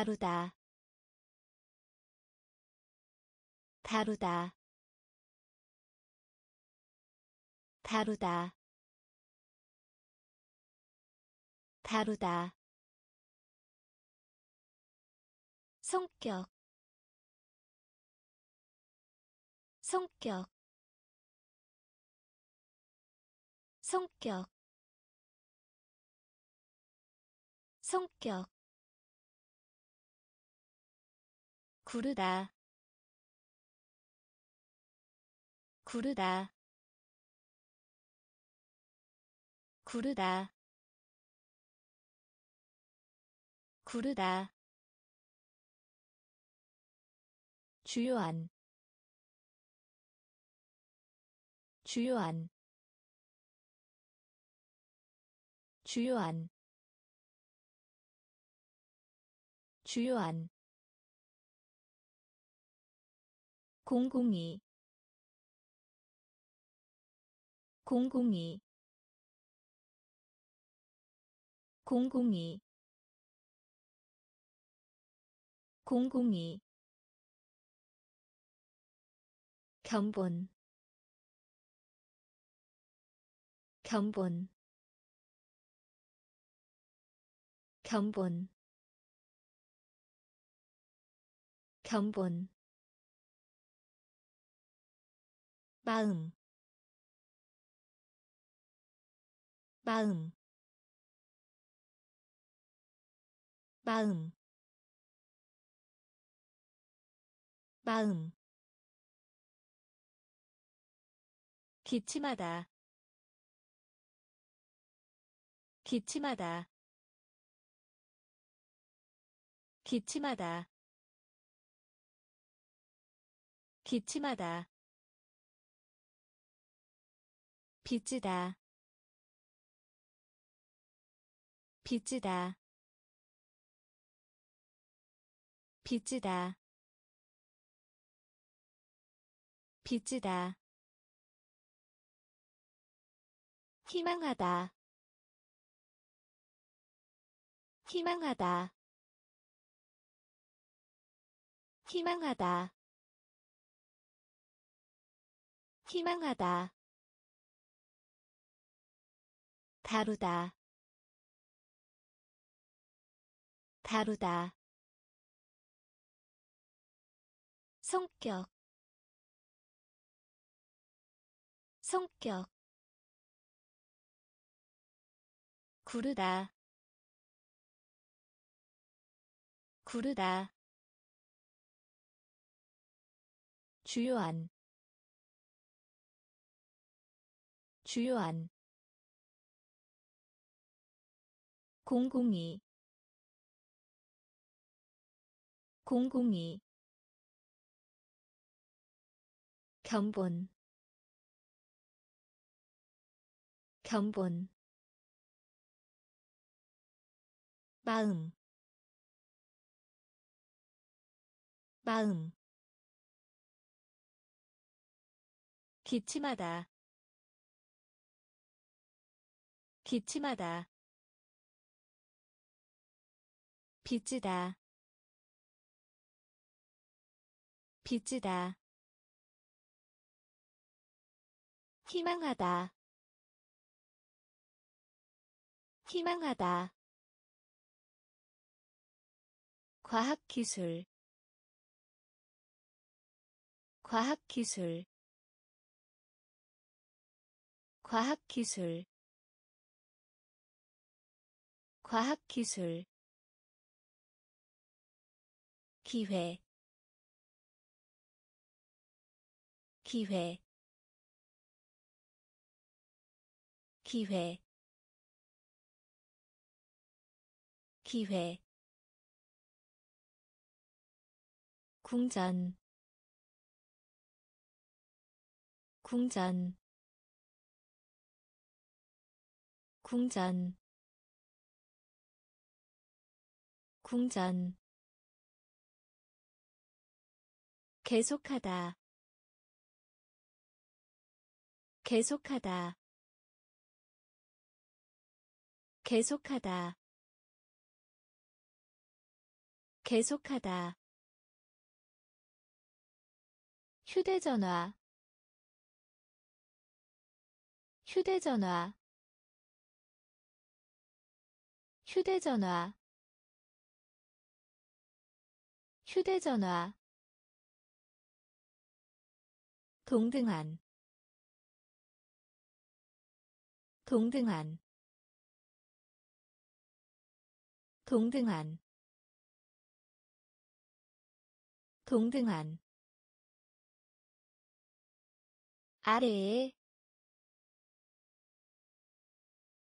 다루다. 다루다. 다루다. 다루다. 성격. 성격. 성격. 성격 구르다. 구르다. 구르다. 구르다. 주요한. 주요한. 주요한. 주요한 공공이. 공공이. 공공이. 공공이. 견본. 견본. 견본. 견본 마음. 마음. 마음. 마음. 기침하다. 기침하다. 기침하다. 기침하다 빚지다. 빚지다. 빚지다. 빚지다. 희망하다. 희망하다. 희망하다. 희망하다 다루다. 다루다. 성격. 성격. 구르다. 구르다. 주요한. 주요한 공공이. 공공이. 견본. 견본. 마음. 마음. 기침하다. 기침하다 빚지다. 빚지다. 희망하다. 희망하다. 과학기술. 과학기술. 과학기술. 과학기술 기회. 기회. 기회. 기회. 궁전. 궁전. 궁전. 궁전 계속하다. 계속하다. 계속하다. 계속하다. 휴대전화. 휴대전화. 휴대전화. 휴대전화 동등한 동등한 동등한 동등한. 아래에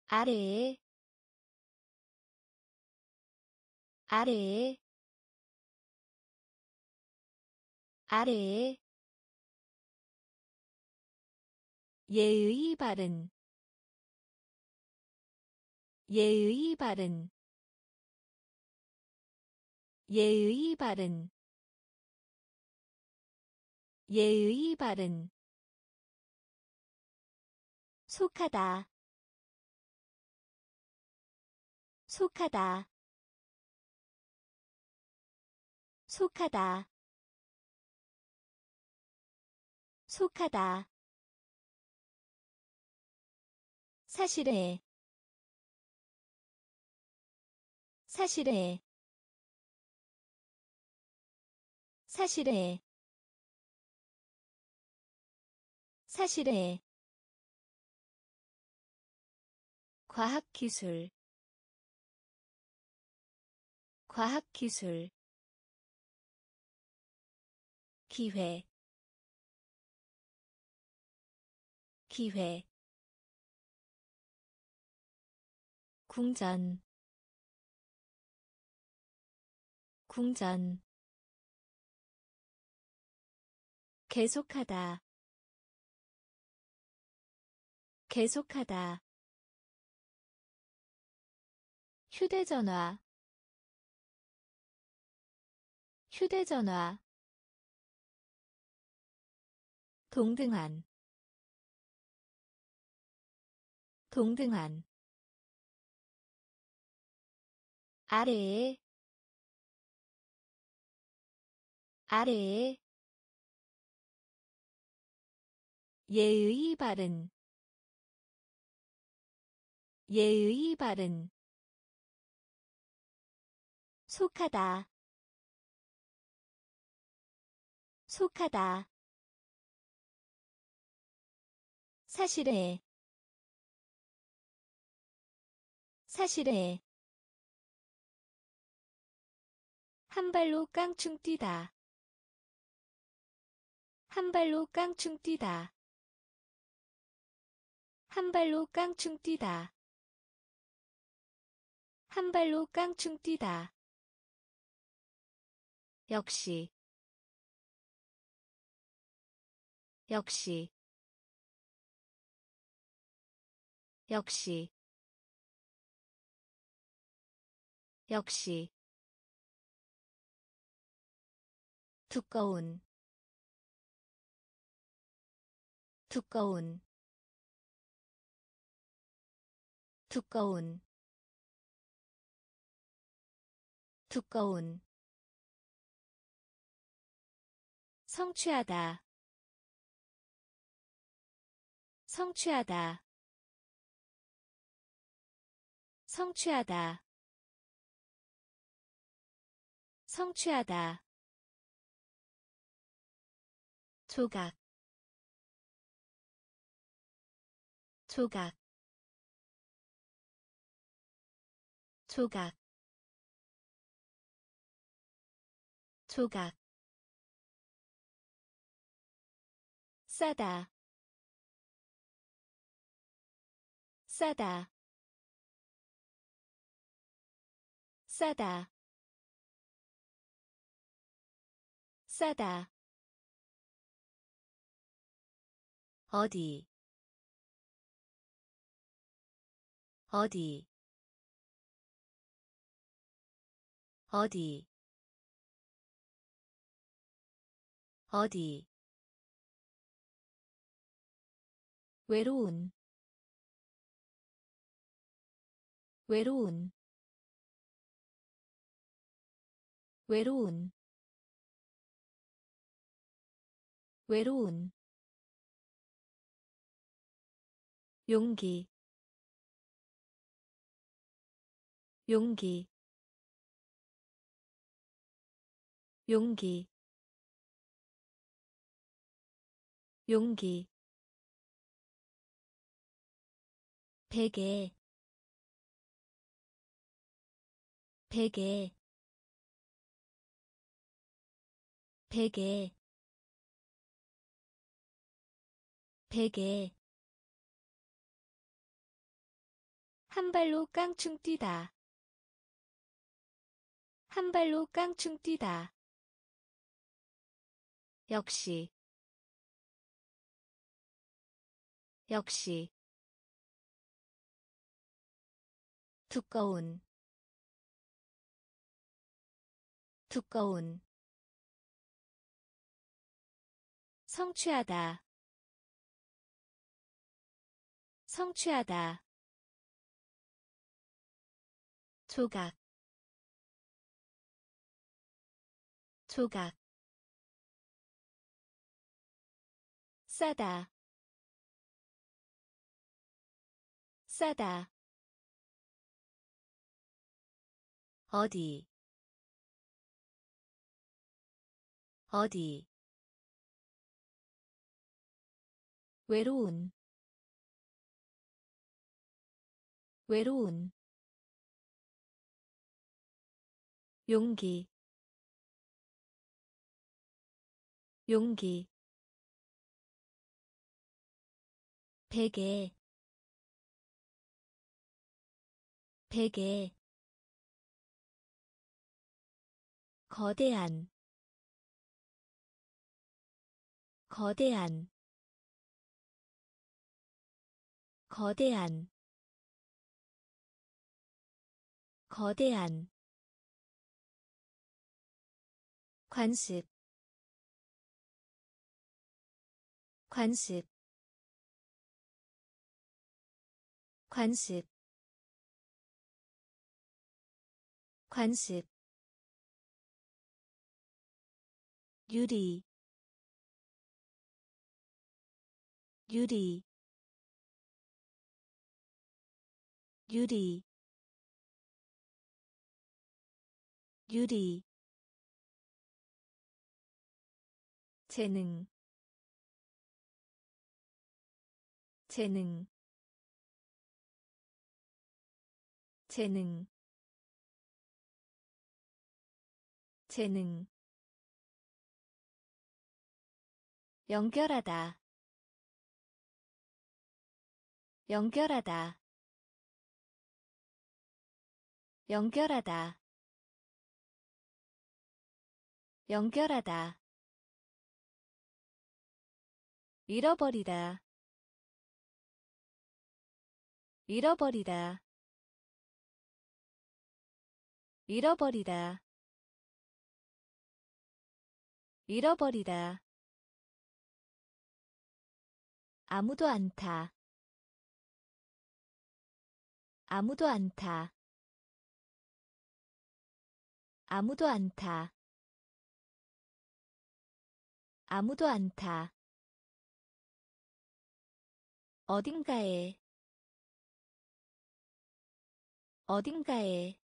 아래에 아래에 아래에 예의 바른 예의 바른 예의 바른 예의 바른. 속하다 속하다 속하다 속하다 사실에 사실에 사실에 사실에. 과학기술 과학기술. 기회 기회 궁전. 궁전. 계속하다. 계속하다. 휴대전화. 휴대전화. 동등한. 동등한 아래에 아래에 예의 바른 예의 바른 속하다 속하다 사실에 사실에 한 발로 깡충 뛰다. 한 발로 깡충 뛰다. 한 발로 깡충 뛰다. 한 발로 깡충 뛰다. 역시. 역시. 역시. 역시 두꺼운 두꺼운 두꺼운 두꺼운. 성취하다 성취하다 성취하다 성취하다 조각 조각 조각 조각. 싸다 싸다. 싸다 싸다 어디? 어디? 어디? 어디? 외로운. 외로운. 외로운. 외로운 용기 용기 용기 용기. 베개 베개 베개. 베개 한 발로 깡충 뛰다. 한 발로 깡충 뛰다. 역시. 역시. 두꺼운. 두꺼운. 성취하다. 성취하다 조각 조각 싸다 싸다. 어디 어디. 외로운 외로운 용기 용기 베개 베개 거대한 거대한 거대한 거대한 관습 관습 관습 관습. 유리 유리. 유리. 유리 재능 재능 재능 재능. 연결하다 연결하다 연결하다 연결하다 잃어버리다. 잃어버리다. 잃어버리다. 잃어버리다. 아무도 안타. 아무도 안타. 아무도 안타. 아무도 안타 어딘가에 어딘가에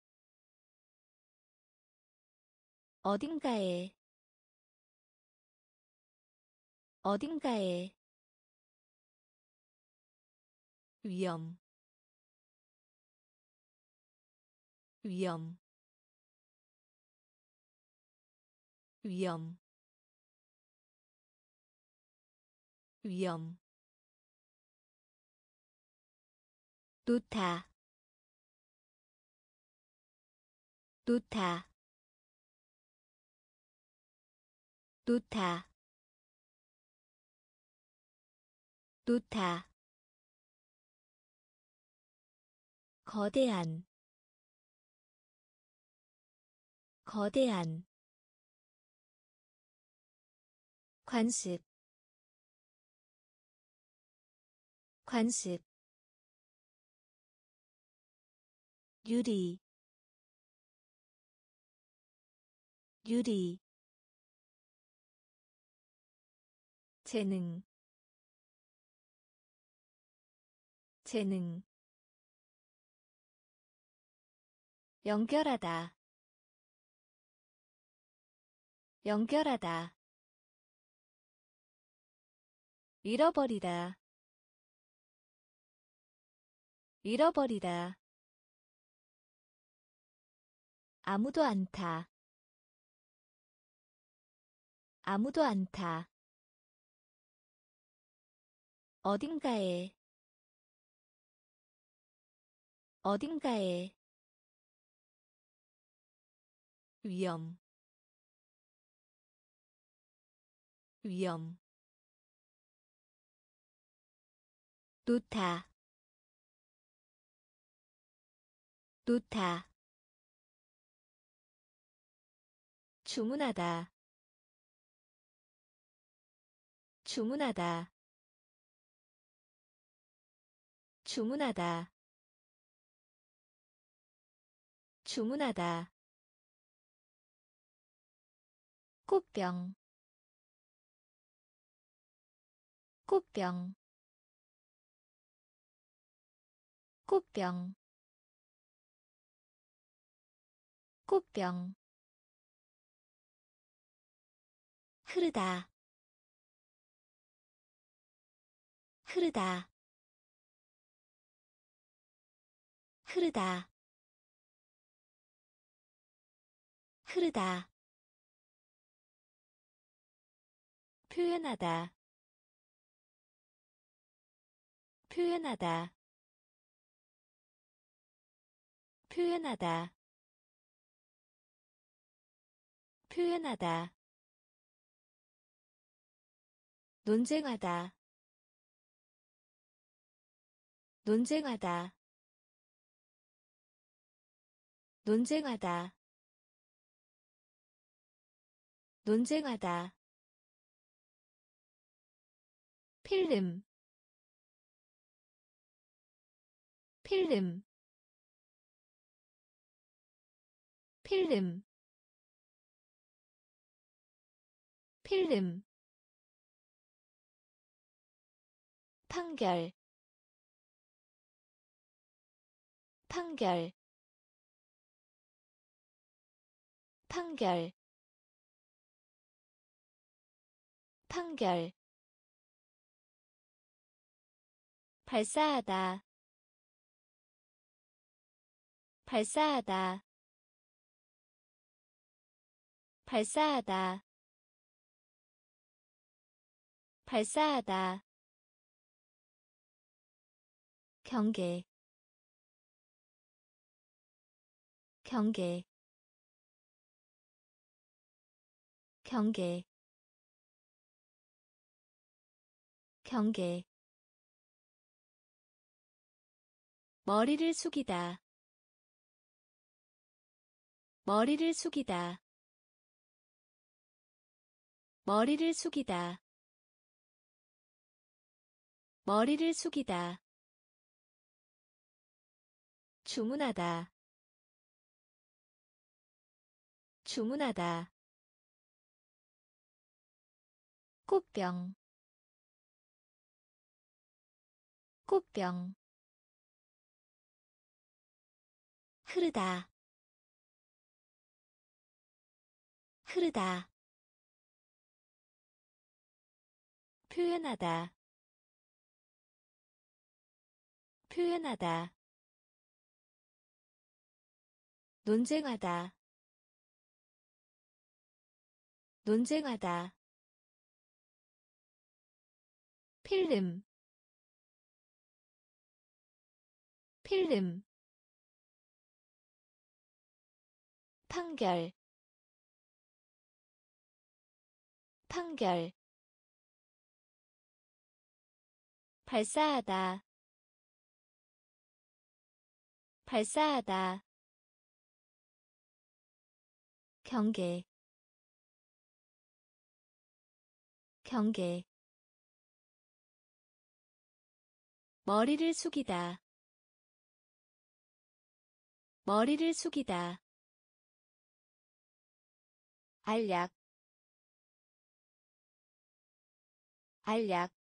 어딘가에 어딘가에. 위험 위험 위험. 위험 놓다 놓다 놓다 놓다 거대한. 거대한. 관습. 관습 유리 유리. 재능 재능. 연결하다 연결하다. 잃어버리다 잃어버리다 아무도 안 타. 아무도 안 타. 어딘가에. 어딘가에. 위험. 위험. 놓다 놓다 주문하다. 주문하다. 주문하다. 주문하다. 꽃병. 꽃병. 꽃병. 꽃병 흐르다. 흐르다. 흐르다. 흐르다. 표현하다. 표현하다. 표현하다. 표현하다 논쟁하다. 논쟁하다. 논쟁하다. 논쟁하다. 필름. 필름. 필름. 필름 판결. 판결. 판결. 판결. 발사하다. 발사하다. 발사하다. 발사하다 경계 경계 경계 경계. 머리를 숙이다. 머리를 숙이다. 머리를 숙이다. 머리를 숙이다 주문하다. 주문하다. 꽃병. 꽃병. 흐르다. 흐르다. 표현하다. 표현하다 논쟁하다. 논쟁하다. 필름. 필름. 판결. 판결. 발사하다. 발사하다 경계 경계. 머리를 숙이다. 머리를 숙이다. 알약 알약.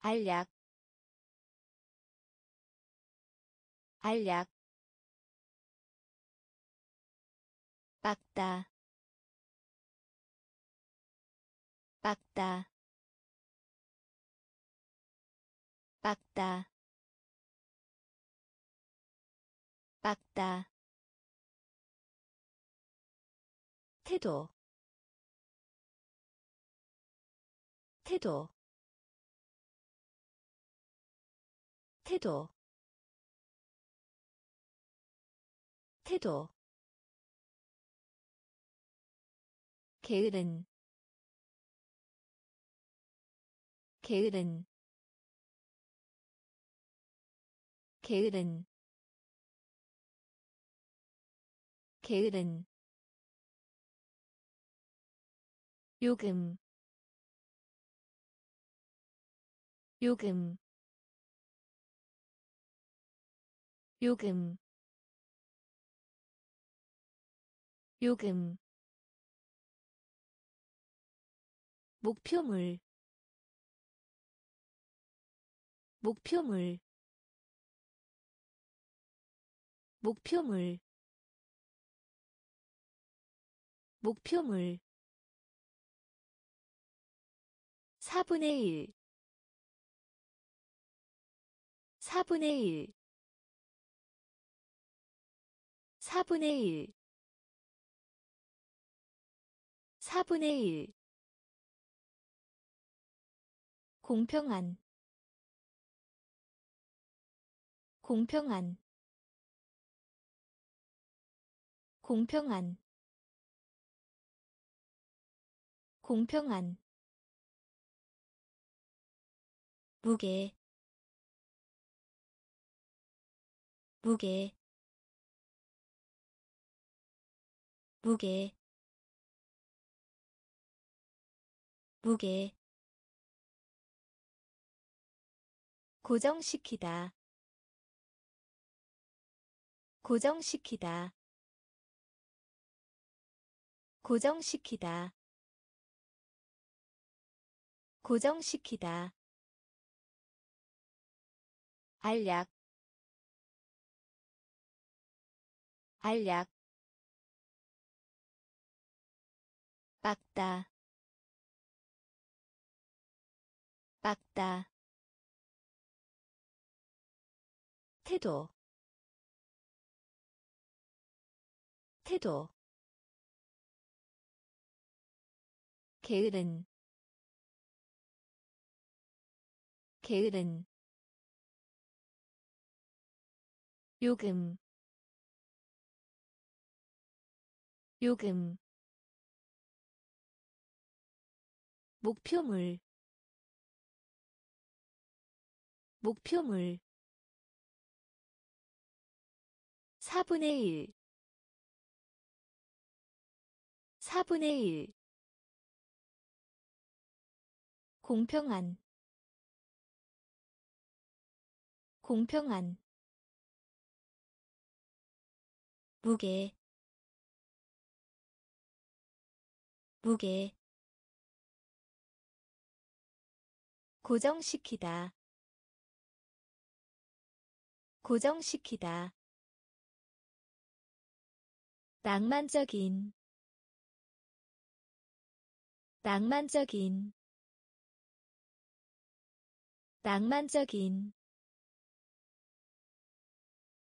알약 알약 빡다. 빡다. 빡다. 빡다. 태도. 태도. 태도. 태도 게으른 게으른 게으른 게으른. 요금 요금. 요금 요금 목표물 목표물 목표물 목표물. 4분의 1 4분의 1 4분의 1 4분의 1 공평한. 공평한. 공평한. 공평한. 무게. 무게. 무게. 무게 고정시키다. 고정시키다. 고정시키다. 고정시키다. 알약. 알약. 빡다. 빡다 태도 태도 게으른 게으른 요금 요금 목표물 목표물 4분의 1 4분의 1 공평한. 공평한. 무게. 무게. 고정시키다. 고정시키다 낭만적인 낭만적인 낭만적인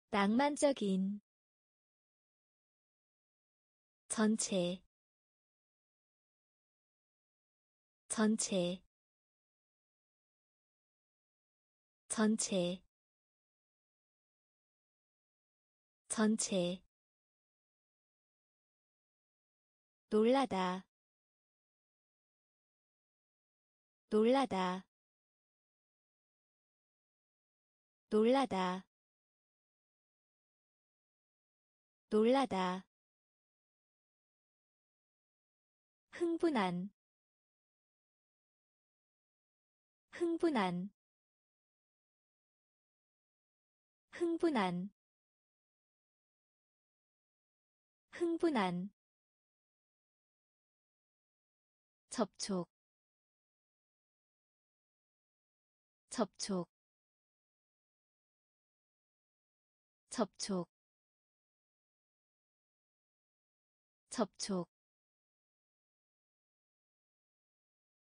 낭만적인 전체 전체 전체 전체 놀라다. 놀라다. 놀라다. 놀라다. 흥분한. 흥분한. 흥분한. 흥분한 접촉. 접촉. 접촉. 접촉.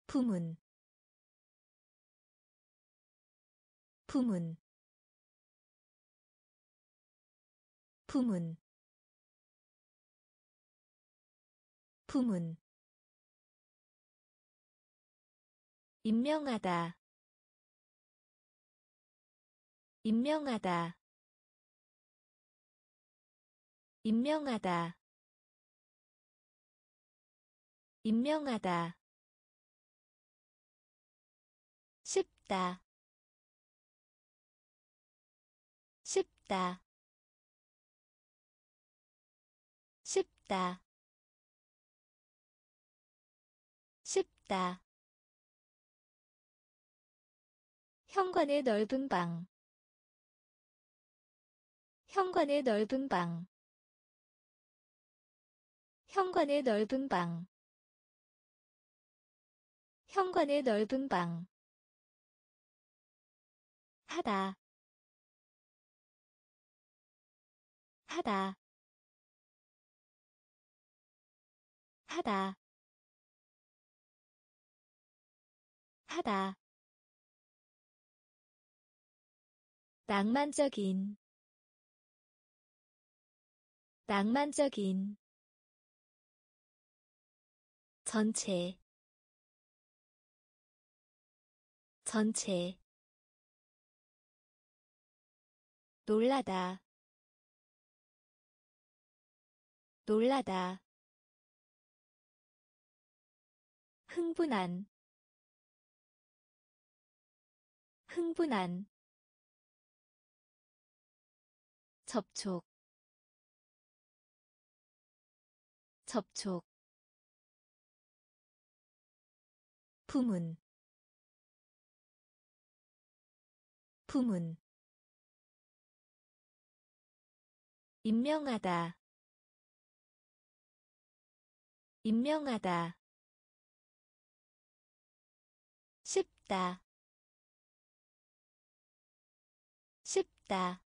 부문 부문 부문 부문 임명하다. 임명하다. 임명하다. 임명하다. 쉽다. 쉽다. 쉽다. 쉽다 현관의 넓은 방. 현관의 넓은 방. 현관의 넓은 방. 현관의 넓은 방. 하다. 하다. 하다. 하다 낭만적인 낭만적인 전체 전체. 놀라다 놀라다. 흥분한 흥분한 접촉. 접촉. 부문 부문 임명하다. 임명하다. 쉽다. 쉽다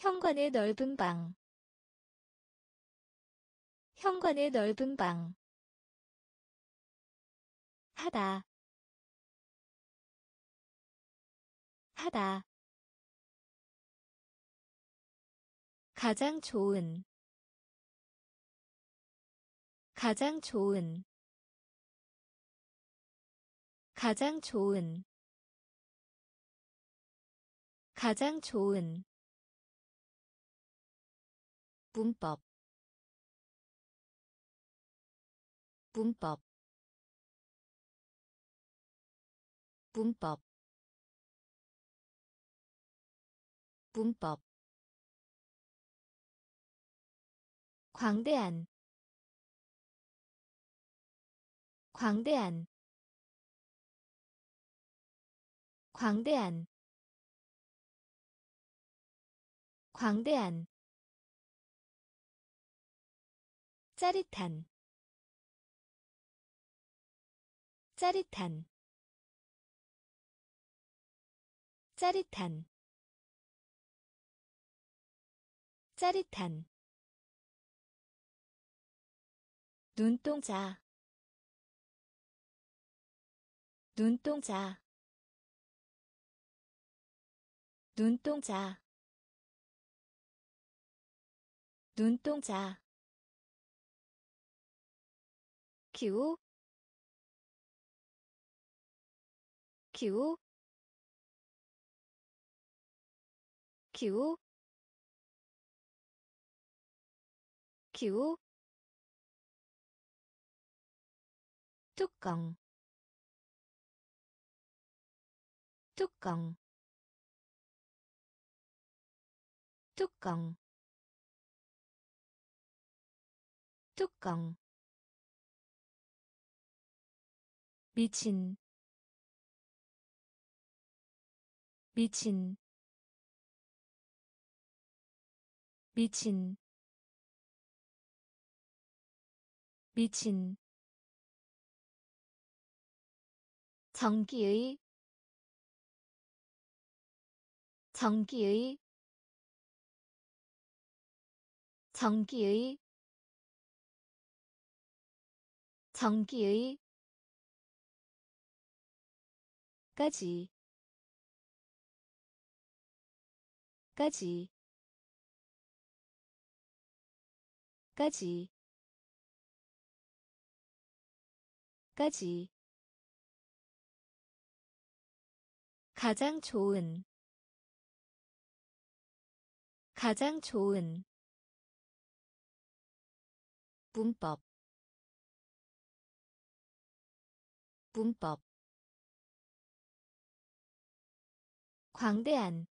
현관의 넓은 방. 현관의 넓은 방. 하다. 하다. 가장 좋은. 가장 좋은. 가장 좋은. 가장 좋은 문법 문법 문법 문법. 광대한 광대한 광대한 광대한 짜릿한 짜릿한 짜릿한 짜릿한. 눈동자 눈동자 눈동자 눈동자 기우 기우 기우 기우 뚜껑 뚜껑. 뚜껑 뚜껑 미친. 미친. 미친. 미친. 전기의 전기의 전기의 전기의 까지. 까지. 까지. 까지. 가장 좋은. 가장 좋은. 문법. 문법 광대한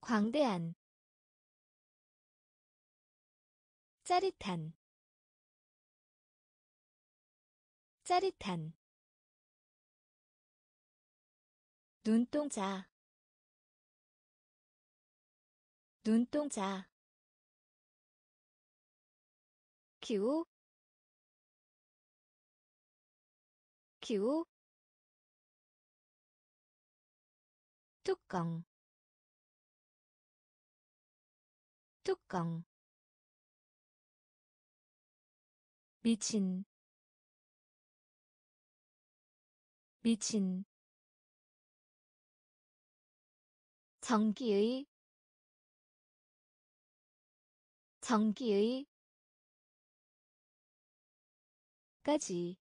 광대한 짜릿한 짜릿한. 눈동자 눈동자. 기우 기우 뚜껑. 뚜껑. 미친. 미친. 전기의. 전기의. 까지.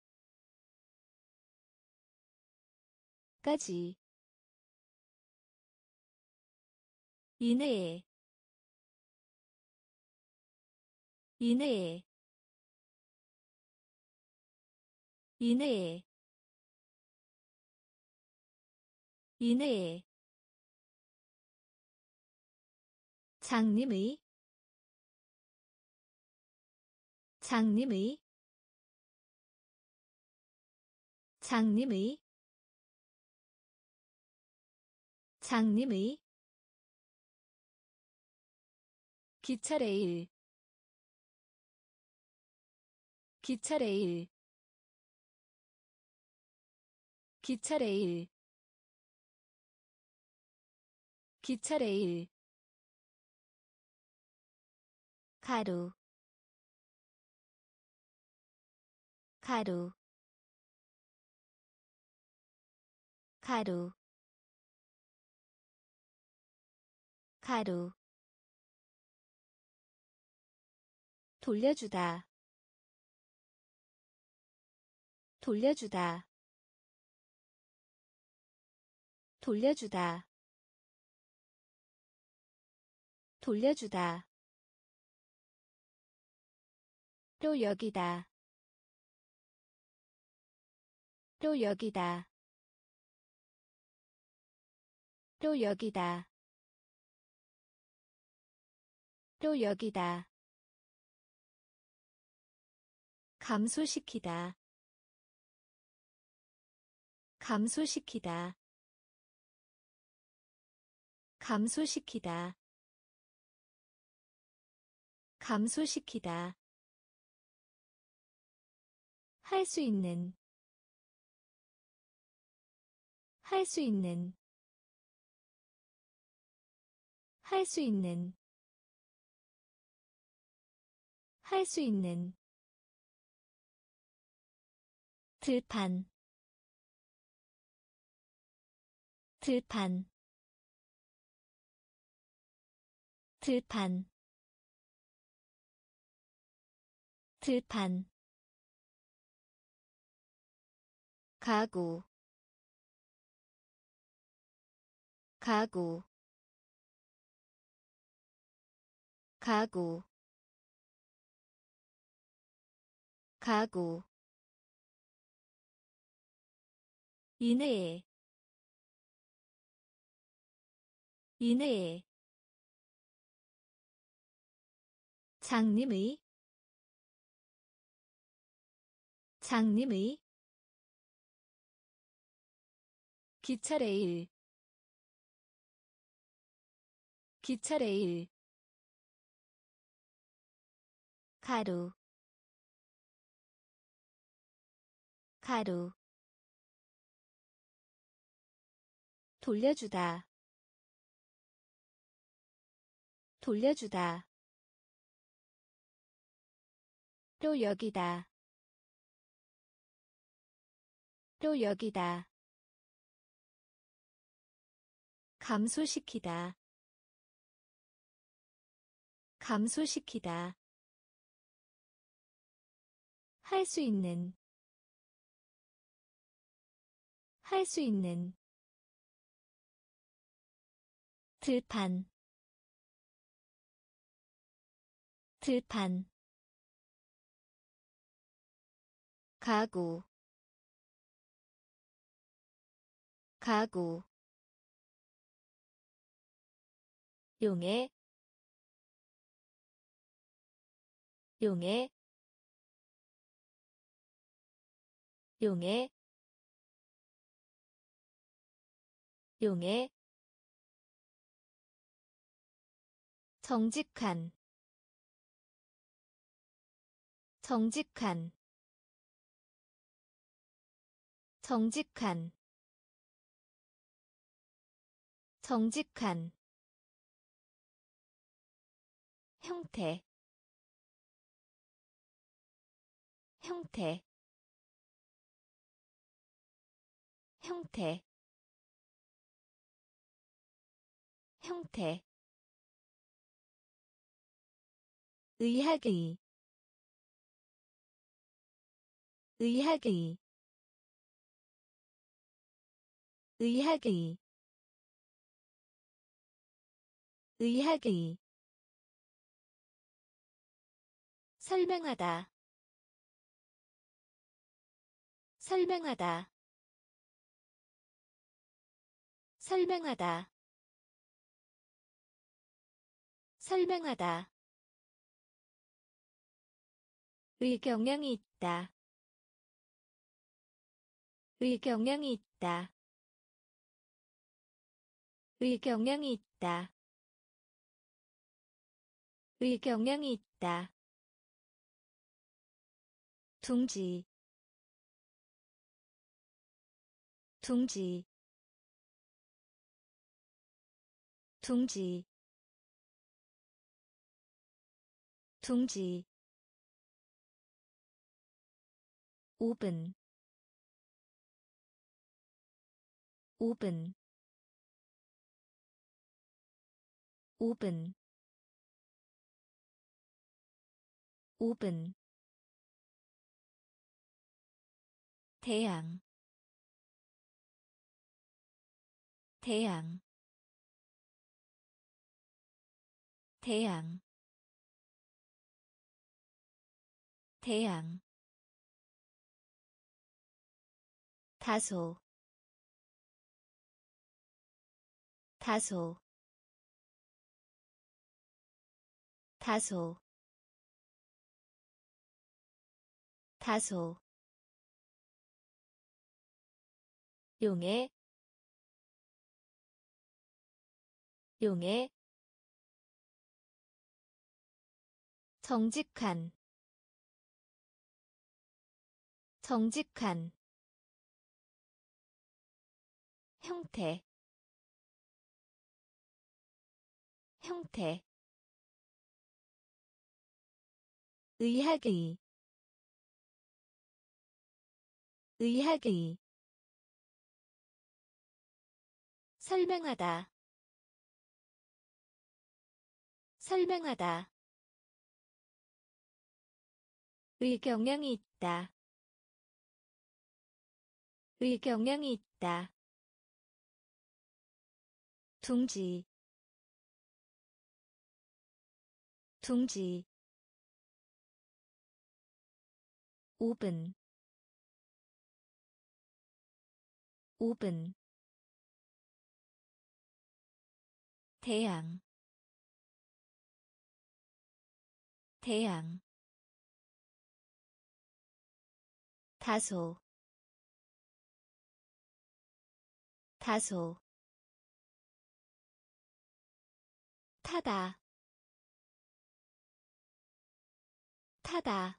까지 이내에 이내에 이내에 이내에. 장님의 장님의 장님의 장님의 기차 레일. 기차 레일. 기차 레일. 기차 레일. 가루. 가루. 가루. 가루 돌려주다. 돌려주다. 돌려주다. 돌려주다. 또 여기다. 또 여기다. 또 여기다. 또 여기다 감소시키다. 감소시키다. 감소시키다. 감소시키다. 할 수 있는 할 수 있는 할 수 있는 할 수 있는 들판. 들판. 들판. 들판. 가구. 가구. 가구. 가구 이내에 이내에 장님의 장님의 기차레일 기차 레일 가루 가루 돌려주다. 돌려주다. 또 여기다. 또 여기다. 감소시키다. 감소시키다. 할 수 있는. 할 수 있는 들판. 들판. 가구. 가구. 용해. 용해. 용해. 용해 정직한 정직한 정직한 정직한 형태 형태 형태 형태 의학의 의학의 의학의 의학의. 설명하다 설명하다 설명하다 설명하다 의 경향이 있다. 의 경향이 있다. 의 경향이 있다. 의 경향이 있다. 둥지. 둥지. 둥지. 둥지 5분 5분 5분 5분 태양. 태양. 태양. 태양 다소 다소 다소 다소. 용해 용해 정직한 정직한 형태 형태 의학의 의학의 설명하다 설명하다 의 경향이 있다 의 경향이 있다 둥지 둥지 5분 5분 태양 태양 다소 다소 타다. 타다.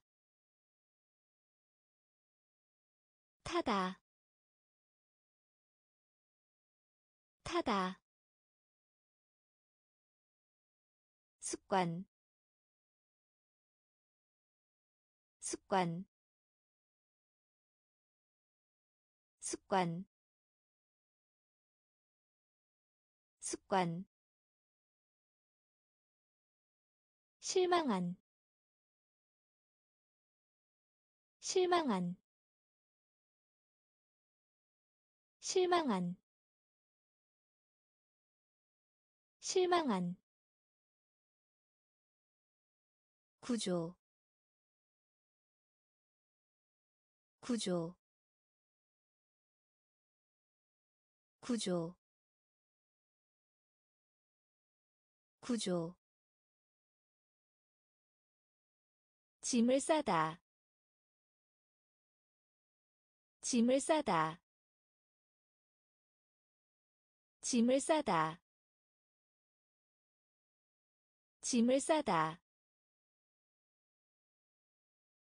타다. 타다. 습관. 습관. 습관. 습관 실망한. 실망한. 실망한. 실망한. 구조. 구조. 구조. 구조 짐을 싸다. 짐을 싸다. 짐을 싸다. 짐을 싸다.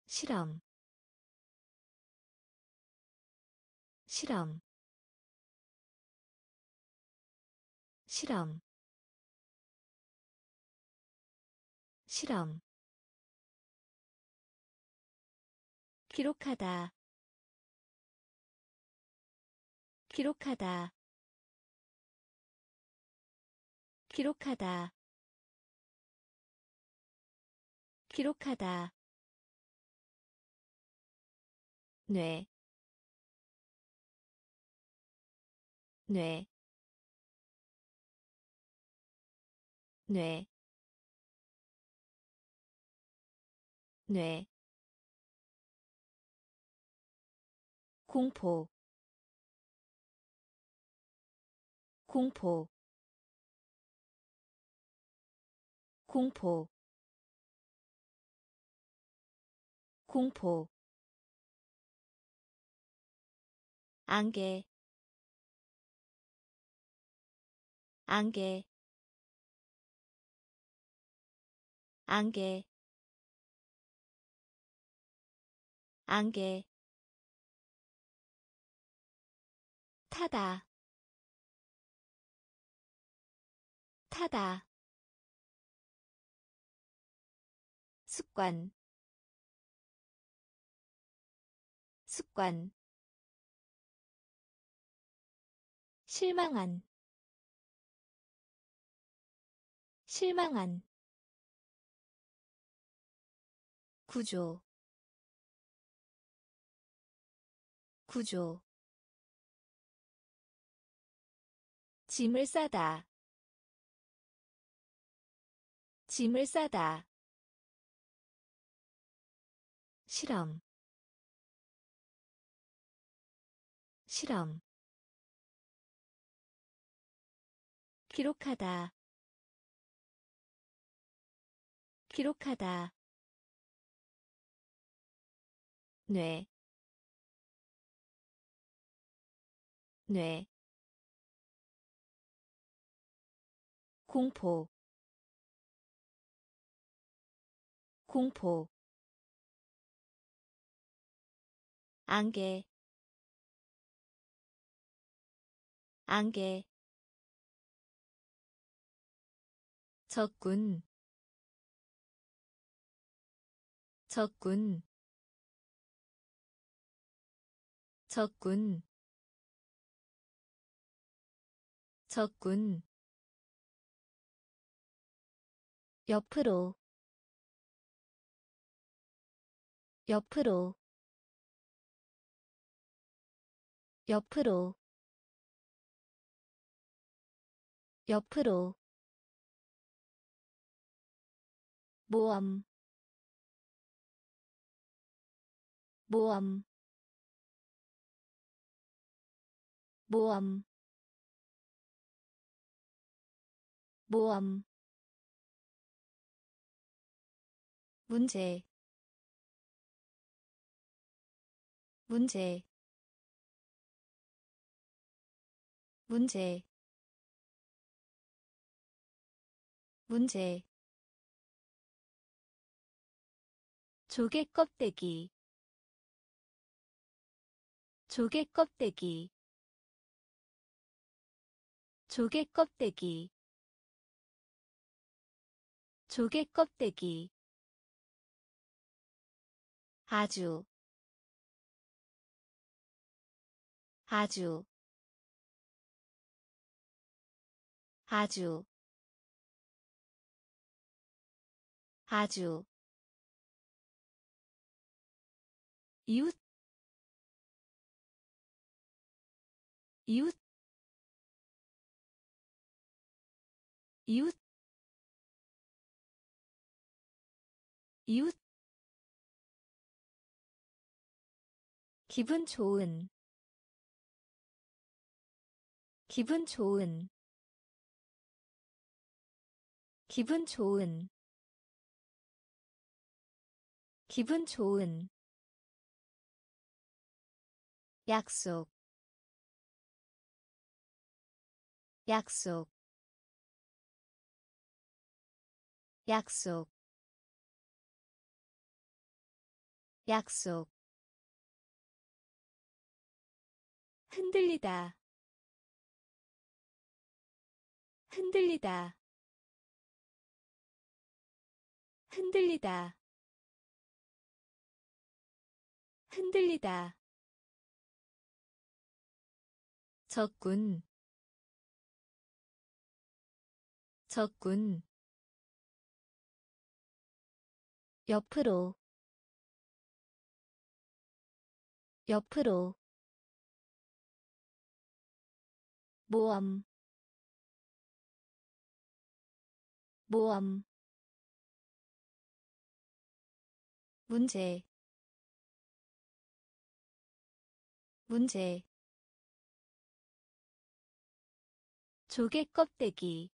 실험. 실험. 실험. 실험 기록하다. 기록하다. 기록하다. 기록하다. 뇌, 뇌, 뇌, 뇌, 공포, 공포, 공포, 공포. 안개. 안개. 안개. 안개 타다. 타다. 습관. 습관. 실망한. 실망한. 구조. 구조 짐을 싸다. 짐을 싸다. 실험. 실험. 기록하다. 기록하다. 뇌, 뇌, 공포, 공포, 안개, 안개, 적군. 적군. 적군. 적군 옆으로 옆으로 옆으로 옆으로. 모험 모험 모험 모험 문제 문제 문제 문제. 조개 껍데기 조개 껍데기 조개 껍데기 조개 껍데기 아주 아주 아주 아주. 이웃 이웃 이웃 이웃 기분 좋은 기분 좋은 기분 좋은 기분 좋은 약속 약속 약속 약속 흔들리다. 흔들리다. 흔들리다. 흔들리다. 적군. 적군. 옆으로. 옆으로 모험 모험 문제. 문제. 조개 껍데기.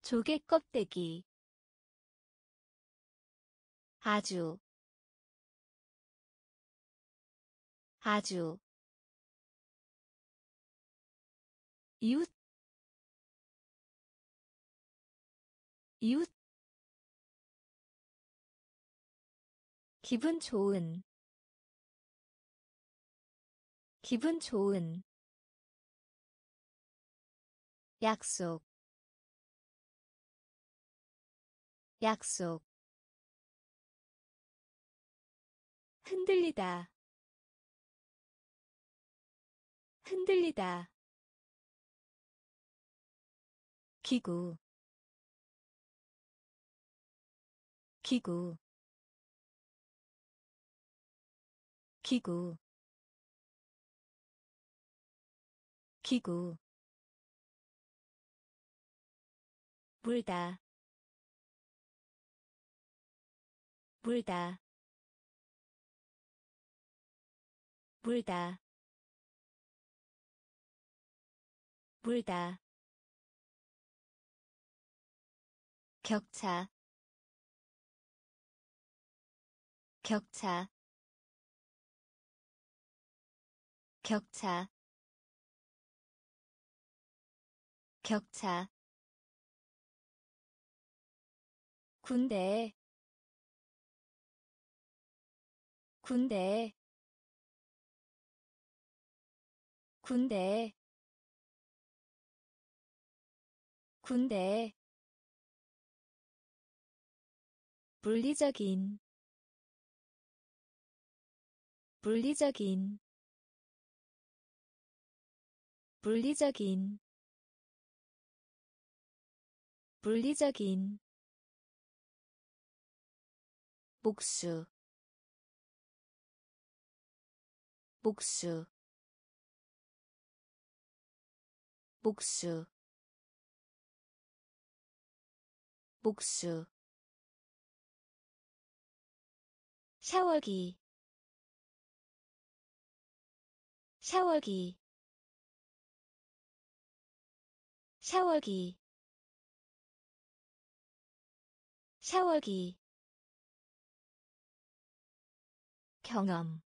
조개 껍데기. 아주. 아주 이웃 이웃 기분 좋은 기분 좋은 약속 약속. 흔들리다 흔들리다 기구 기구 기구 기구. 물다 물다. 물다 물다 격차 격차 격차 격차. 군대 군대 군대 군대 물리적인 물리적인 물리적인 물리적인 복수 복수 복수 복수 샤워기. 샤워기. 샤워기. 샤워기. 경험.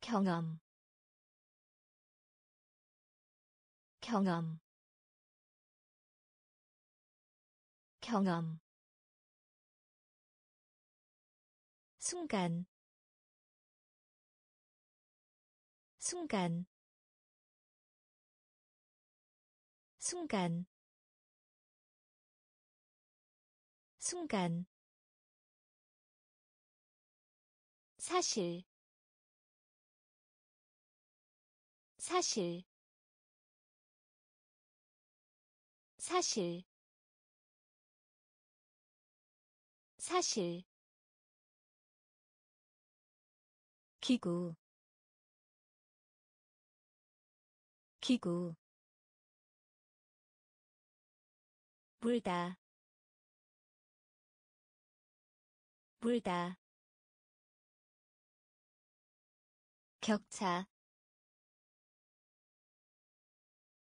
경험. 경험. 경험 순간. 순간. 순간. 순간. 사실. 사실. 사실. 사실 기구 기구 물다 물다 격차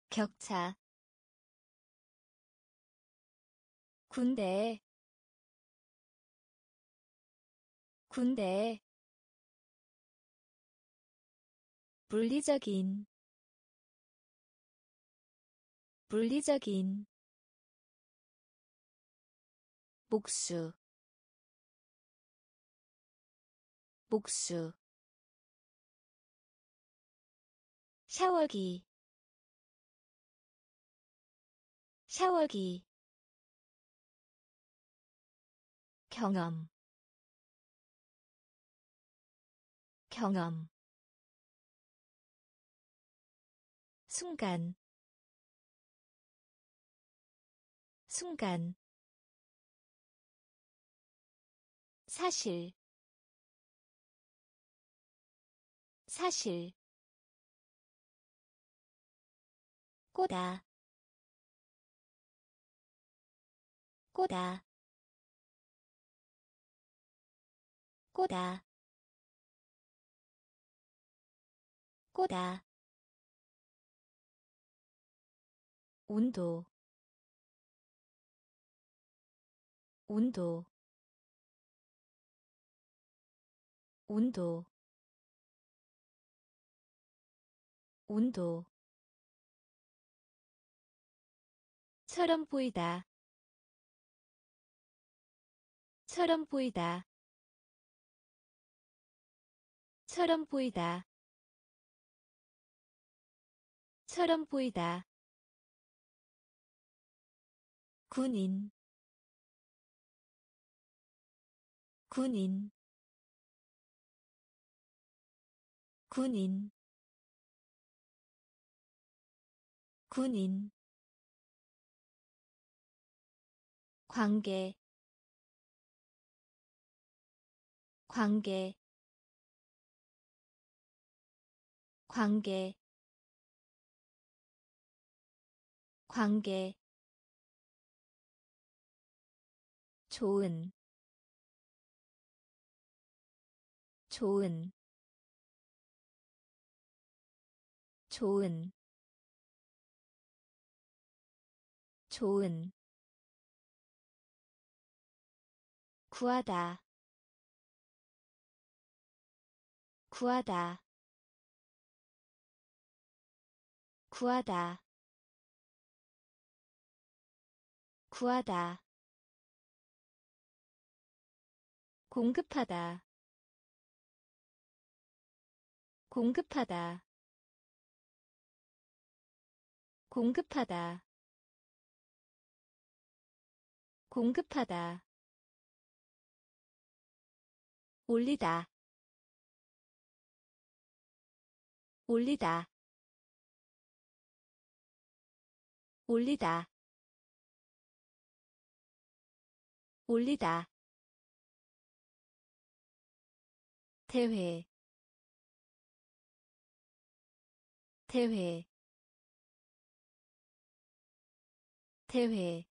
격차 군대 군대 물리적인 물리적인 목수 목수. 샤워기 샤워기. 경험 경험 순간. 순간. 사실. 사실. 꼬다. 꼬다. 꼬다. 꼬다 온도 온도 온도 온도. 처럼 보이다. 처럼 보이다. 처럼 보이다. 처럼 보이다 군인. 군인. 군인. 군인. 관계. 관계. 관계. 관계 좋은 좋은 좋은 좋은. 구하다 구하다. 구하다 구하다 공급하다. 공급하다. 공급하다. 공급하다. 올리다. 올리다. 올리다. 올리다 대회 대회 대회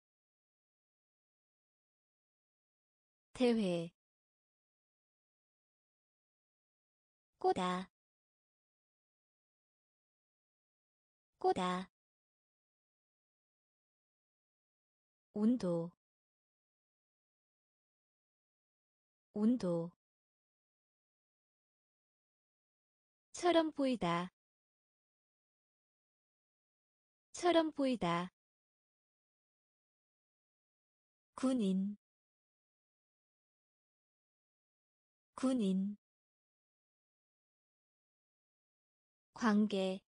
대회. 꼬다 꼬다. 온도 온도 처럼 보이다. 처럼 보이다. 군인. 군인. 관계.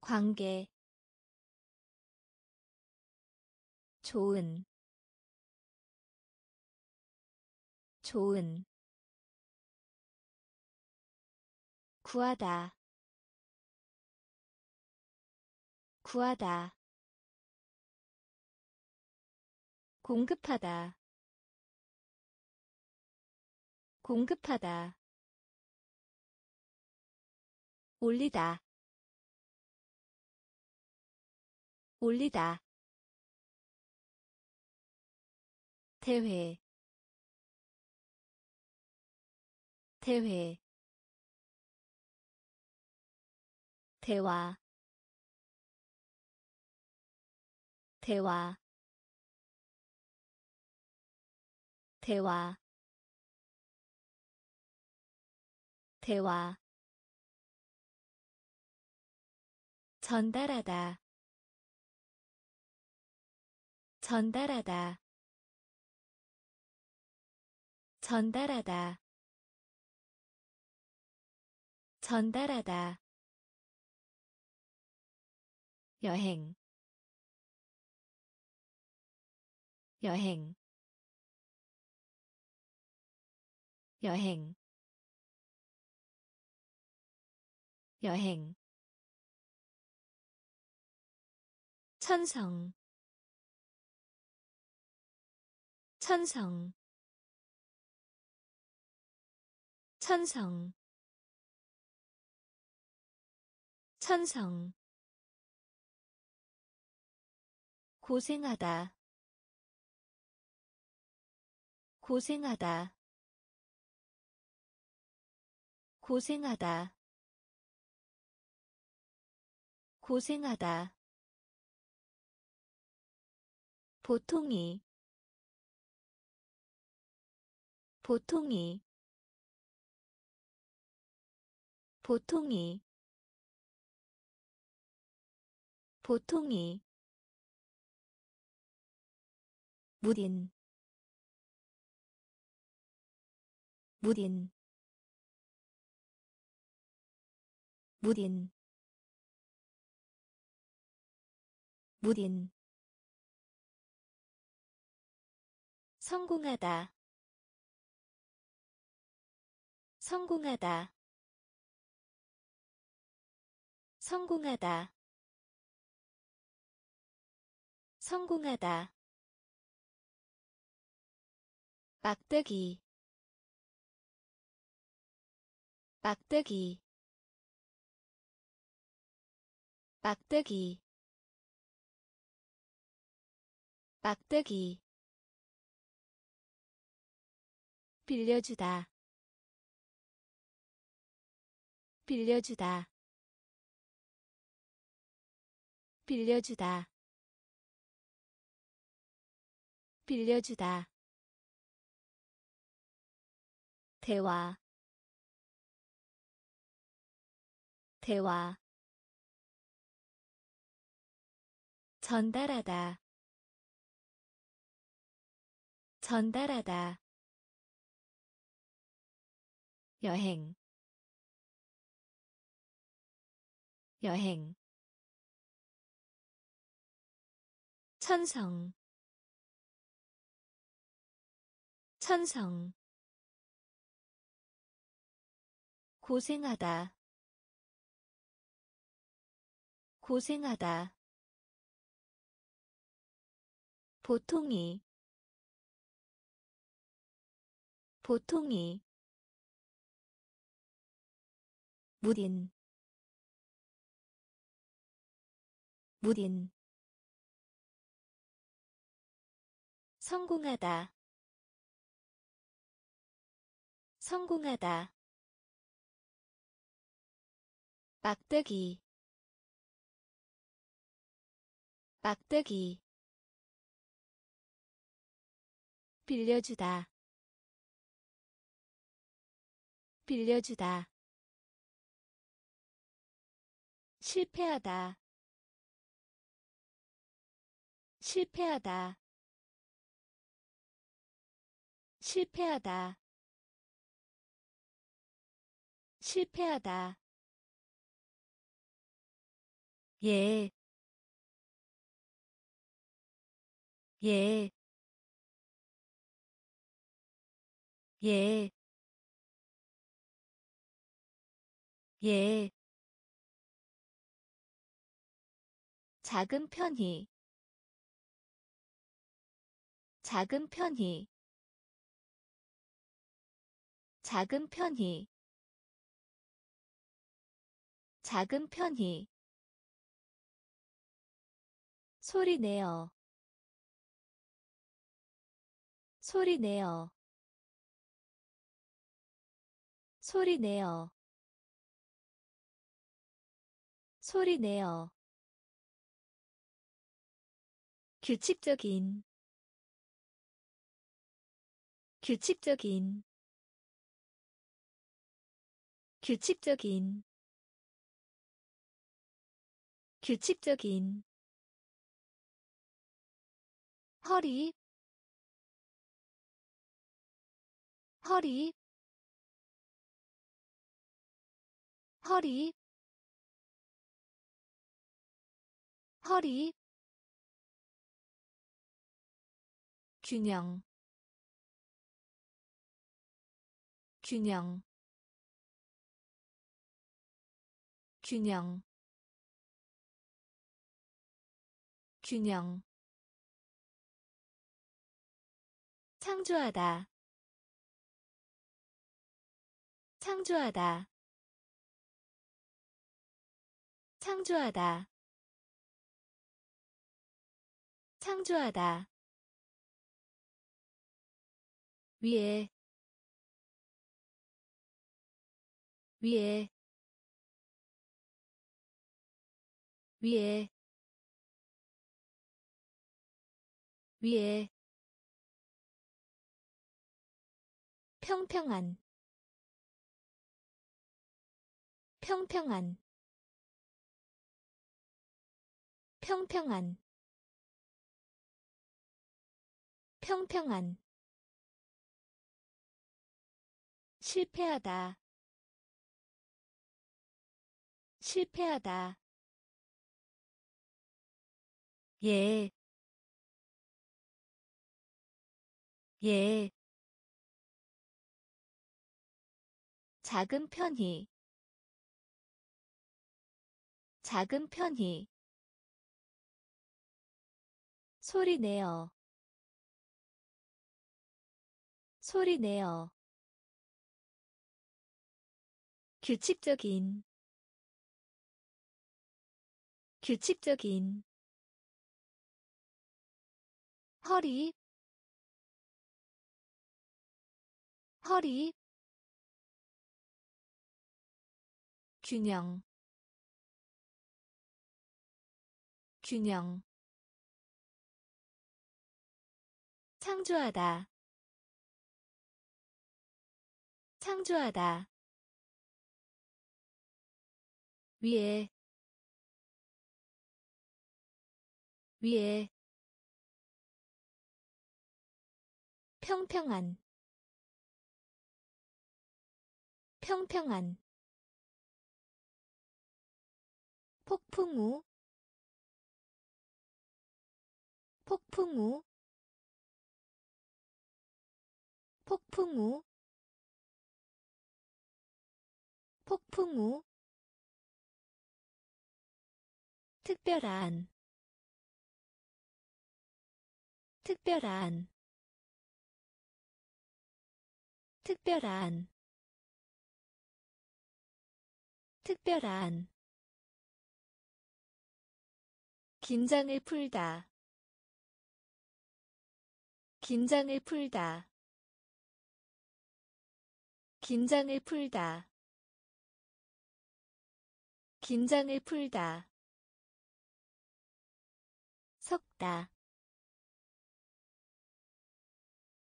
관계. 좋은. 좋은 구하다. 구하다. 공급하다. 공급하다. 올리다. 올리다. 대회. 대회 대화. 대화. 대화. 대화. 전달하다. 전달하다. 전달하다. 전달하다 여행. 여행. 여행. 여행. 천성. 천성. 천성. 천성 고생하다. 고생하다. 고생하다. 고생하다. 보통이. 보통이. 보통이. 보통이 무딘 무딘 무딘 무딘. 성공하다 성공하다 성공하다 성공하다 막대기 막대기 막대기 막대기 빌려주다 빌려주다 빌려주다 빌려주다 대화. 대화. 전달하다. 전달하다. 여행. 여행. 천성. 천성 고생하다. 고생하다. 보통이. 보통이. 무딘. 무딘. 성공하다. 성공하다 막대기. 막대기. 빌려주다. 빌려주다. 실패하다. 실패하다. 실패하다. 실패하다 예, 예, 예, 예. 작은 편히. 작은 편히. 작은 편히. 작은 편히 소리 내어. 소리 내어. 소리 내어. 소리 내어. 규칙적인. 규칙적인. 규칙적인. 규칙적인 허리 허리 허리 허리. 균형 균형. 균형 균형 창조하다. 창조하다. 창조하다. 창조하다. 위에. 위에. 위에. 위에 평평한. 평평한. 평평한. 평평한. 실패하다. 실패하다. 예, 예. 작은 편히. 작은 편히. 소리 내어. 소리 내어. 규칙적인. 규칙적인. 허리. 허리 균형 균형. 창조하다 창조하다. 위에 위에. 평평한 평평한 폭풍우 폭풍우 폭풍우 폭풍우. 특별한 특별한 특별한 특별한 긴장을 풀다. 긴장을 풀다. 긴장을 풀다. 긴장을 풀다. 섞다.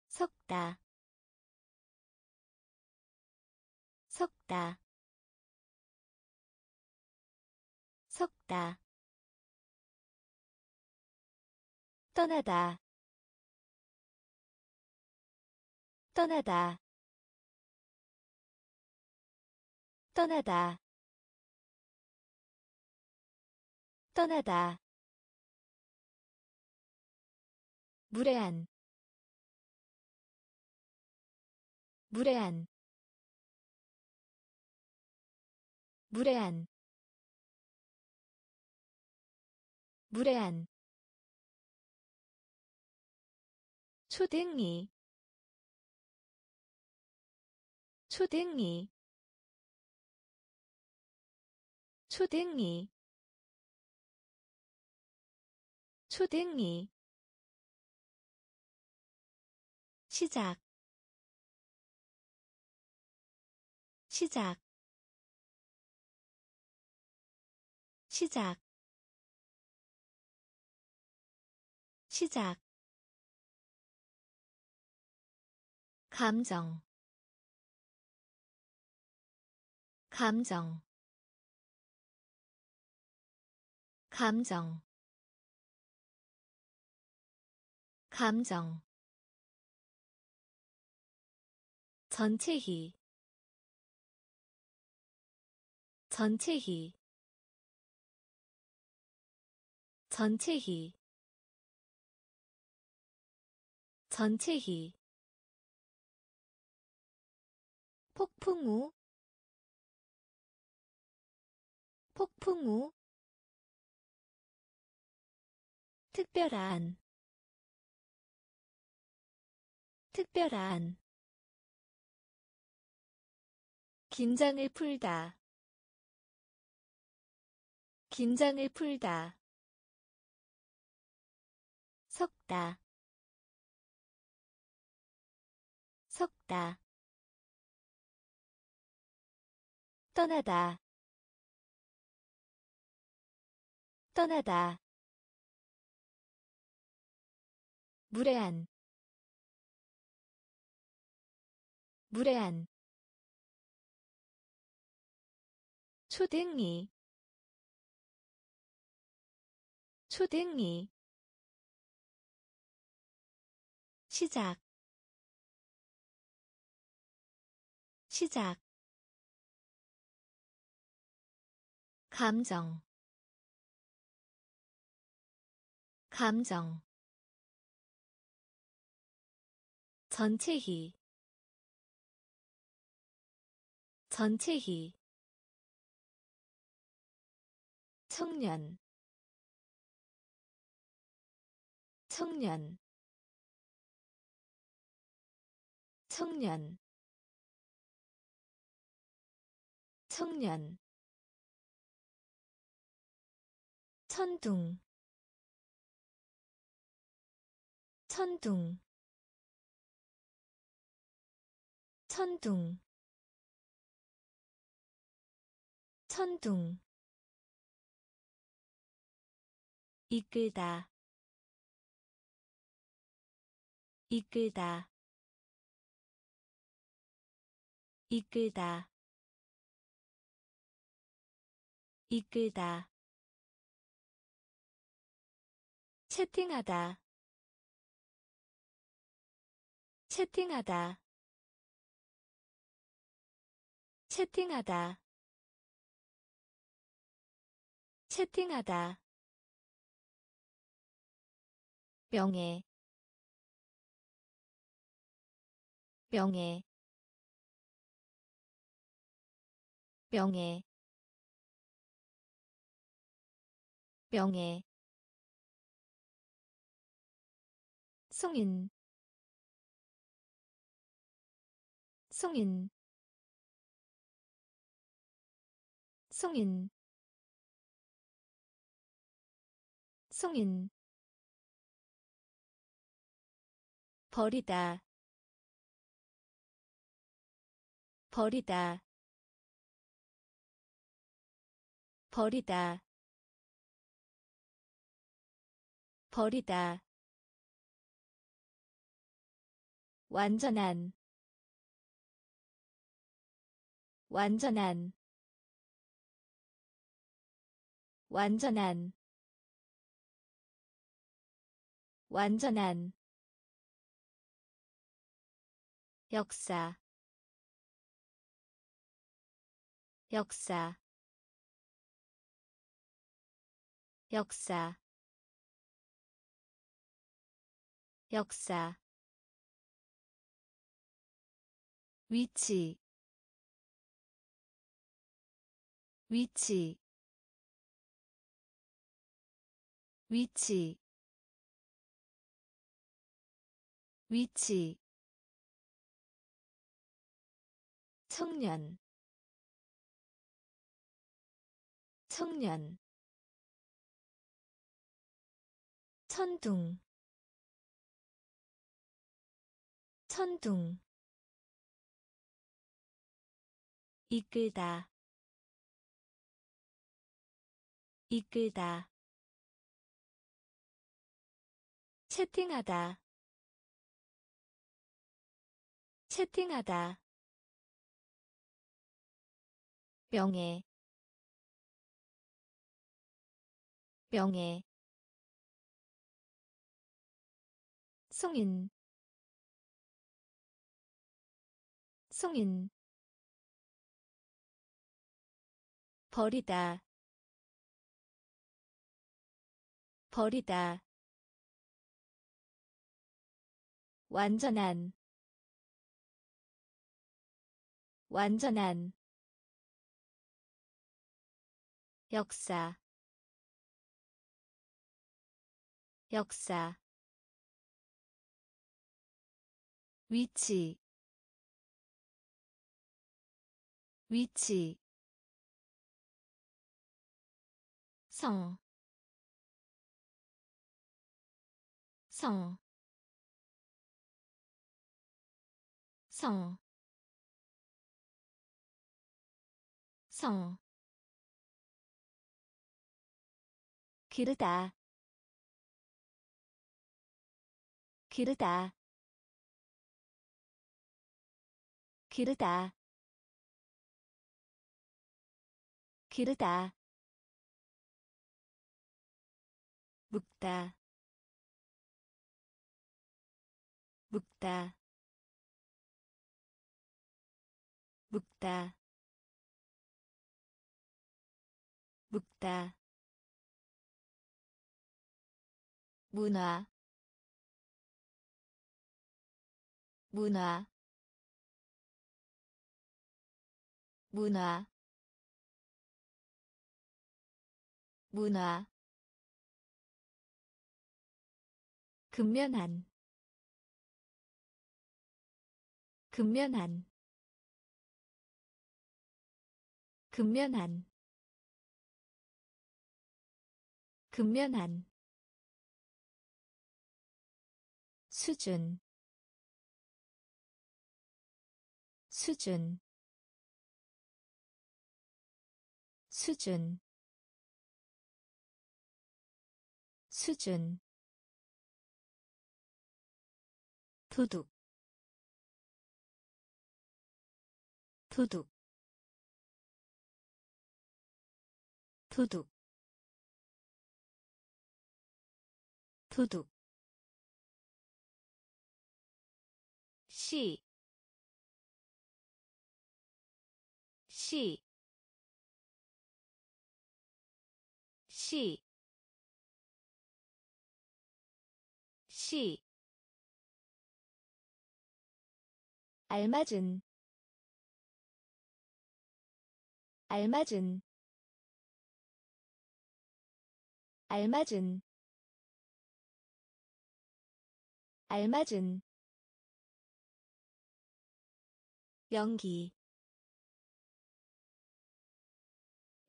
섞다. 섞다. 섞다 떠나다. 떠나다. 떠나다. 떠나다. 무례한. 무례한. 무례한. 무례한 초등이 초등이 초등이 초등이. 시작. 시작. 시작. 시작 감정 감정 감정 감정. 전체히 전체히 전체히 전체히 폭풍우 폭풍우 특별한 특별한 긴장을 풀다 긴장을 풀다 섞다 섞다 떠나다. 떠나다. 무례한. 무례한. 초등이. 초등이. 시작. 시작 감정 감정 전체히 전체히 청년 청년 청년 청년 천둥. 천둥. 천둥. 천둥. 이끌다. 이끌다. 이끌다. 이끌다 채팅하다. 채팅하다. 채팅하다. 채팅하다. 명예. 명예. 명예. 명예 송인. 송인. 송인. 송인. 버리다. 버리다. 버리다. 버리다 완전한 완전한 완전한 완전한 역사 역사 역사 역사 위치 위치 위치 위치. 청년 청년. 천둥 천둥 이끌다. 이끌다. 채팅하다. 채팅하다. 명예. 명예. 송인. 송인 버리다. 버리다. 완전한. 완전한. 역사. 역사. 위치. 위치 성, 성, 성, 성, 기르다, 기르다, 기르다, 기르다 묵다. 묵다. 묵다. 묵다. 문화. 문화. 문화. 문화 근면한 근면한 근면한 근면한 수준. 수준. 수준. 수준 도둑 도둑 도둑 도둑. 시, 시, 시, 시, 알맞은 알맞은 알맞은 알맞은. 연기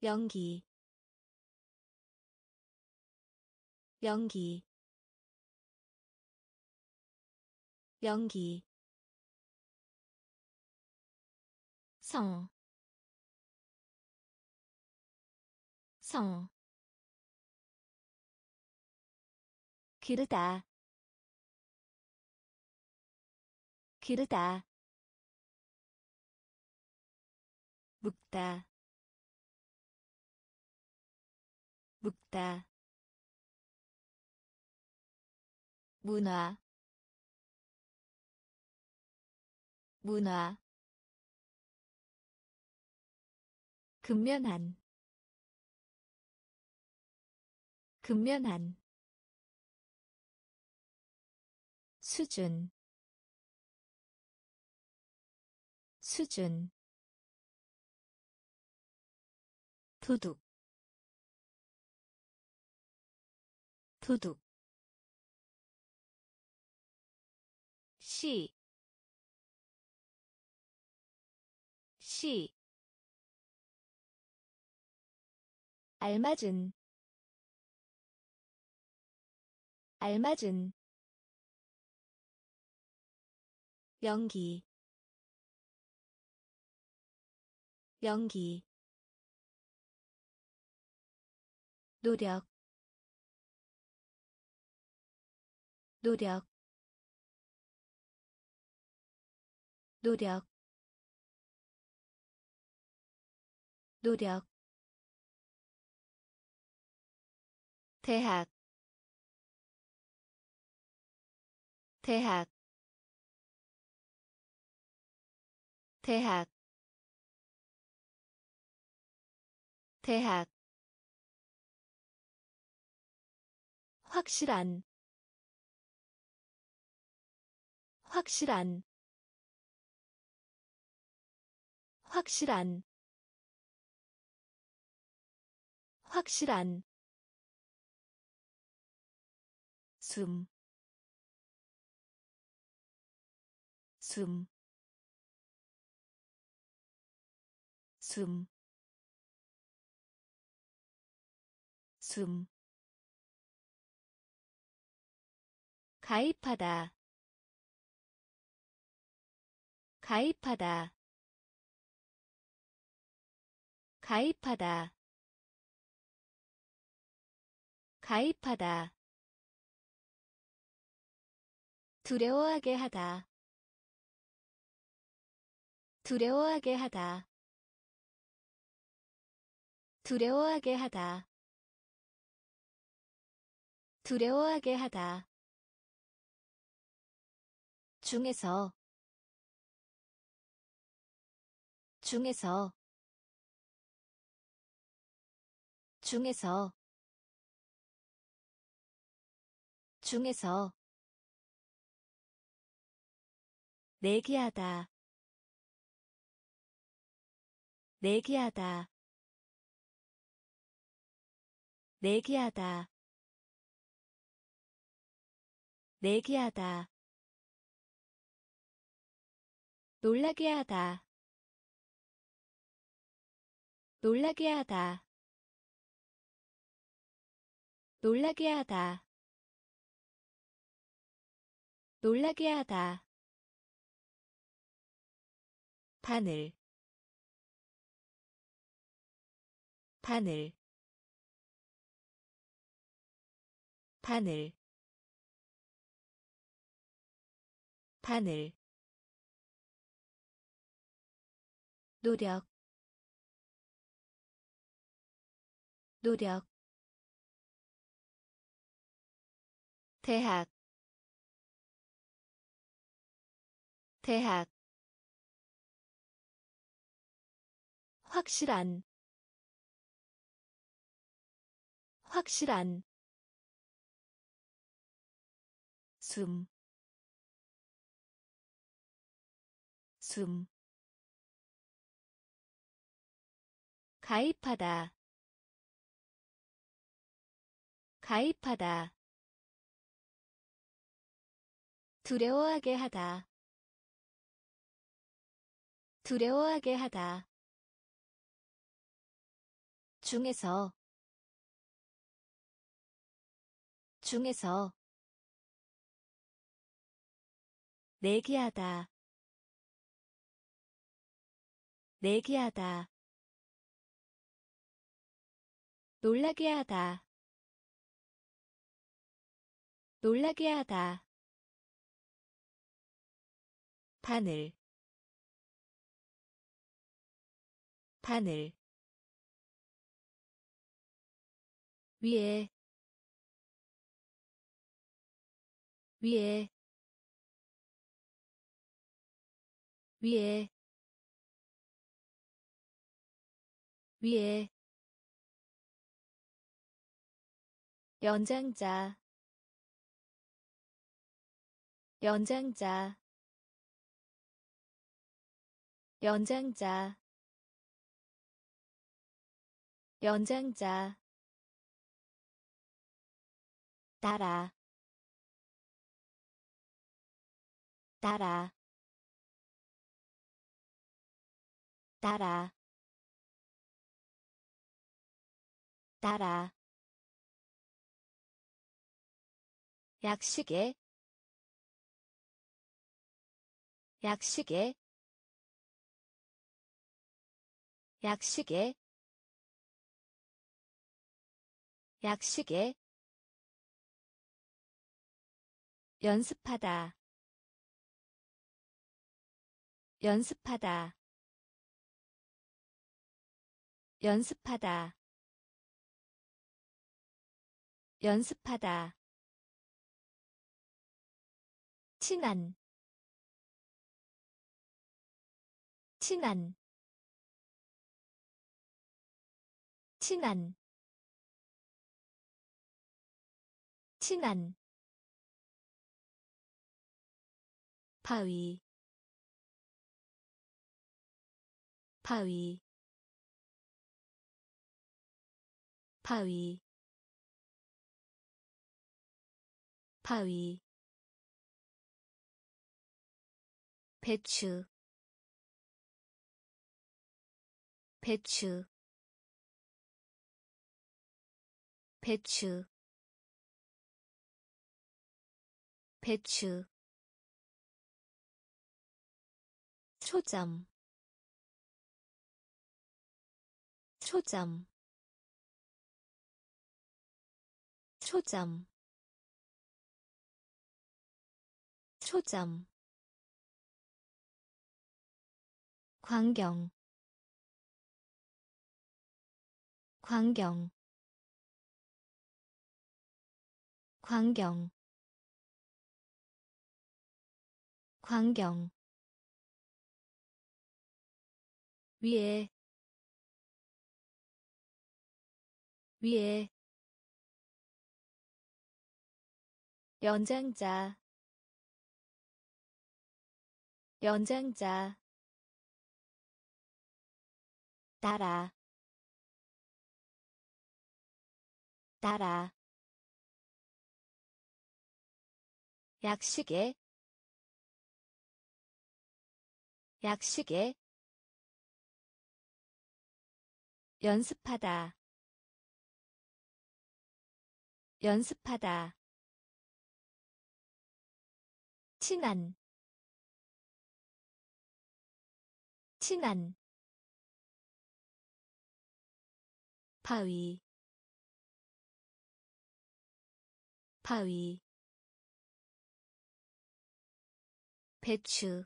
연기. 연기 연기 성, 성, 기르다, 기르다, 묵다, 묵다. 문화. 문화 근면한 근면한 수준. 수준. 도둑. 도둑. 시, 시, 알맞은, 알맞은, 연기, 연기, 노력, 노력, 노력 노력 대학 대학 대학 대학. 확실한 확실한 확실한 확실한 숨, 숨, 숨, 숨. 가입하다, 가입하다, 가입하다. 가입하다 두려워하게 하다. 두려워하게 하다. 두려워하게 하다. 두려워하게 하다. 중에서. 중에서. 중에서. 중에서 내기하다. 내기하다. 내기하다. 내기하다. 놀라게 하다. 놀라게 하다. 놀라게 하다. 놀라게 하다 바늘 바늘 바늘 바늘. 노력 노력. 대학 대학 확실한 확실한 숨, 숨, 가입하다, 가입하다, 두려워하게 하다. 두려워하게 하다. 중에서 중에서 내기하다 내기하다 놀라게 하다 놀라게 하다. 바늘 바늘 위에 위에 위에 위에. 연장자 연장자 연장자 연장자 따라 따라 따라 따라. 약식에 약식에 약식에 약식에 연습하다. 연습하다. 연습하다. 연습하다. 친한. 친한. 친한. 친한 바위. 바위. 바위. 바위. 배추. 배추. 배추. 배추 초점. 초점. 초점. 초점. 광경. 광경. 광경. 광경 위에 위에. 연장자 연장자. 따라 따라. 약식에 약식에 연습하다. 연습하다. 친한. 친한. 바위. 바위. 배추.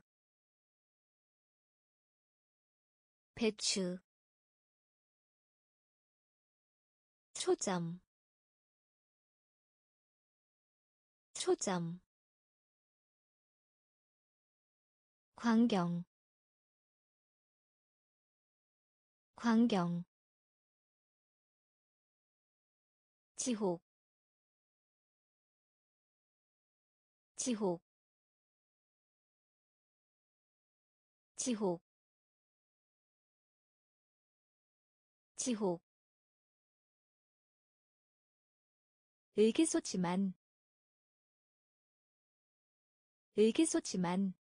배추 초점. 초점. 광경. 광경. 지옥. 지옥. 지옥. 지옥 의기소침한 의기소침한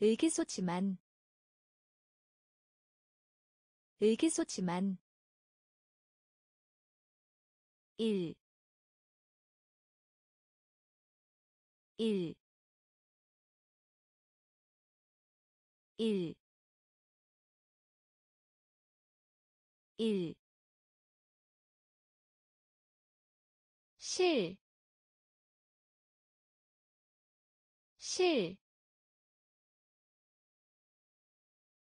의기소침한 의기소침한 1 1 1 1 실, 실,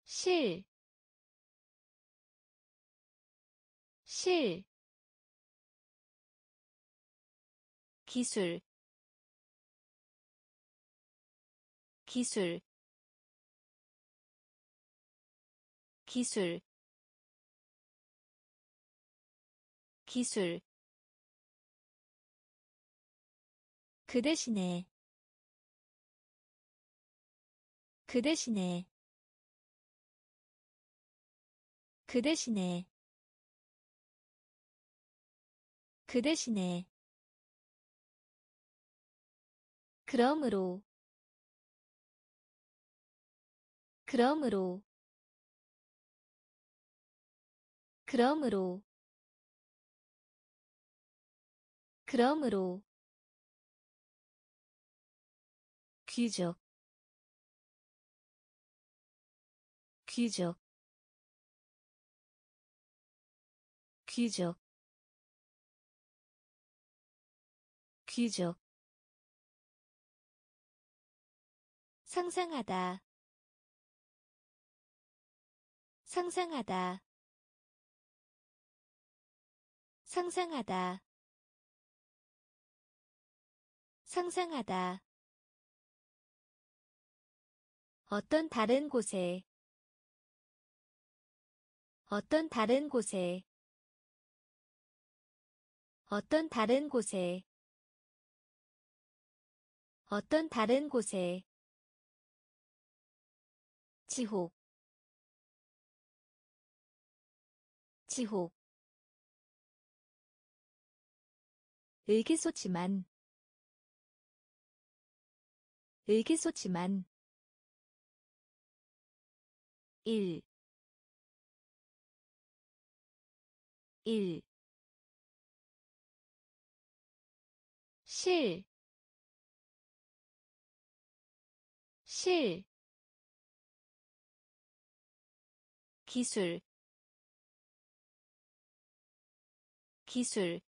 실, 실. 기술 기술. 기술 기술 그 대신에 그 대신에 그 대신에 그 대신에. 그러므로 그러므로 그러므로 그러므로 귀족 귀족 귀족 귀족. 상상하다 상상하다 상상하다 상상하다 어떤 다른 곳에? 어떤 다른 곳에? 어떤 다른 곳에? 어떤 다른 곳에? 지옥. 지옥. 의기소침한. 의기소침한 1 1 실, 실, 기술, 기술,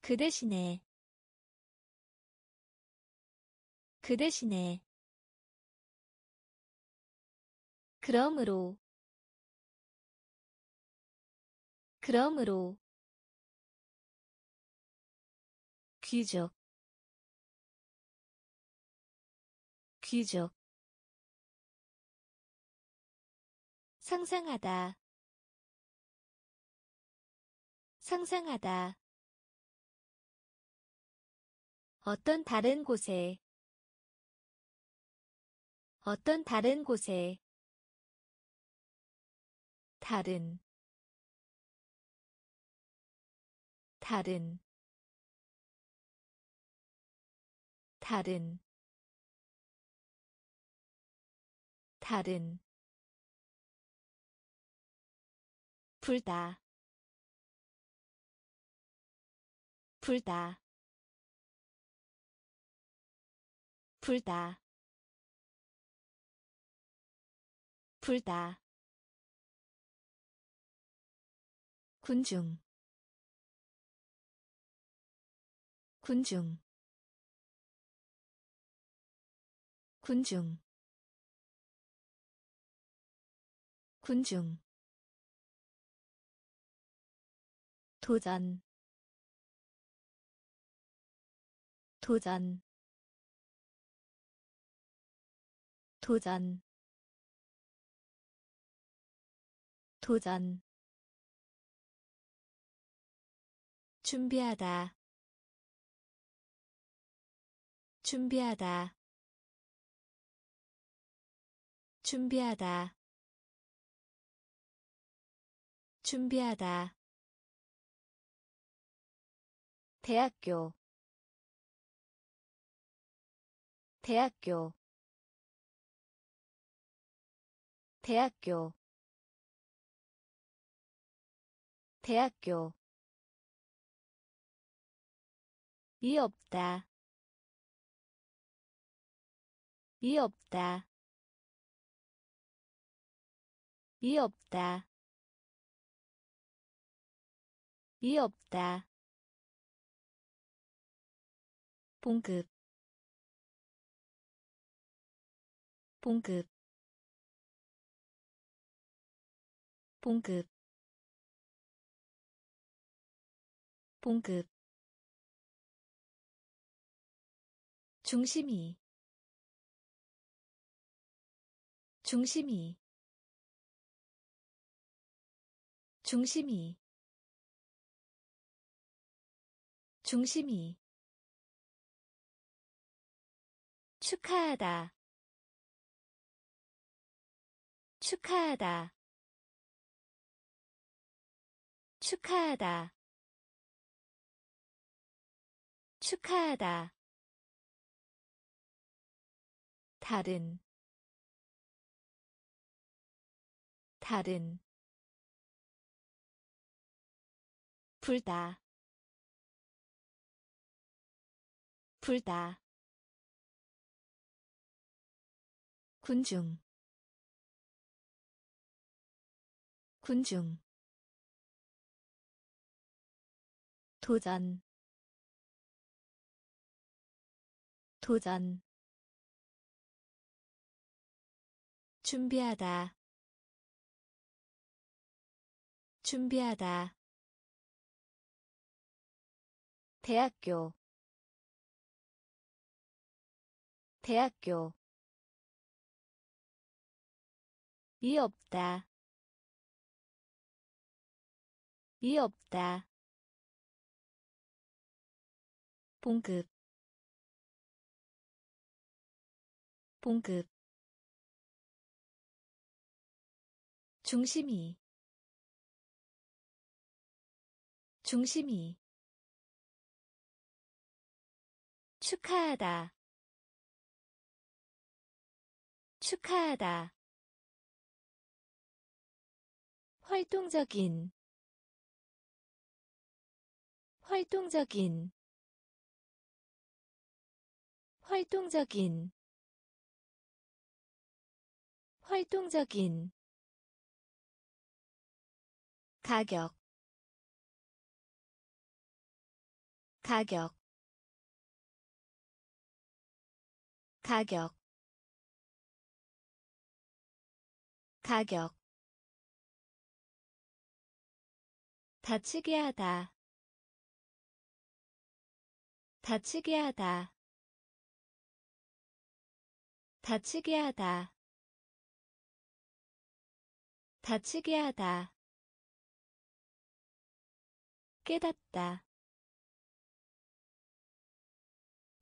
그 대신에, 그 대신에, 그러므로 그러므로 귀족 귀족 상상하다 상상하다. 어떤 다른 곳에 어떤 다른 곳에 다른 다른 다른 다른. 불다 불다. 불다. 불다 군중 군중 군중 군중. 도전 도전. 도전 도전 준비하다. 준비하다. 준비하다. 준비하다. 대학교. 대학교. 대학교. 대학교 이 없다. 이 없다. 이 없다. 이 없다. 봉급. 봉급. 봉급. 봉급 중심이 중심이 중심이 중심이. 축하하다 축하하다 축하하다 축하하다 다른 다른 불다 불다 군중 군중 도전 도전 준비하다. 준비하다. 대학교. 대학교. 이 없다. 이 없다. 봉급. 봉급 중심이 중심이 축하하다 축하하다 활동적인 활동적인 활동적인 활동적인 가격 가격 가격 가격. 다치게 하다 다치게 하다 다치게 하다 다치게 하다 깨닫다.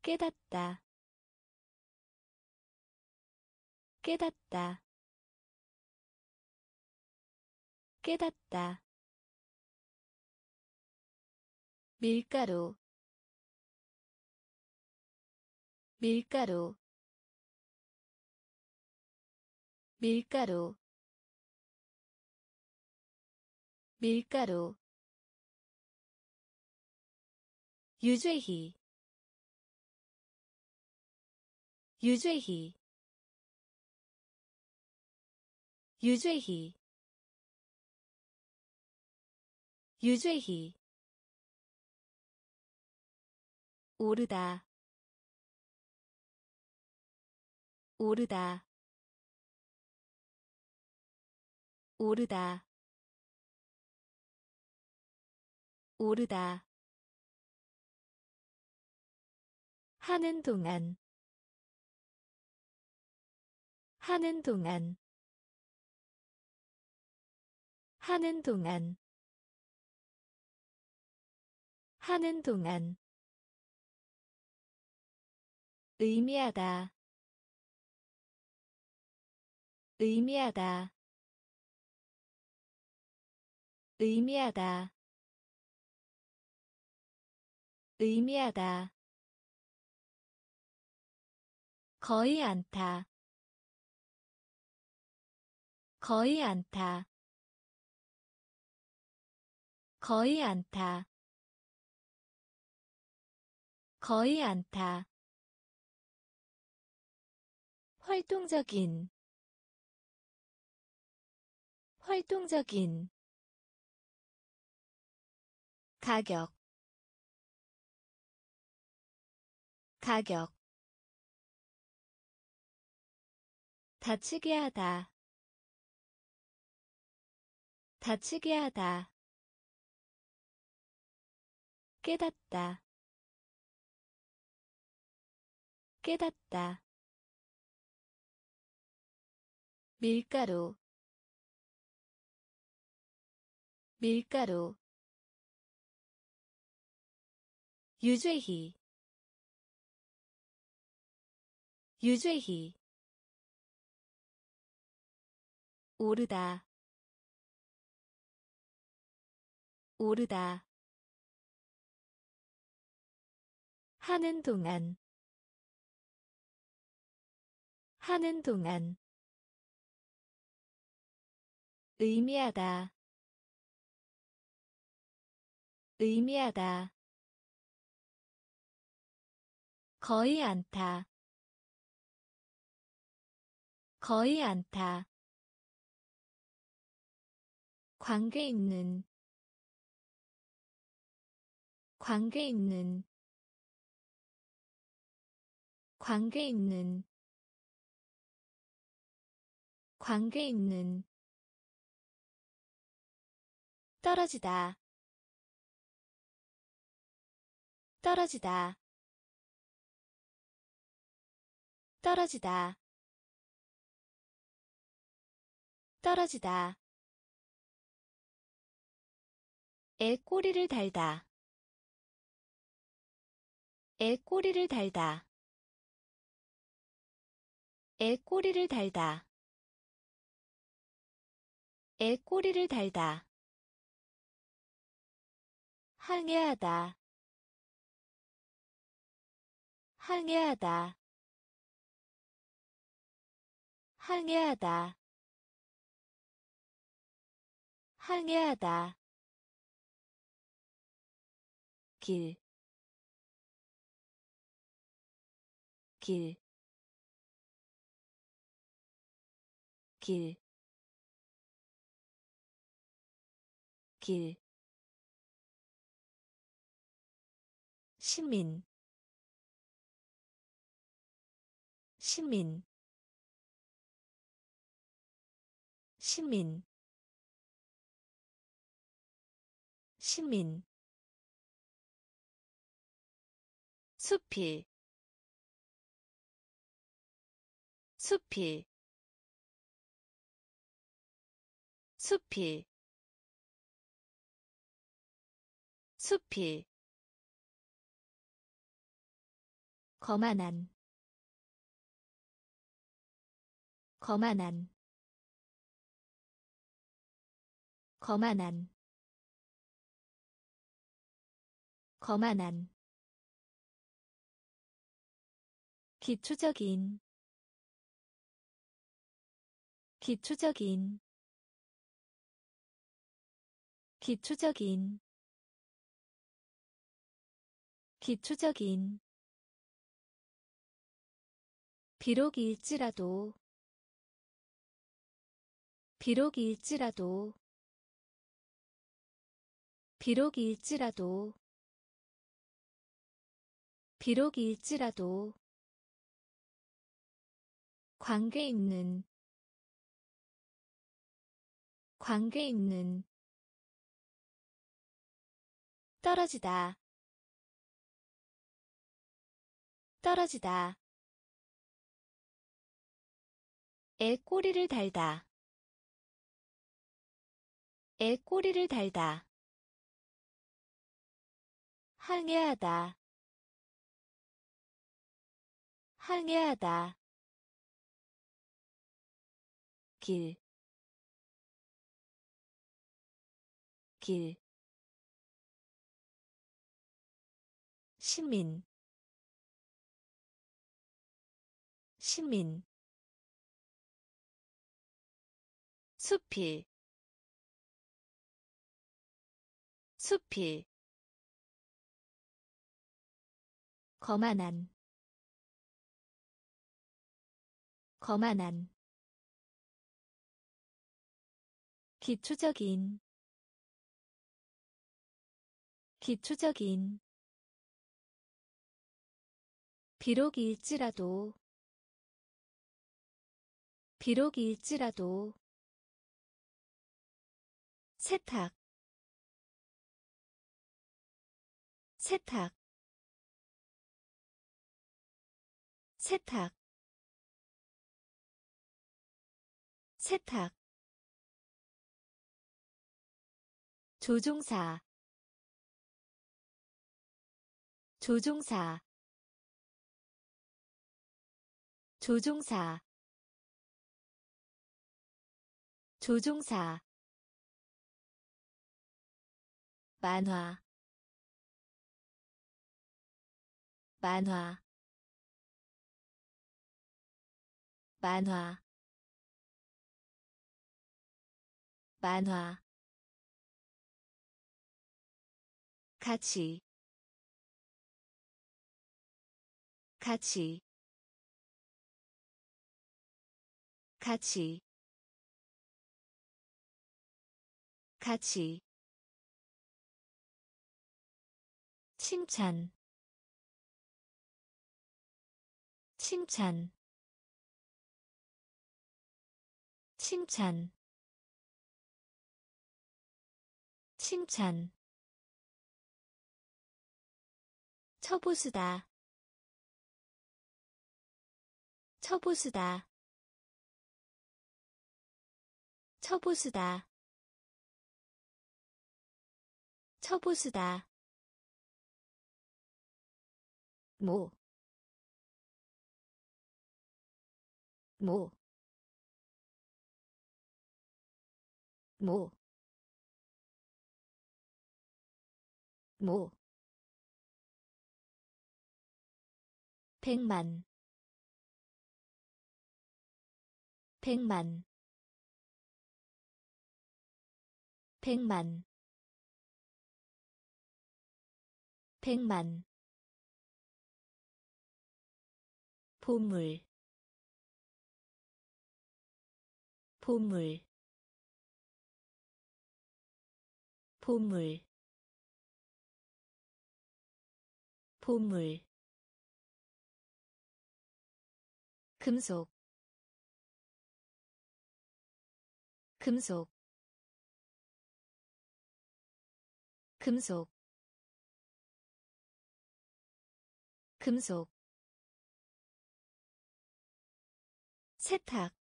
깨닫다. 깨닫다. 깨닫다. 밀가루. 밀가루. 밀가루. 밀가루 유죄희 유죄희 유죄희 유죄희 오르다. 오르다. 오르다. 오르다 하는 동안. 하는 동안. 하는 동안. 하는 동안. 의미하다. 의미하다. 의미하다. 의미하다 거의 않다 거의 않다 거의 않다 거의 않다 활동적인. 활동적인. 가격. 가격 다치게 하다. 다치게 하다. 깨닫다. 깨닫다. 밀가루. 밀가루. 유죄희. 유죄희 오르다. 오르다. 하는 동안. 하는 동안. 의미하다. 의미하다. 거의 않다 거의 않다 관계 있는 관계 있는 관계 있는 관계 있는. 떨어지다 떨어지다 떨어지다 떨어지다 애 꼬리를 달다. 애 꼬리를 달다. 애 꼬리를 달다. 애 꼬리를 달다. 항해하다. 항해하다. 항해하다. 항해하다 길, 길, 길, 길, 시민, 시민, 시민, 시민 숲이 숲이 숲이 숲이. 거만한 거만한 거만한 거만한 기초적인 기초적인 기초적인 기초적인. 비록일지라도 비록일지라도 비록일지라도 비록일지라도 관계 있는 관계 있는 떨어지다 떨어지다. 애 꼬리를 달다. 애 꼬리를 달다. 항해하다. 항해하다 길, 길, 시민, 시민, 숲이, 숲이, 거만한, 거만한 기초적인 기초적인 비록일지라도 비록일지라도 세탁 세탁 세탁 세탁 조종사 조종사 조종사 조종사. 만화 만화. 만화 만화 같이. 같이. 같이. 같이. 칭찬. 칭찬. 칭찬. 칭찬 처보수다. 처보수다. 처보수다. 처보수다. 모, 모, 모, 모, 백만, 백만, 백만, 백만. 보물. 보물. 보물. 보물 금속 금속 금속 금속. 세탁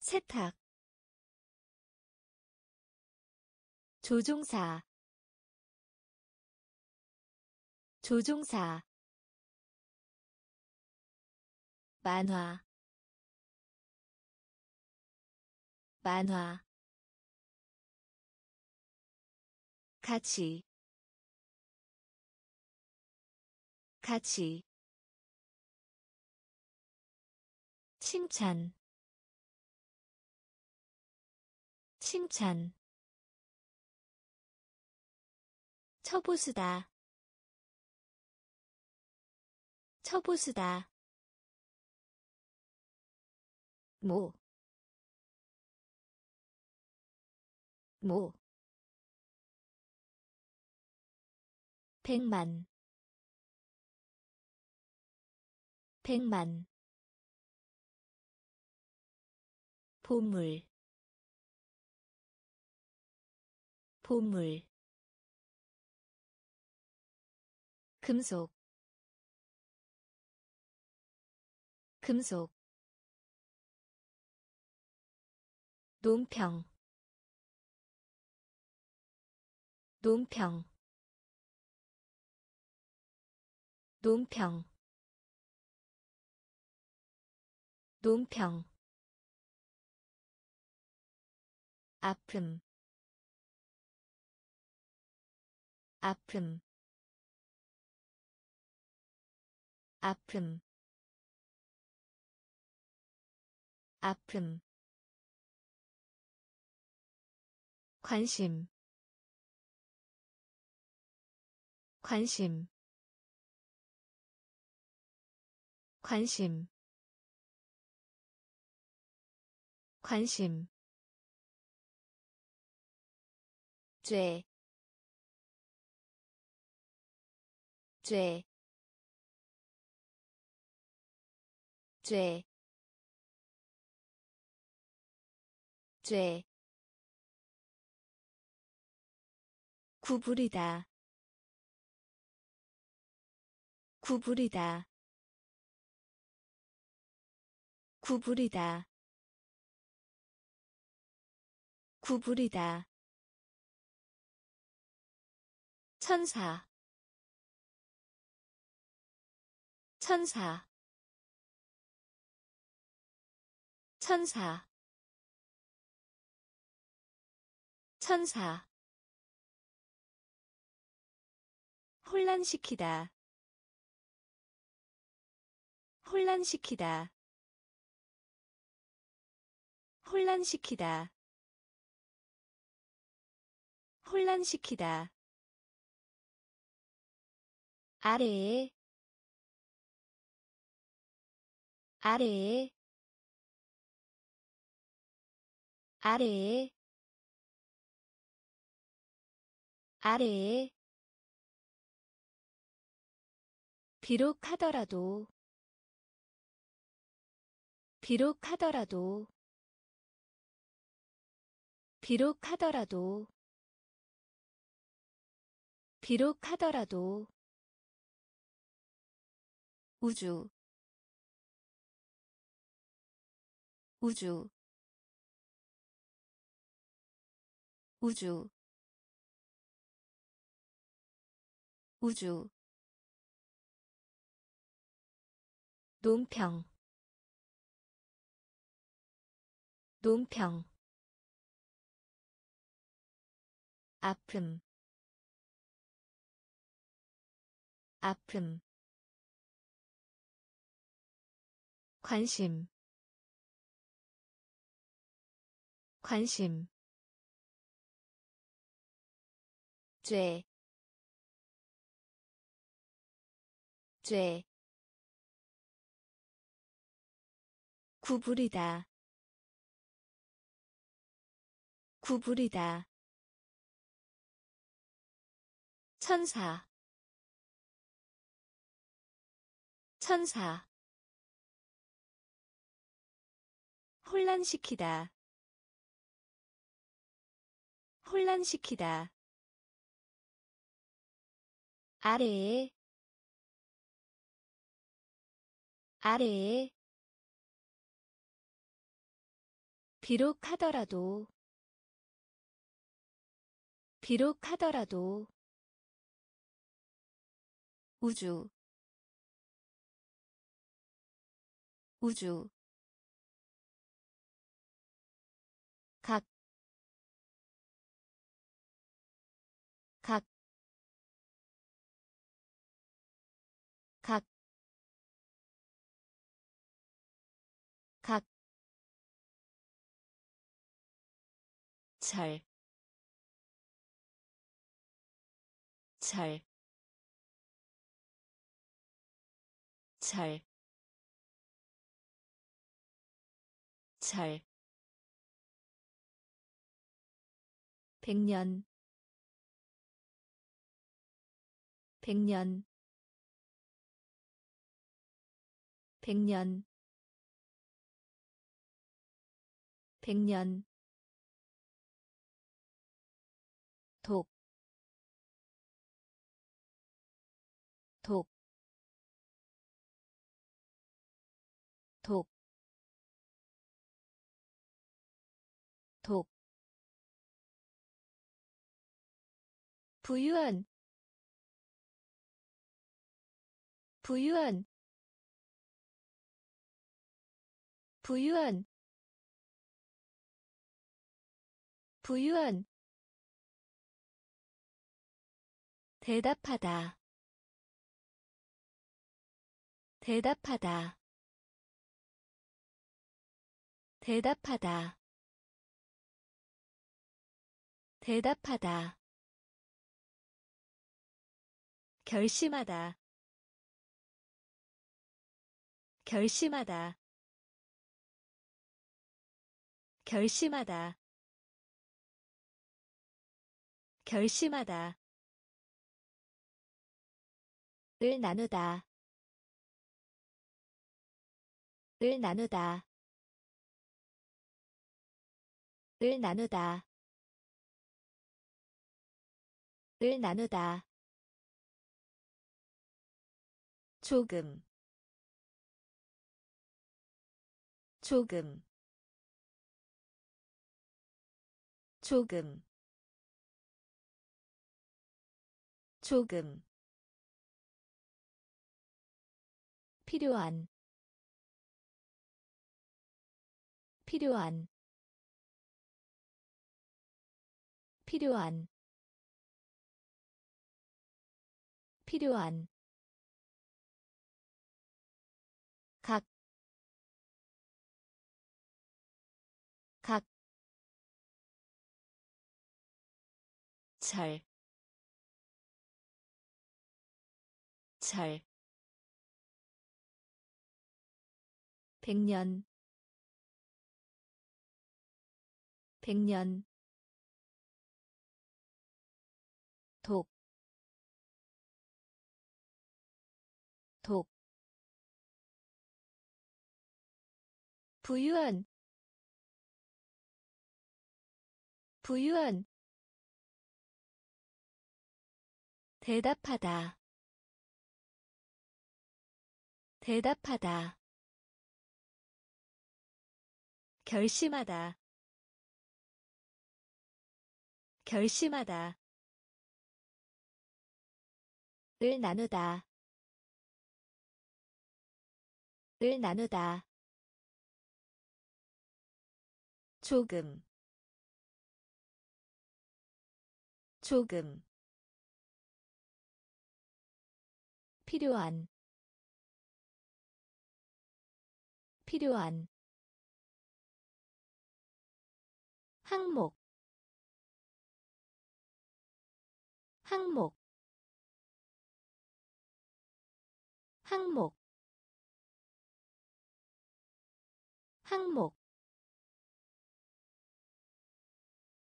세탁. 조종사 조종사 만화. 만화. 같이 같이 칭찬. 칭찬. 처보수다. 처보수다 모, 모, 백만, 백만, 보물. 보물. 금속. 금속 논평. 논평. 논평. 논평. 아픔. 아픔. 아픔. 아픔 관심. 관심. 관심. 관심. 죄, 죄, 죄, 죄 구부리다. 구부리다. 구부리다. 구부리다. 천사. 천사. 천사. 천사 혼란시키다. 혼란시키다. 혼란시키다. 혼란시키다. 아래에. 아래에. 아래에. 아래에 비록 하더라도 비록 하더라도 비록 하더라도 비록 하더라도 우주 우주 우주 우주 논평. 논평. 아픔. 아픔. 관심. 관심. 죄, 죄, 구부리다, 구부리다, 천사, 천사, 혼란시키다. 혼란시키다. 아래에. 아래에 비록 하더라도 비록 하더라도 우주 우주 잘, 잘, 잘, 잘, 백년 백년 백년 백년 부유한 부유한 부유한 부유한. 대답하다 대답하다 대답하다 대답하다 결심하다. 결심하다. 결심하다. 결심하다. 을 나누다. 을 나누다. 을 나누다. 을 나누다 조금 조금 조금 조금. 필요한 필요한 필요한 필요한 잘, 잘, 백년, 백년, 부유한 부유한 대답하다. 대답하다. 결심하다. 결심하다. 을 나누다. 을 나누다. 조금. 조금 필요한 필요한 항목 항목 항목 항목.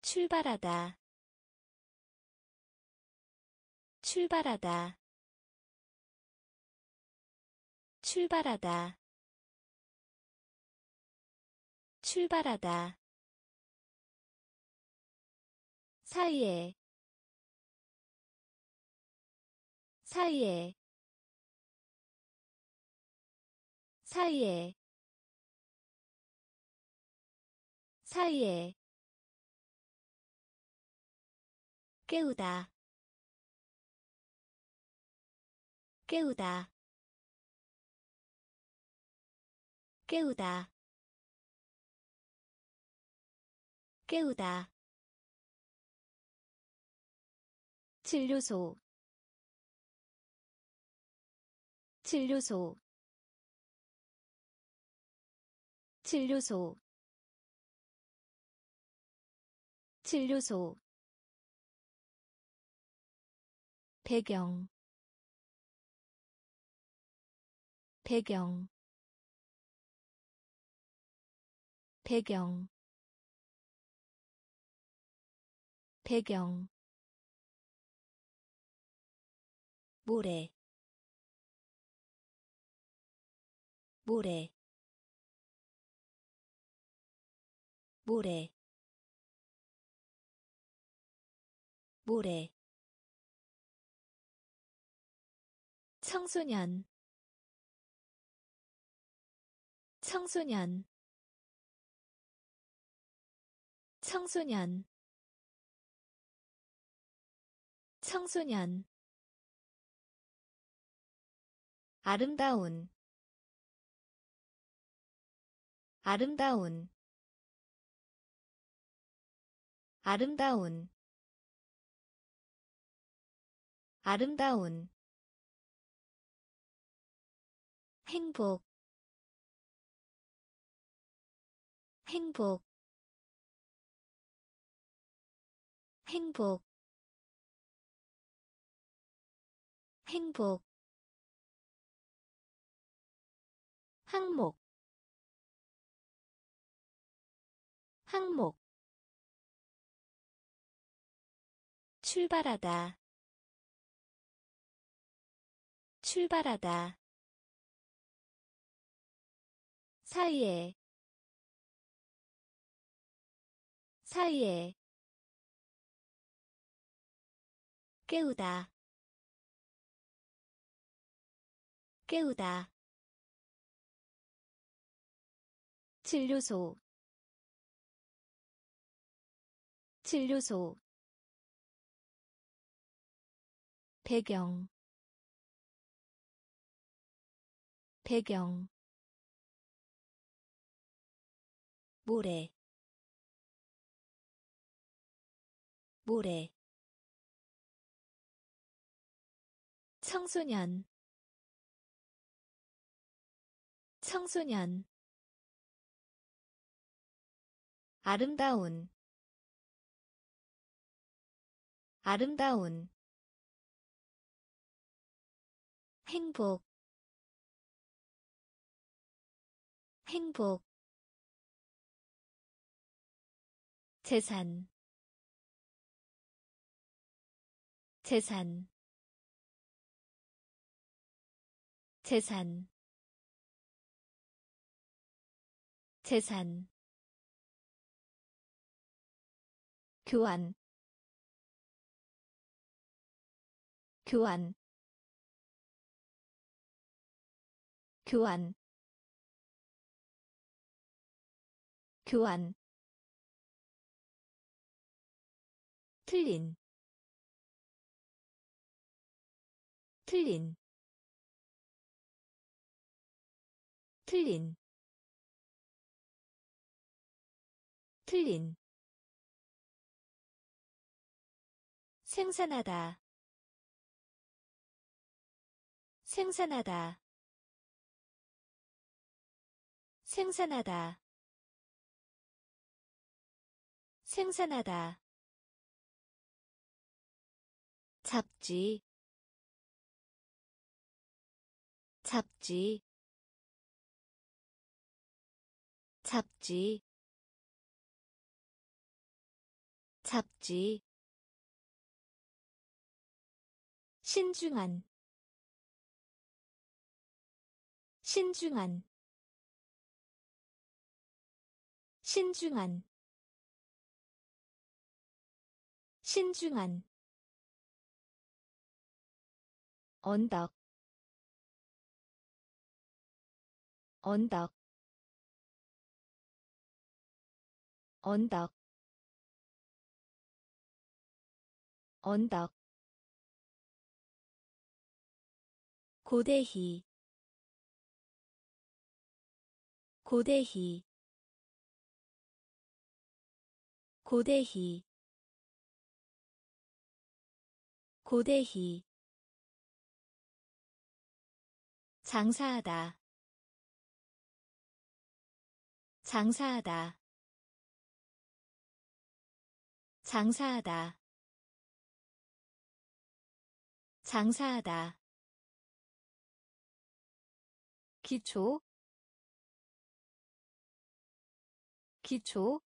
출발하다 출발하다 출발하다. 출발하다. 사이에. 사이에. 사이에. 사이에. 깨우다. 깨우다 깨우다. 깨우다. 진료소. 진료소. 진료소. 진료소. 배경. 배경 배경. 배경. 모래. 모래. 모래. 모래. 청소년. 청소년 청소년. 청소년. 아름다운. 아름다운. 아름다운. 아름다운. 행복. 행복 행복 행복 항목 항목. 출발하다 출발하다. 사이에 사이에 깨우다. 깨우다. 진료소. 진료소. 배경. 배경. 모래. 모래 청소년. 청소년. 아름다운. 아름다운. 행복. 행복. 재산. 재산 재산. 재산. 교환. 교환. 교환. 교환. 틀린. 틀린 틀린 틀린 생산하다 생산하다 생산하다 생산하다. 잡지 잡지 잡지 잡지 신중한 신중한 신중한 신중한. 언덕 언덕 언덕 언덕. 고대희 고대희 고대희 고대희 장사하다 장사하다 장사하다. 장사하다. 기초. 기초.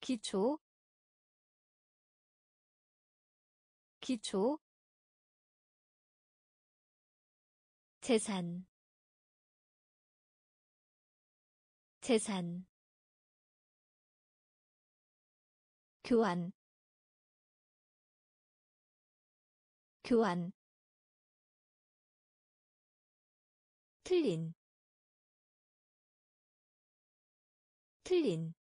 기초. 기초. 재산. 재산 교환. 교환. 틀린. 틀린.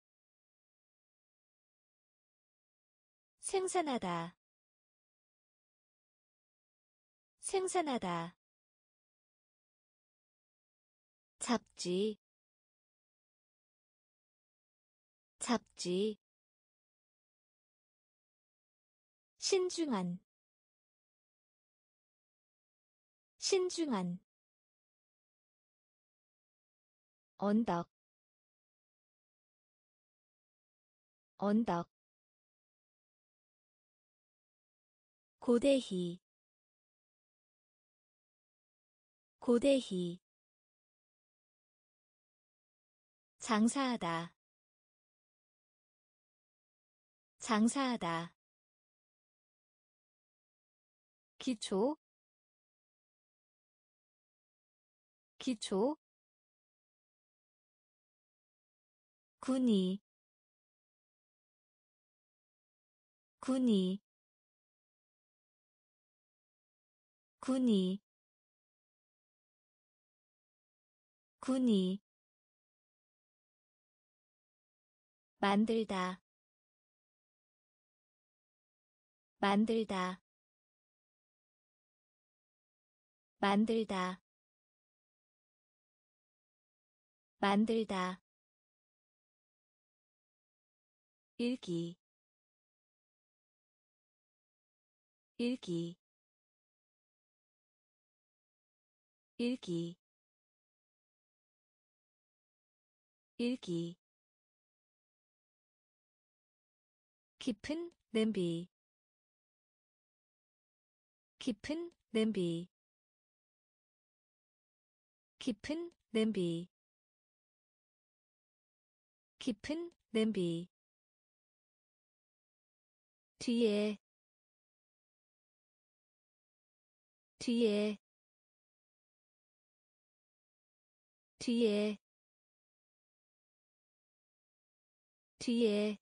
생산하다. 생산하다. 잡지. 잡지 신중한 신중한 언덕 언덕 고대희 고대희 장사하다 장사하다 기초 기초 군이 군이 군이 군이. 만들다 만들다 만들다. 만들다. 읽기. 읽기. 읽기. 읽기. 깊은 냄비. 깊은 냄비 깊은 냄비. 깊은 냄비. 뒤에. 뒤에. 뒤에. 뒤에.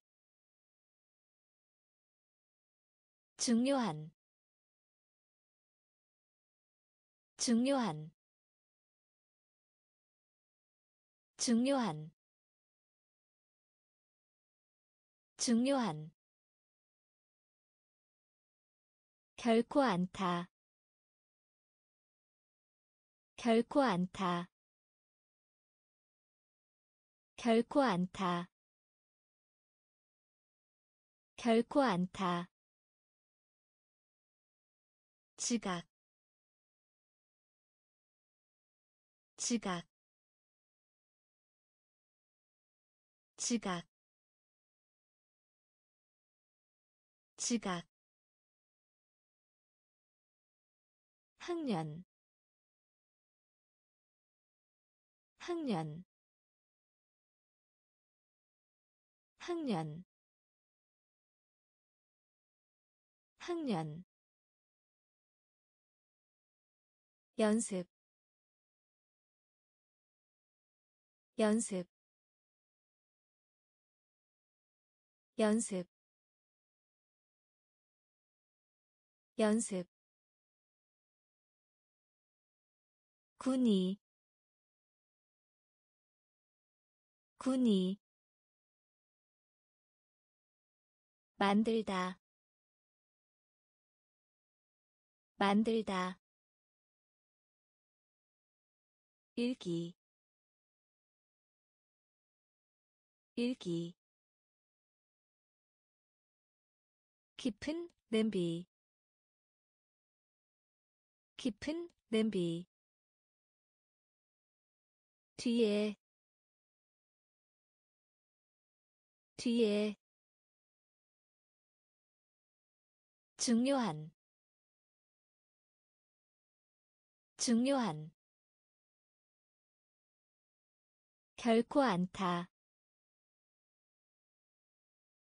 중요한. 중요한 중요한 중요한 결코 않다 결코 않다 결코 않다 결코 않다 지각 지각 지각 지각 학년 학년 학년 학년. 연습 연습 연습 연습 군이 군이 만들다 만들다 읽기 읽기 깊은 냄비. 깊은 냄비. 뒤에. 뒤에. 중요한. 중요한. 결코 않다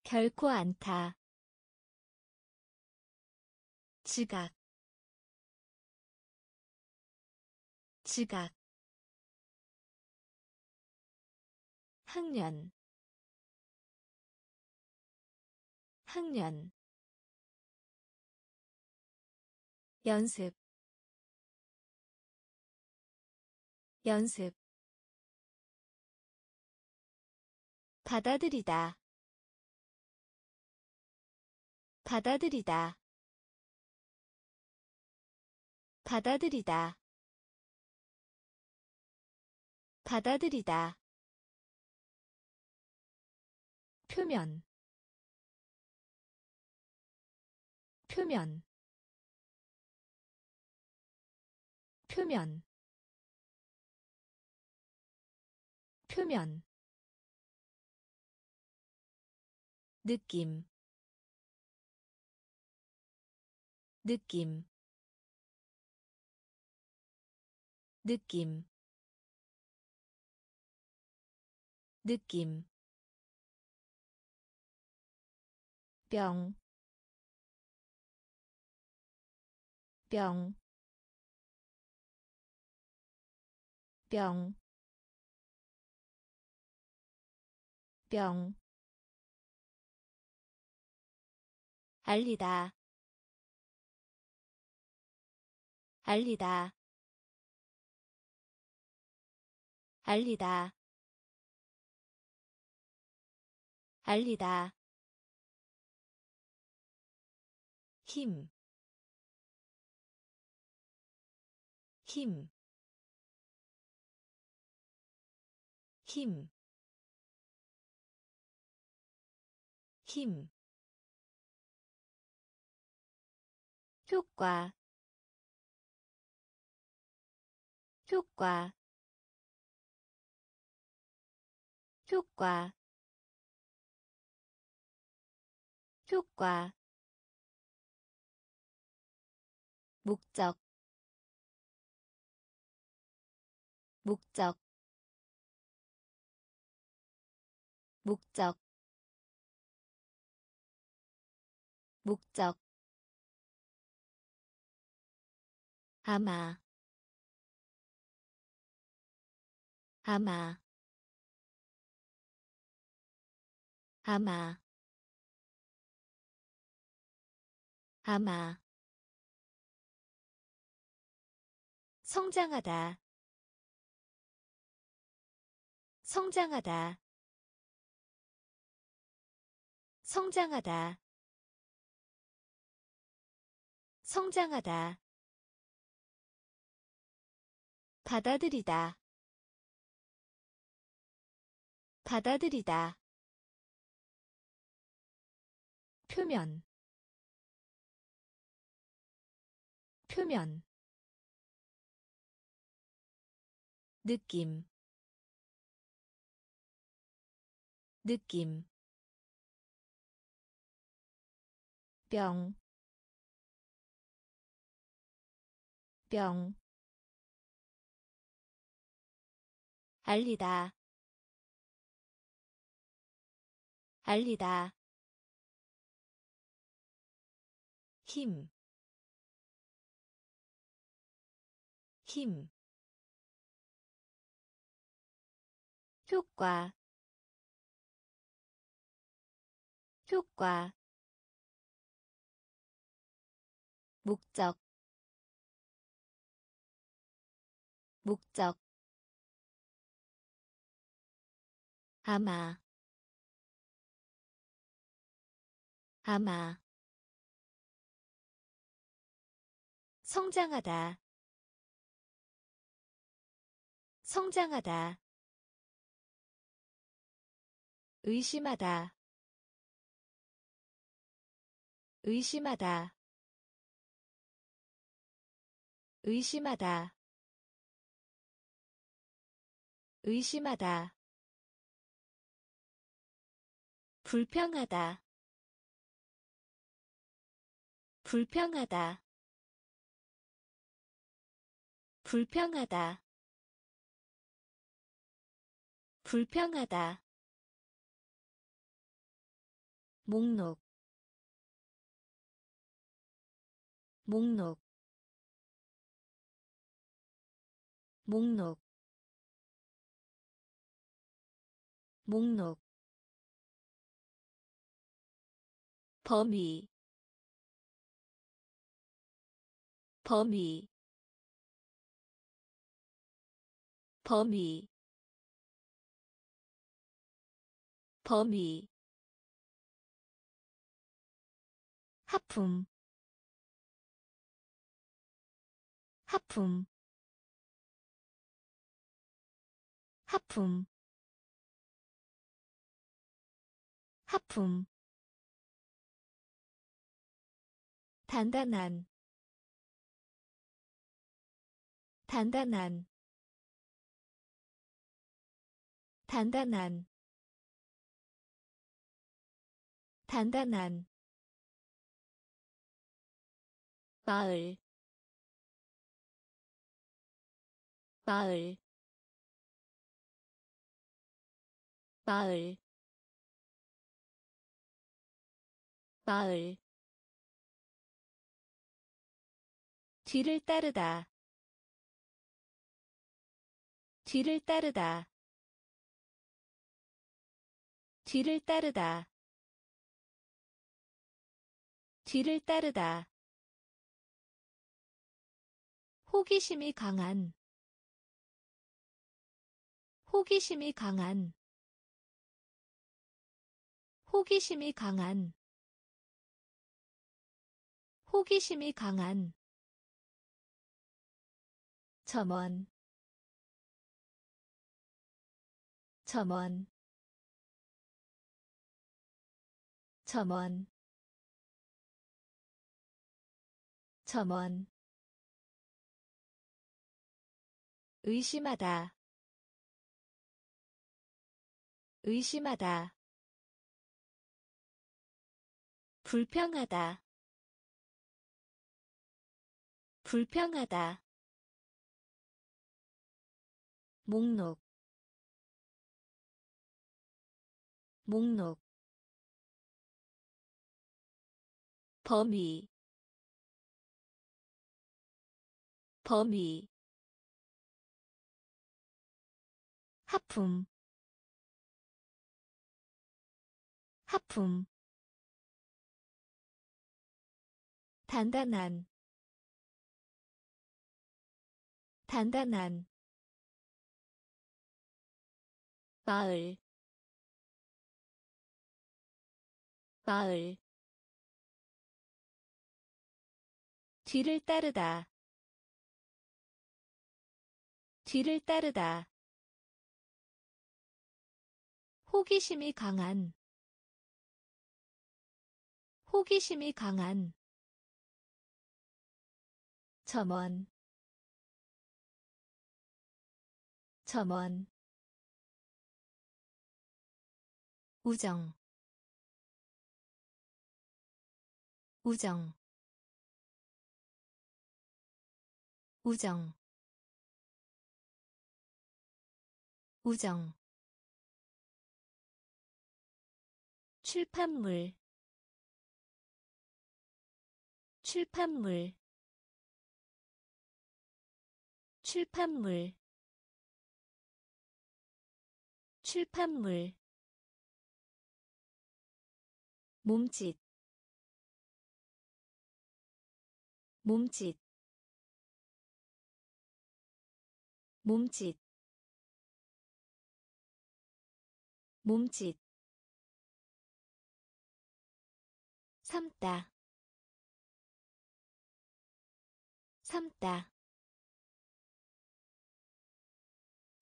결코 않다 지각 지각 학년 학년 연습 연습 받아들이다 받아들이다 받아들이다. 받아들이다. 표면. 표면. 표면. 표면. 느낌. 느낌 느낌 느낌 병, 병, 병, 뿅 알리다 알리다 알리다. 알리다. 힘, 힘, 힘, 힘, 효과, 효과, 효과, 효과 목적 목적 목적 목적. 아마 아마 아마 아마 성장하다 성장하다 성장하다 성장하다. 받아들이다 받아들이다 표면 표면 느낌 느낌 뿅, 뿅, 알리다, 알리다, 힘, 힘, 효과. 효과. 목적. 목적. 아마. 아마 성장하다. 성장하다. 의심하다. 의심하다. 의심하다. 의심하다. 불평하다. 불평하다 불평하다. 불평하다. 목록. 목록. 목록. 목록. 범위. 범위 범위 범위 하품 하품 하품 하품. 단단한 단단한 단단한 단단한 마을 마을 마을 마을. 뒤를 따르다 뒤를 따르다 뒤를 따르다. 뒤를 따르다. 호기심이 강한. 호기심이 강한. 호기심이 강한. 호기심이 강한. 점원. 점원 점원. 점원. 의심하다. 의심하다. 불평하다. 불평하다. 목록. 목록 범위 범위 하품 하품 단단한 단단한 마을 마을 뒤를 따르다. 뒤를 따르다. 호기심이 강한. 호기심이 강한. 점원. 점원. 우정. 우정 우정 우정. 출판물 출판물. 출판물 출판물. 몸짓 몸짓 몸짓 몸짓 삼다 삼다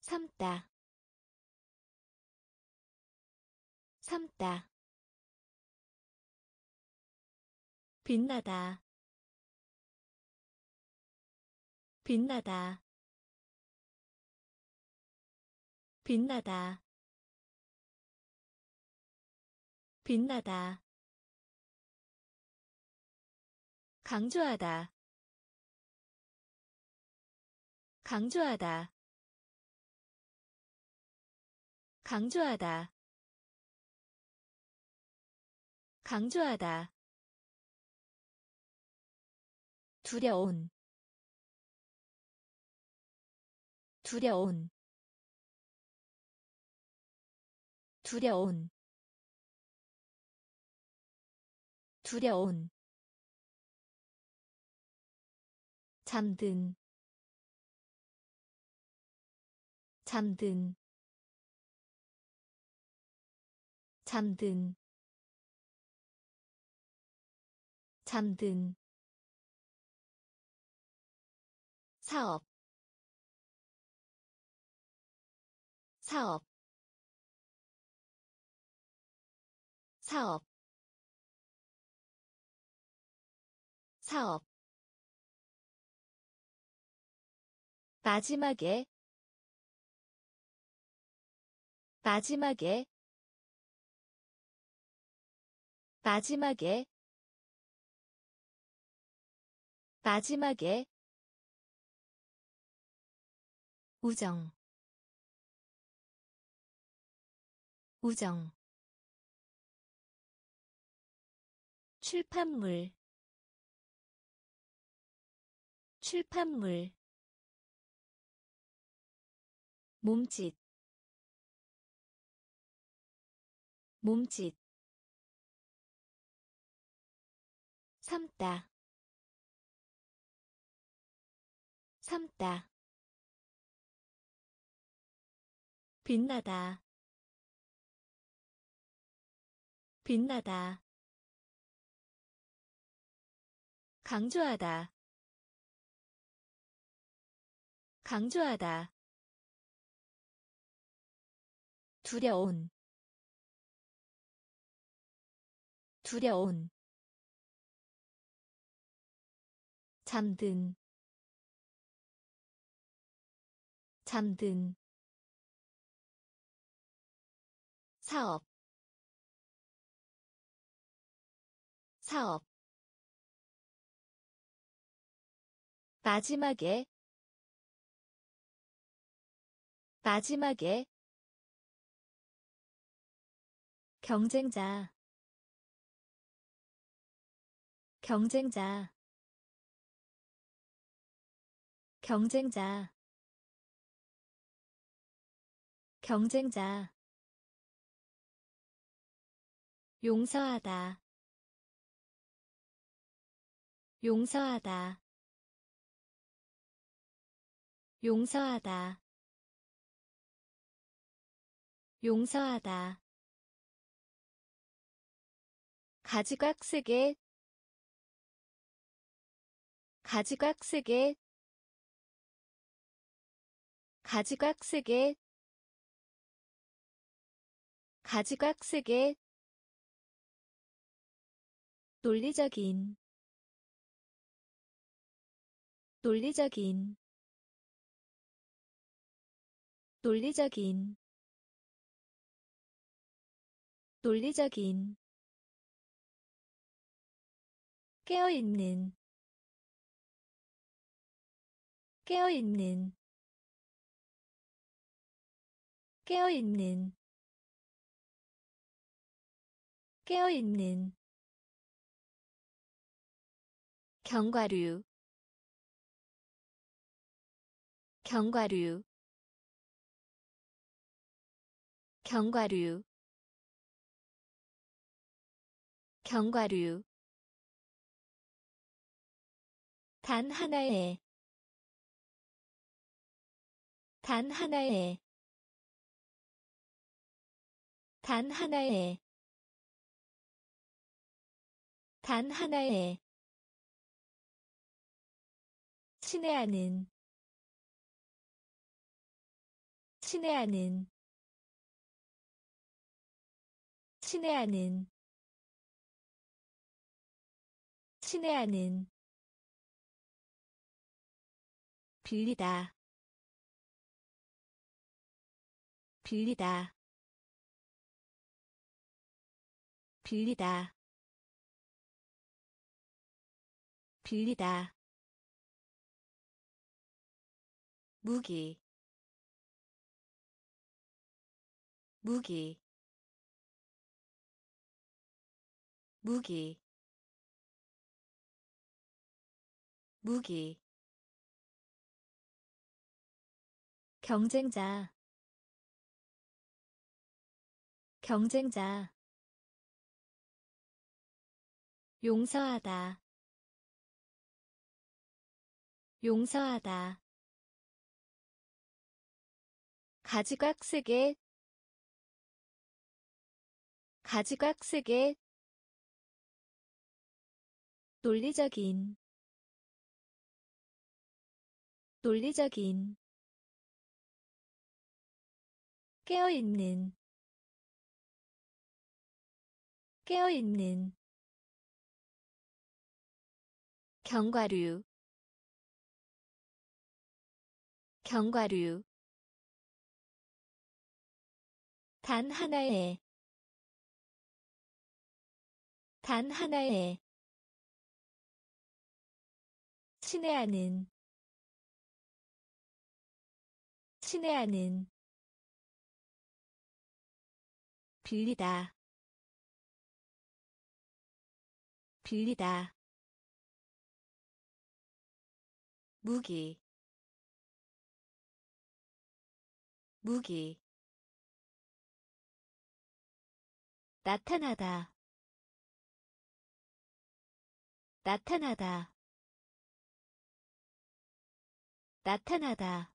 삼다 삼다. 빛나다 빛나다 빛나다. 빛나다. 강조하다. 강조하다. 강조하다. 강조하다. 두려운. 두려운 두려운 두려운 잠든 잠든 잠든 잠든. 사업 사업 사업 사업. 마지막에 마지막에 마지막에 마지막에. 우정 우정 출판물. 출판물. 몸짓. 몸짓. 삼다. 삼다. 빛나다. 빛나다 강조하다. 강조하다. 두려운. 두려운. 잠든. 잠든. 사업. 사업 마지막에 마지막에 경쟁자 경쟁자 경쟁자 경쟁자. 용서하다 용서하다 용서하다. 용서하다. 가지각색의 가지각색의 가지각색의 가지각색의 논리적인. 논리적인 논리적인 논리적인 깨어있는 깨어있는 깨어있는 깨어있는. 견과류 견과류 견과류 견과류. 단 하나의 단 하나의 단 하나의 단 하나의 친애하는 친애하는 친애하는 친애하는 빌리다 빌리다 빌리다 빌리다. 무기 무기 무기 무기 경쟁자 경쟁자 용서하다 용서하다 가지각색의 가지각색의 논리적인 논리적인 깨어있는 깨어있는 견과류 견과류. 단 하나의 단 하나의 친애하는 친애하는 빌리다 빌리다 무기 무기 나타나다 나타나다 나타나다.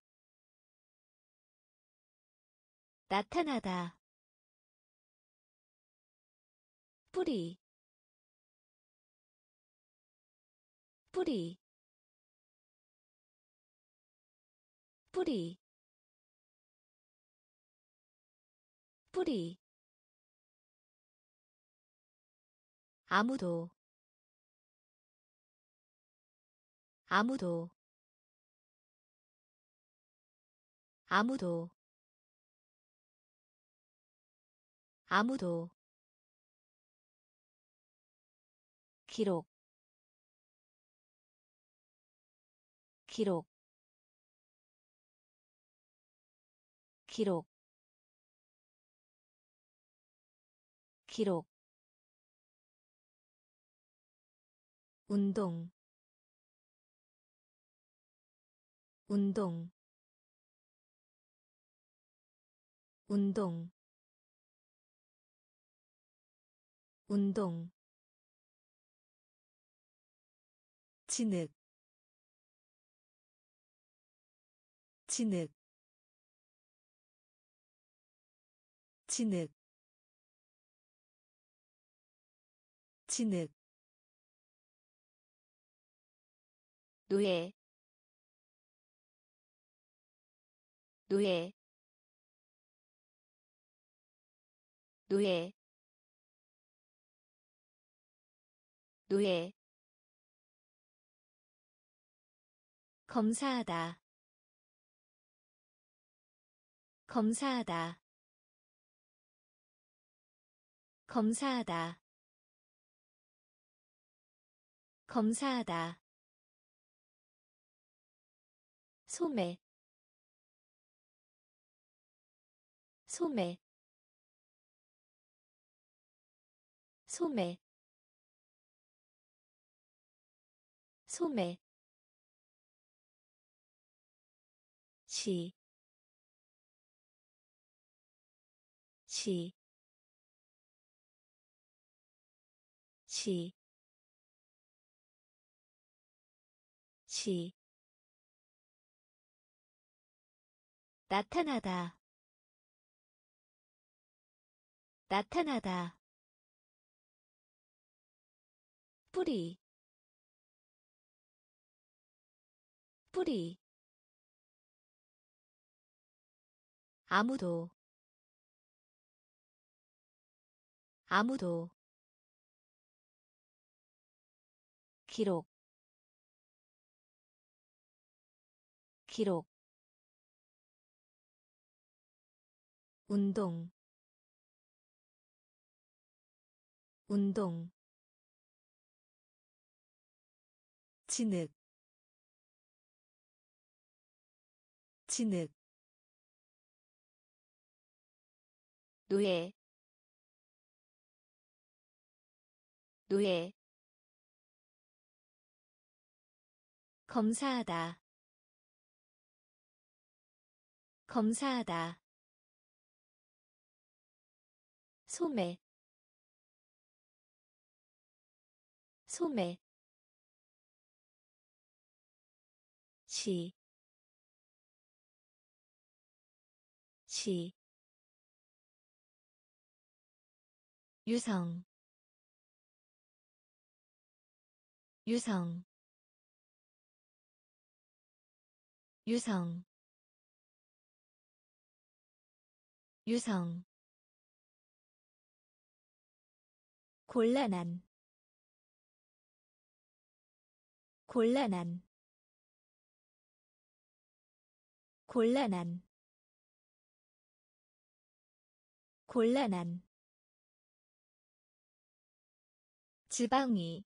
나타나다. 뿌리. 뿌리. 뿌리. 뿌리. 아무도. 아무도 아무도 아무도 기록 기록 기록 기록. 운동 운동 운동. 운동. 진흙. 진흙. 진흙. 진흙. 노예. 노예 노예 노예 검사하다 검사하다. 검사하다 검사하다. 소매 소매 소매 소매 시, 시, 시, 시. 나타나다 나타나다 뿌리 뿌리 아무도 아무도 기록 기록 운동 운동 진흙 진흙 노예 노예 검사하다 검사하다 소매 소매 시, 시, 유성, 유성, 유성, 유성. 곤란한 곤란한 곤란한. 곤란한. 지방이.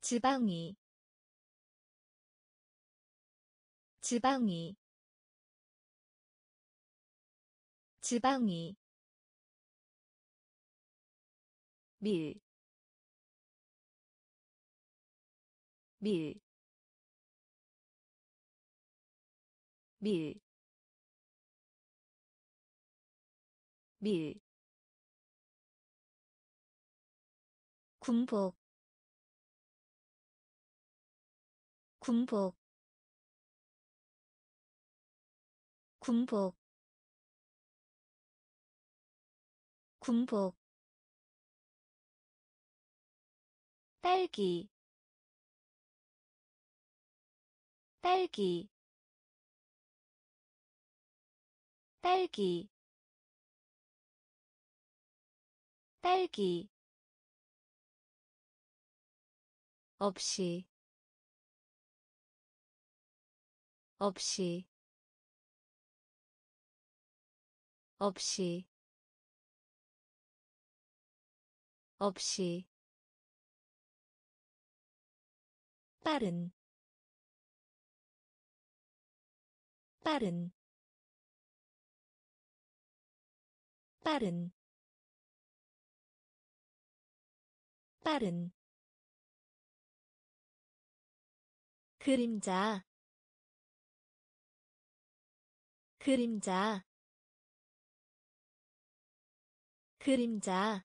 지방이. 지방이. 지방이. 밀, 밀, 밀, 밀 군복 군복 군복 군복 딸기 딸기 딸기. 딸기. 없이. 없이. 없이. 없이. 빠른. 빠른 빠른 빠른. 그림자 그림자. 그림자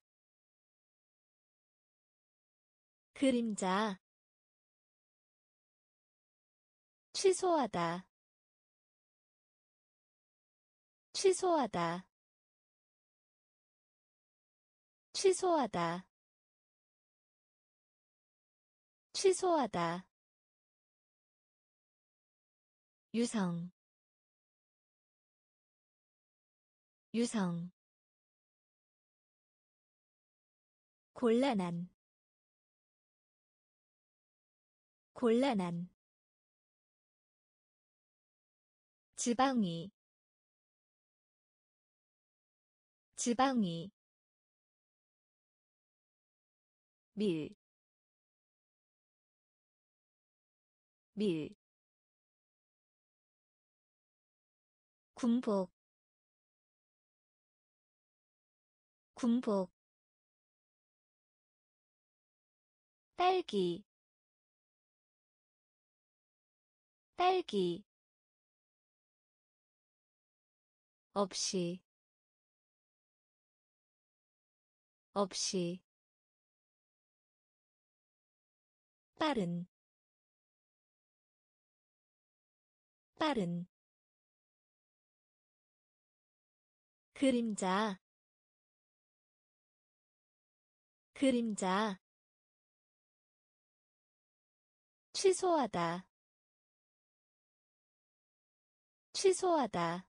그림자. 취소하다 취소하다 취소하다. 취소하다. 유성. 유성. 곤란한. 곤란한. 지방이 지방이 밀, 밀, 군복, 군복, 딸기, 딸기, 없이, 없이, 빠른 빠른. 그림자 그림자. 취소하다 취소하다.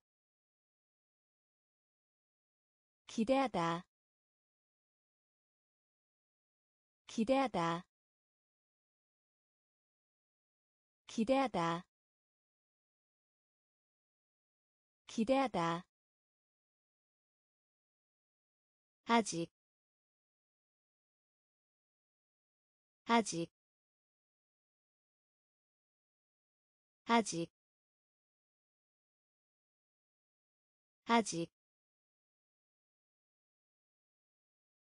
기대하다 기대하다 기대하다. 기대하다. 아직. 아직. 아직. 아직.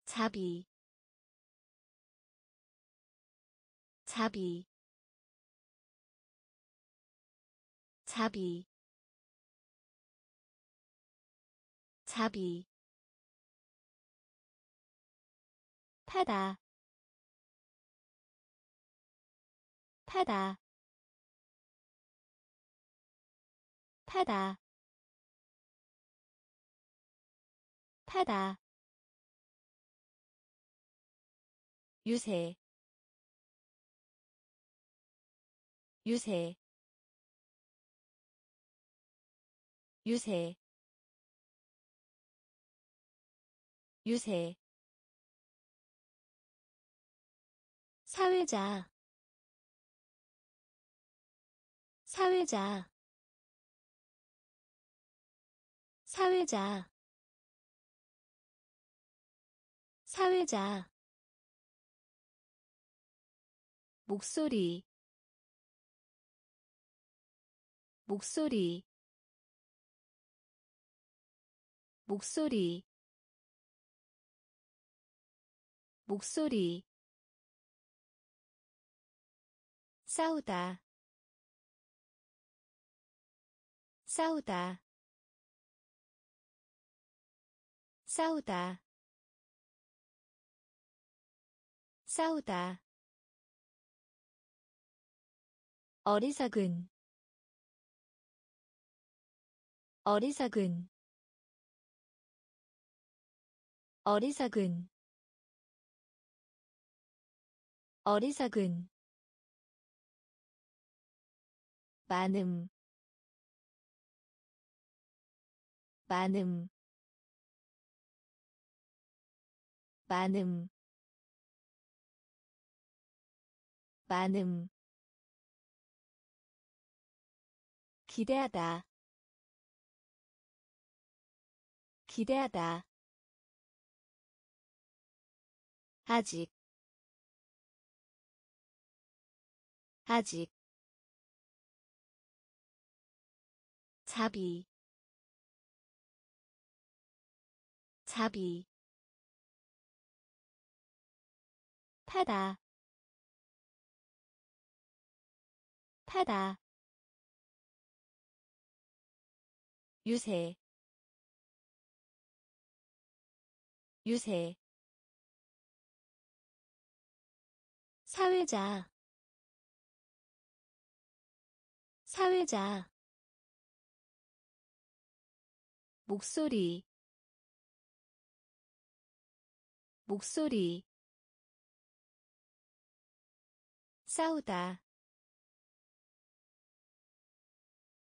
자비. 자비 자비. 자비. 타다. 타다. 타다. 타다. 유세. 유세 유세 유세. 사회자 사회자. 사회자 사회자. 목소리 목소리 목소리 목소리 싸우다 싸우다 싸우다 싸우다. 어리석은 어리석은 어리석은 어리석은 많음 많음 많음 많음. 기대하다 기대하다 아직. 아직. 자비. 자비. 타다. 타다. 유세. 유세 사회자. 사회자. 목소리. 목소리. 싸우다.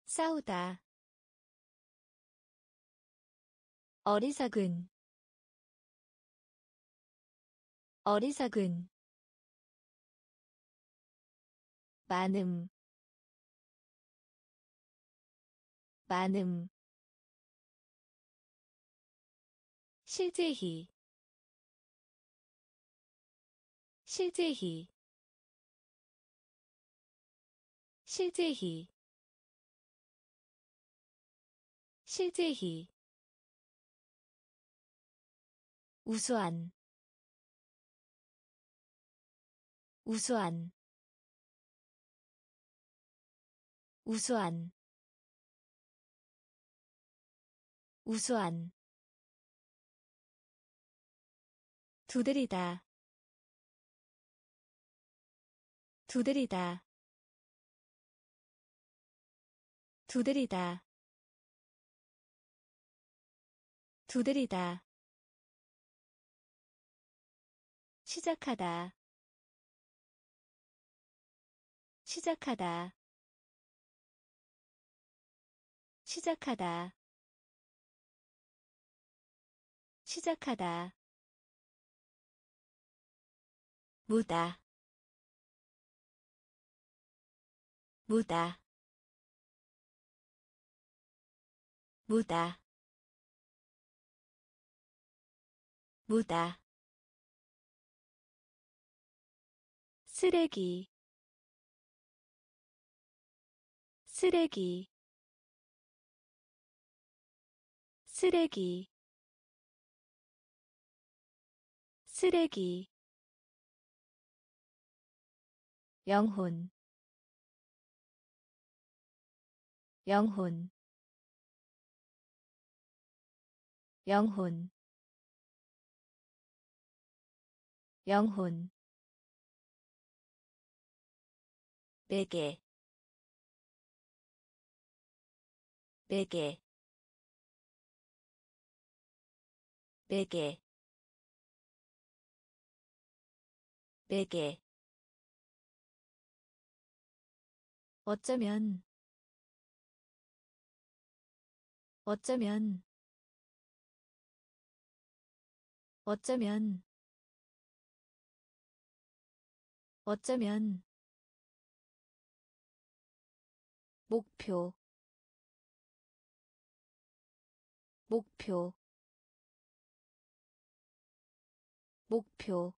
싸우다. 어리석은. 어리석은 많음. 많음. 실제히. 실제히. 실제히. 실제히. 우수한. 우수한 우수한 우수한 두드리다 두드리다 두드리다 두드리다. 시작하다 시작하다 시작하다. 시작하다. 무다. 무다. 무다. 무다. 쓰레기. 쓰레기 쓰레기. 쓰레기. 영혼. 영혼. 영혼. 영혼. 베개. 베개 베개 베개. 어쩌면 어쩌면 어쩌면 어쩌면. 목표 목표 목표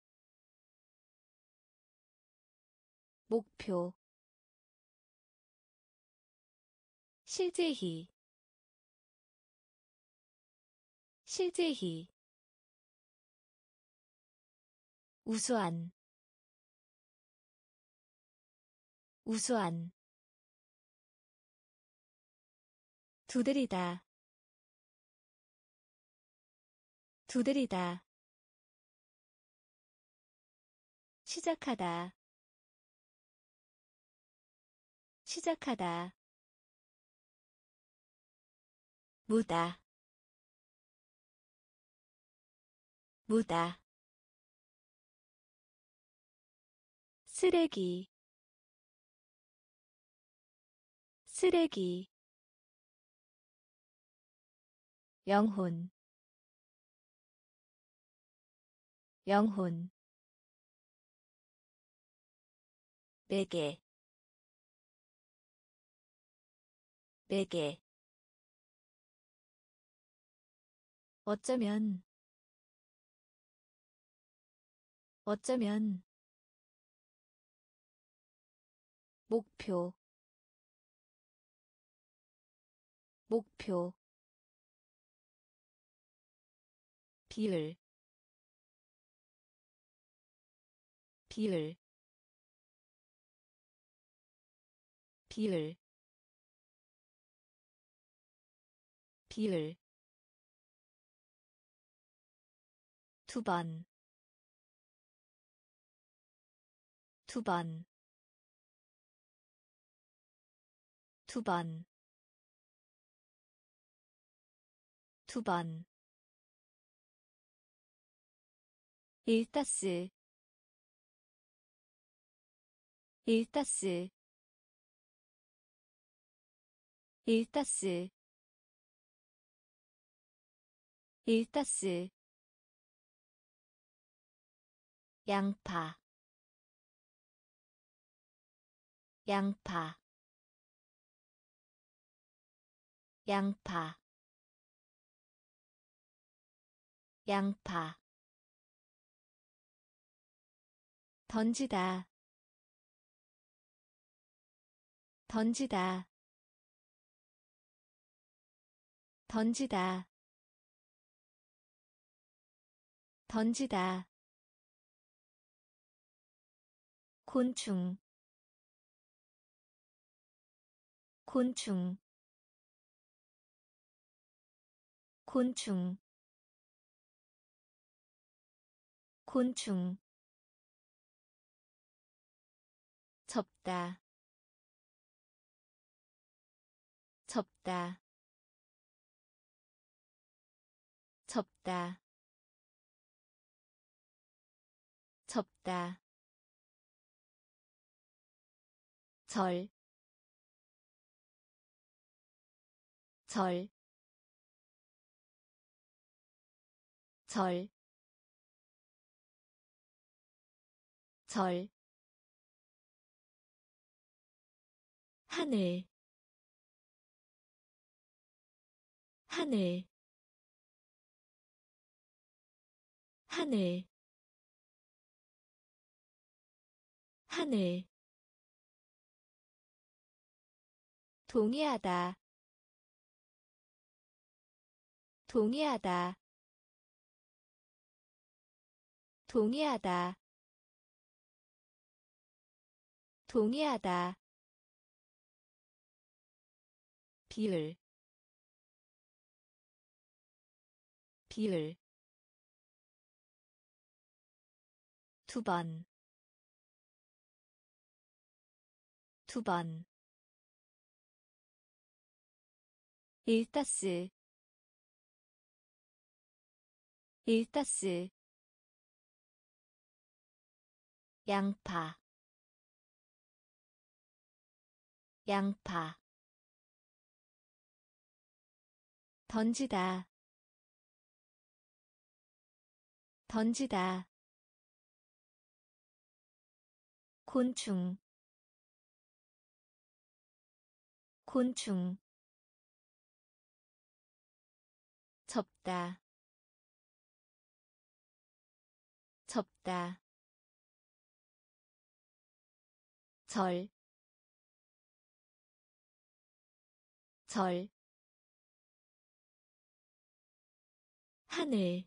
목표 실제히 실제히 우수한 우수한 두드리다 두드리다 시작하다. 시작하다. 무다. 무다. 쓰레기. 쓰레기. 영혼. 영혼 베개 베개. 어쩌면 어쩌면 목표 목표. 비율 비율 비율 비율 두 번, 두 번, 두 번, 두 번. 일타스 일타스 일타스 일타스 양파 양파 양파 양파. 던지다 던지다 던지다. 던지다. 곤충. 곤충. 곤충. 곤충. 접다. 접다 접다. 접다. 절, 절, 절, 절, 하늘, 하늘, 하늘, 하늘 동의하다 동의하다 동의하다 동의하다. 비율 비율 두 번, 두 번, 일타스. 일타스. 양파. 양파. 던지다. 던지다 곤충. 곤충. 접다. 접다. 절, 절, 하늘,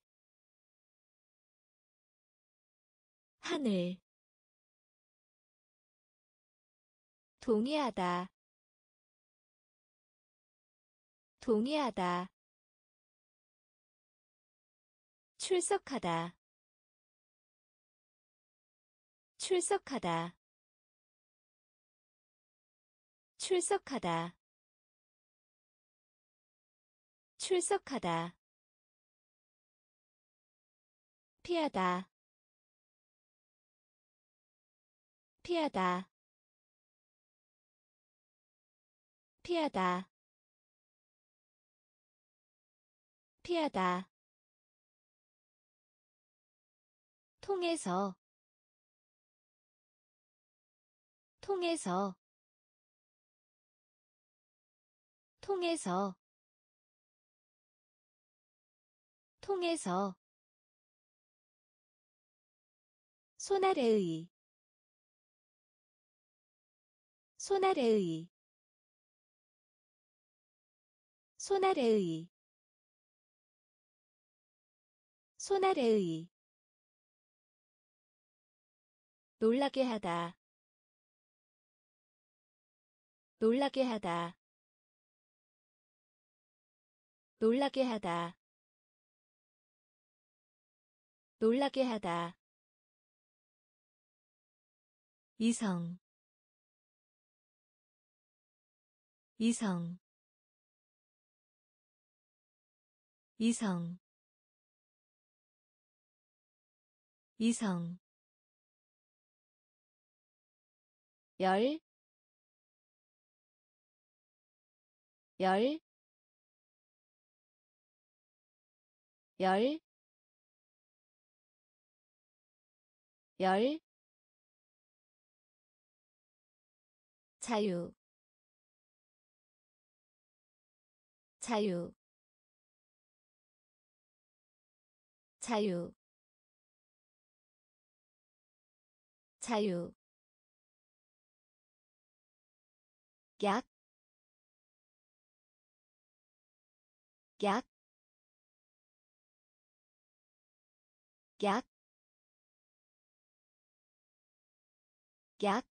하늘, 동의하다, 동의하다, 출석하다. 출석하다. 출석하다. 출석하다. 피하다. 피하다 피하다. 피하다. 통해서. 통해서. 통해서. 통해서. 손아래의. 손아래의 손아래의 손아래의. 놀라게 하다 놀라게 하다 놀라게 하다 놀라게 하다. 이성 이성 이성 이성 열, 열, 열, 열, 자유, 자유, 자유, 자유. 약, 약, 약, 약,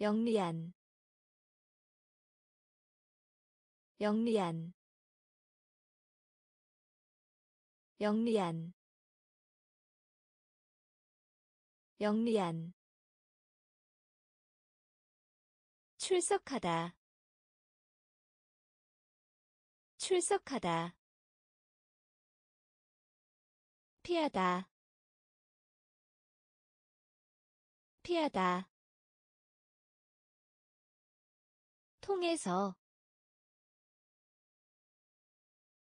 영리한, 영리한, 영리한, 영리한 출석하다 출석하다 피하다 피하다. 통해서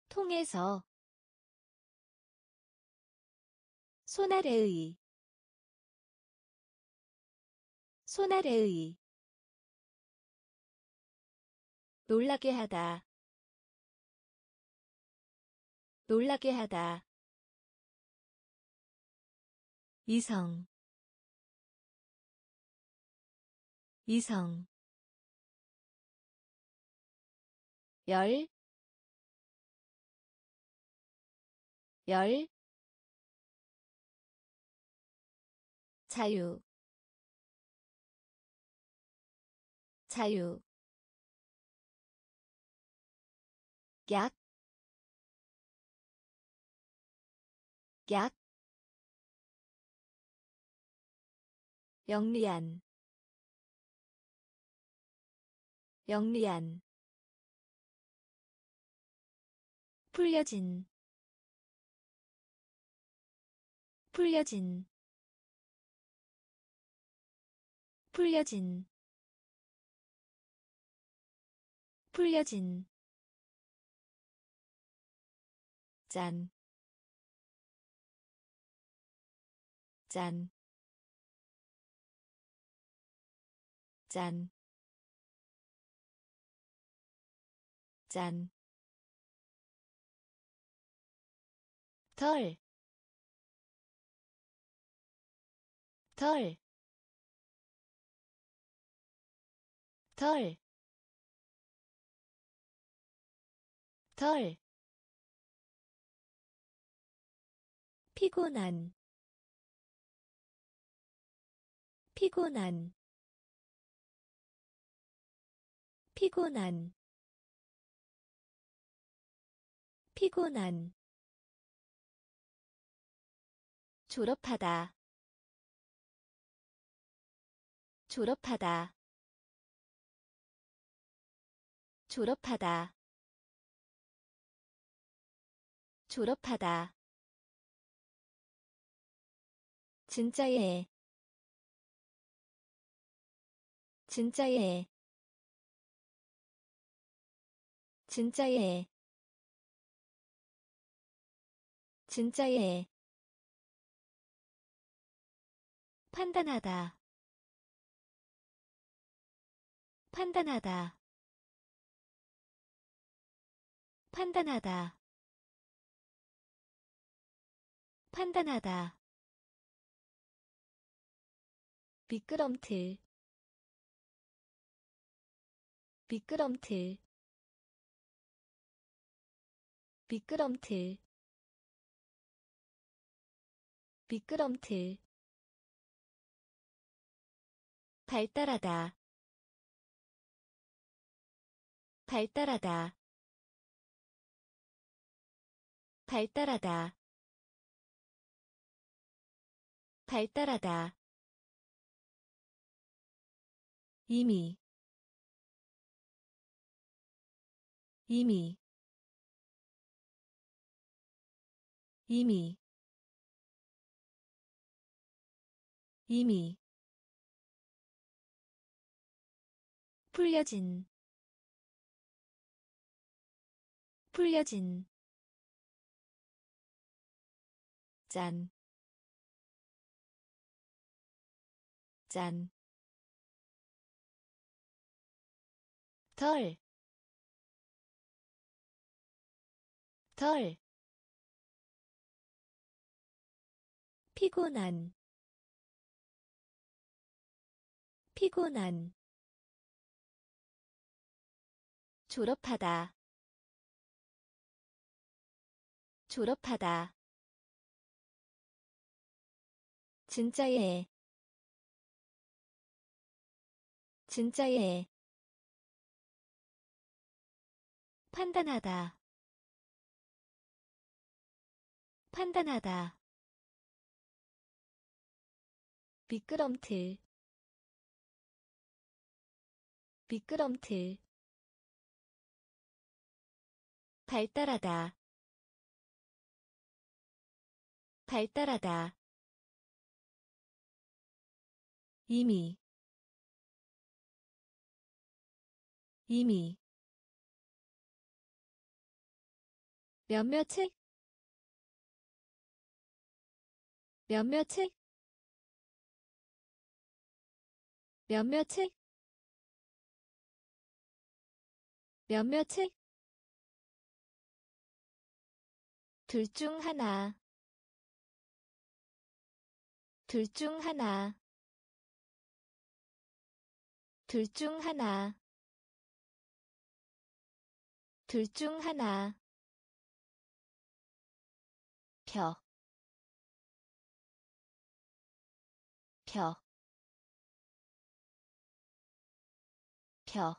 통해서 손아래의 손아래의. 놀라게 하다 놀라게 하다. 이성 이성. 열, 열, 자유, 자유, 약, 약, 영리한, 영리한, 풀려진, 풀려진, 풀려진, 풀려진 짠, 짠, 짠, 짠, 덜, 덜, 덜, 덜, 피곤한 피곤한 피곤한 피곤한. 졸업하다 졸업하다 졸업하다. 졸업하다. 진짜예 진짜예 진짜예 진짜예 판단하다. 판단하다 판단하다. 판단하다. 미끄럼틀. 미끄럼틀. 미끄럼틀. 미끄럼틀. 발달하다. 발달하다 발달하다. 발달하다. 이미. 이미. 이미. 이미. 풀려진. 풀려진 짠, 짠, 덜, 덜, 피곤한, 피곤한, 졸업하다, 졸업하다, 진짜예 진짜예 판단하다 판단하다. 미끄럼틀 미끄럼틀. 발달하다 발달하다 이미 이미. 몇몇 책 몇몇 책 몇몇 책 몇몇 책둘중 하나. 둘 중 하나 둘 중 하나. 둘 중 하나. 펴, 펴, 펴,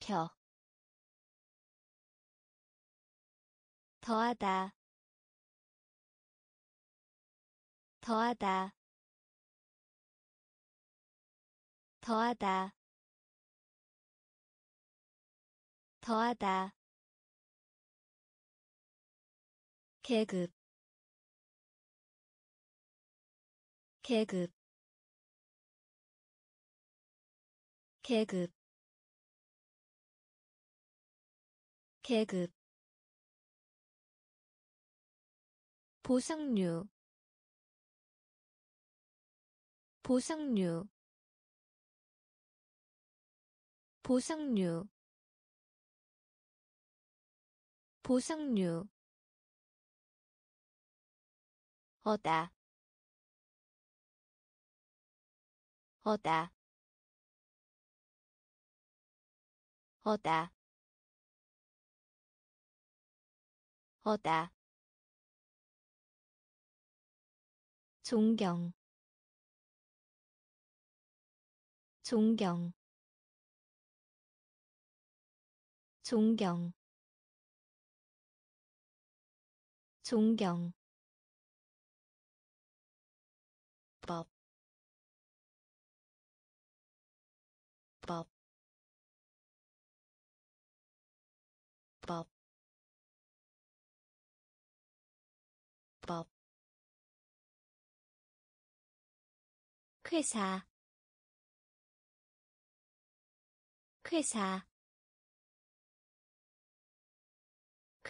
펴. 더하다, 더하다, 더하다, 더하다. 계급. 계급. 계급. 계급. 보상류. 보상류 보상류 보상류 어다 어다 어다 어다. 존경 존경 존경 존경. 회사, 회사,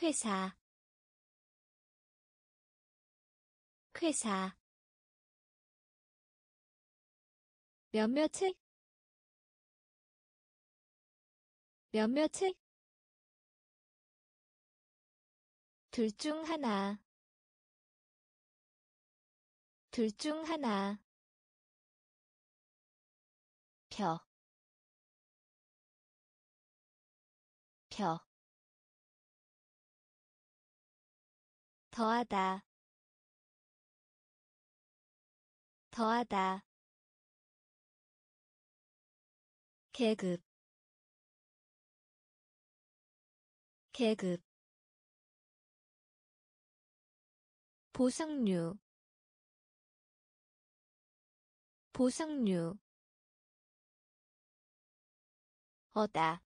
회사, 회사. 몇몇의 몇몇의 둘중 하나. 둘 중 하나. 펴, 펴, 더하다, 더하다, 계급. 계급. 보상류. 보상류. 어다.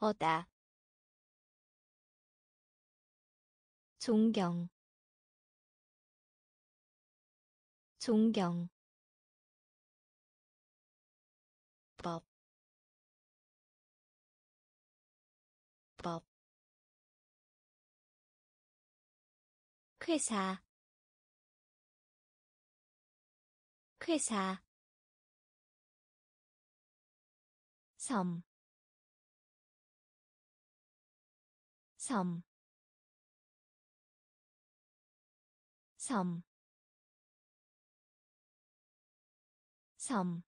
어다 존경 존경 법, 법. 회사, 회사. 섬, 섬, 섬, 섬.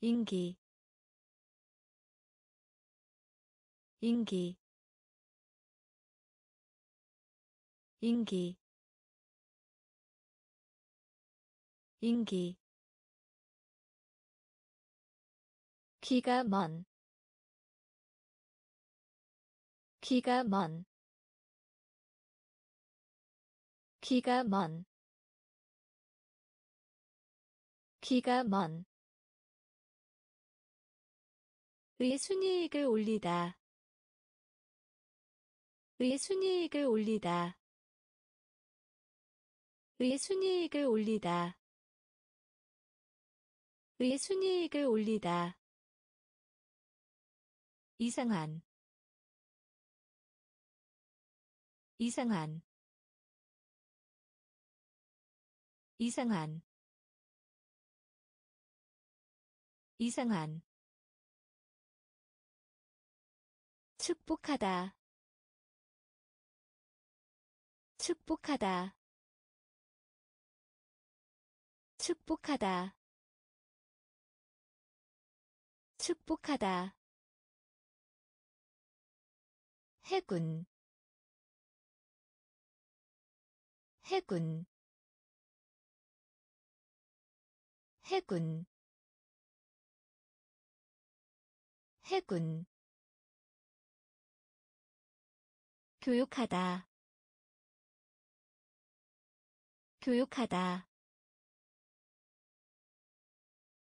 인기. 인기. 인기. 인기. 기가 먼. 기가 먼 기가 먼 기가 먼 의 순이익을 올리다. 의 순이익을 올리다. 의 순이익을 올리다. 의 순이익을 올리다. 이상한 이상한 이상한 이상한 축복하다 축복하다 축복하다 축복하다. 해군 해군 해군 해군. 교육하다 교육하다.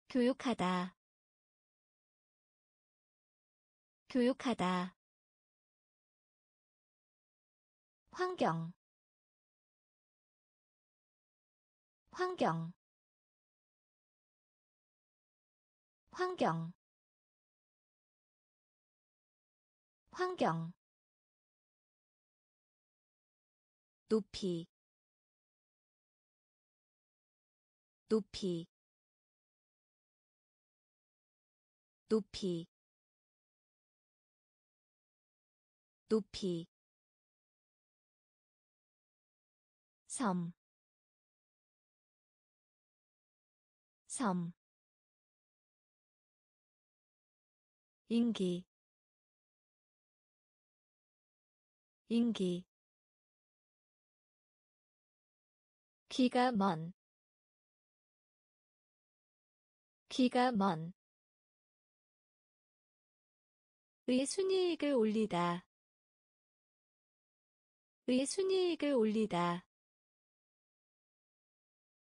교육하다 교육하다. 환경 환경 환경. 환경. 높이. 높이. 높이. 높이. 섬, 섬, 인기, 인기, 기가 먼 기가 먼. 의 순이익을 올리다. 의 순이익을 올리다.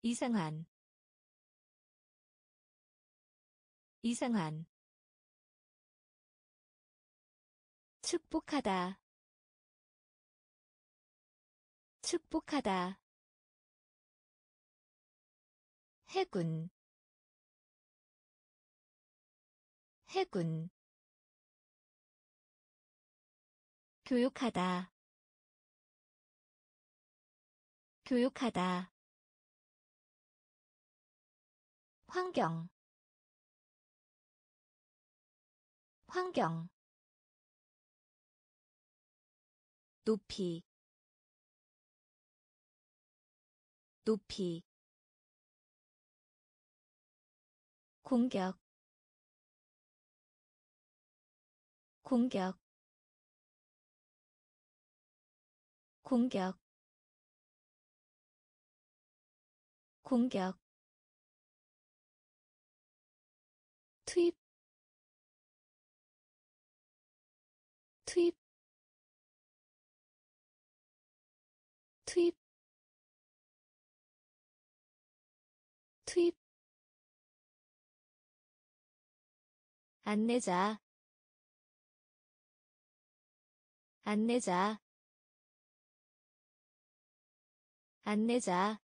이상한. 이상한. 축복하다. 축복하다. 해군. 해군. 교육하다. 교육하다. 환경. 환경 높이 높이 공격 공격 공격 공격. 투입 투입 투입 투입 안내자. 안내자. 안내자.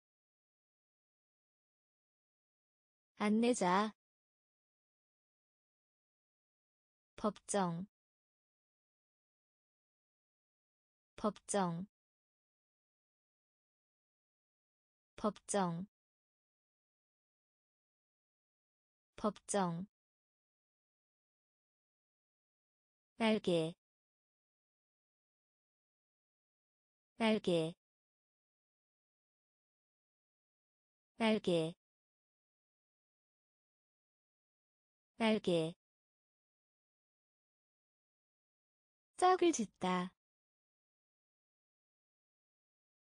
안내자. 법정. 법정 법정 법정 날개 날개 날개 날개. 짝을 짓다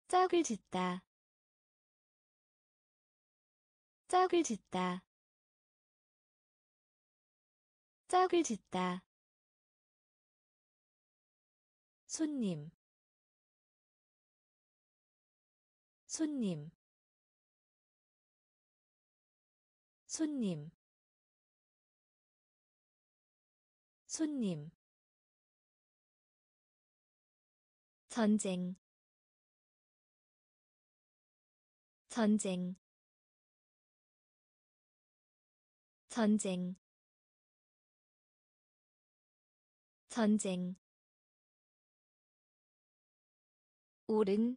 짝을 짓다 짝을 짓다. 짝을 짓다. 손님. 손님. 손님. 손님. 전쟁. 전쟁 전쟁 전쟁 오른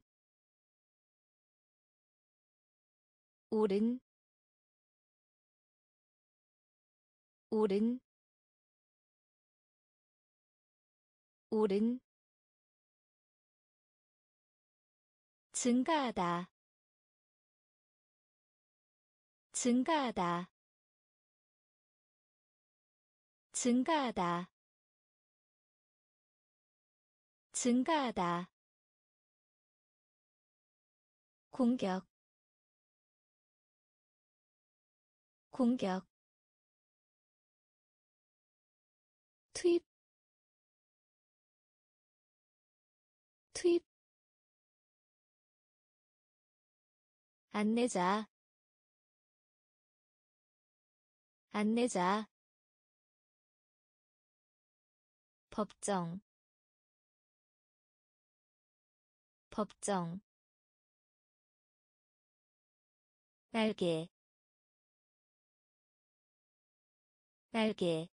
오른 오른 오른. 증가하다 증가하다 증가하다. 증가하다. 공격. 공격. 투입. 투입. 안내자. 안내자 법정 법정 날개 날개.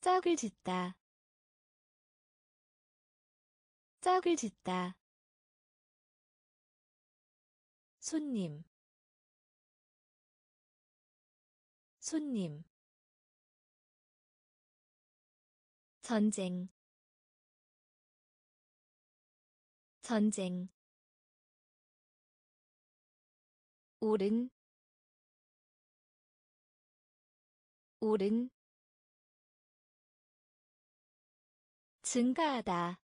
짝을 짓다. 짝을 짓다. 손님 손님 전쟁 전쟁 오른 오른 증가하다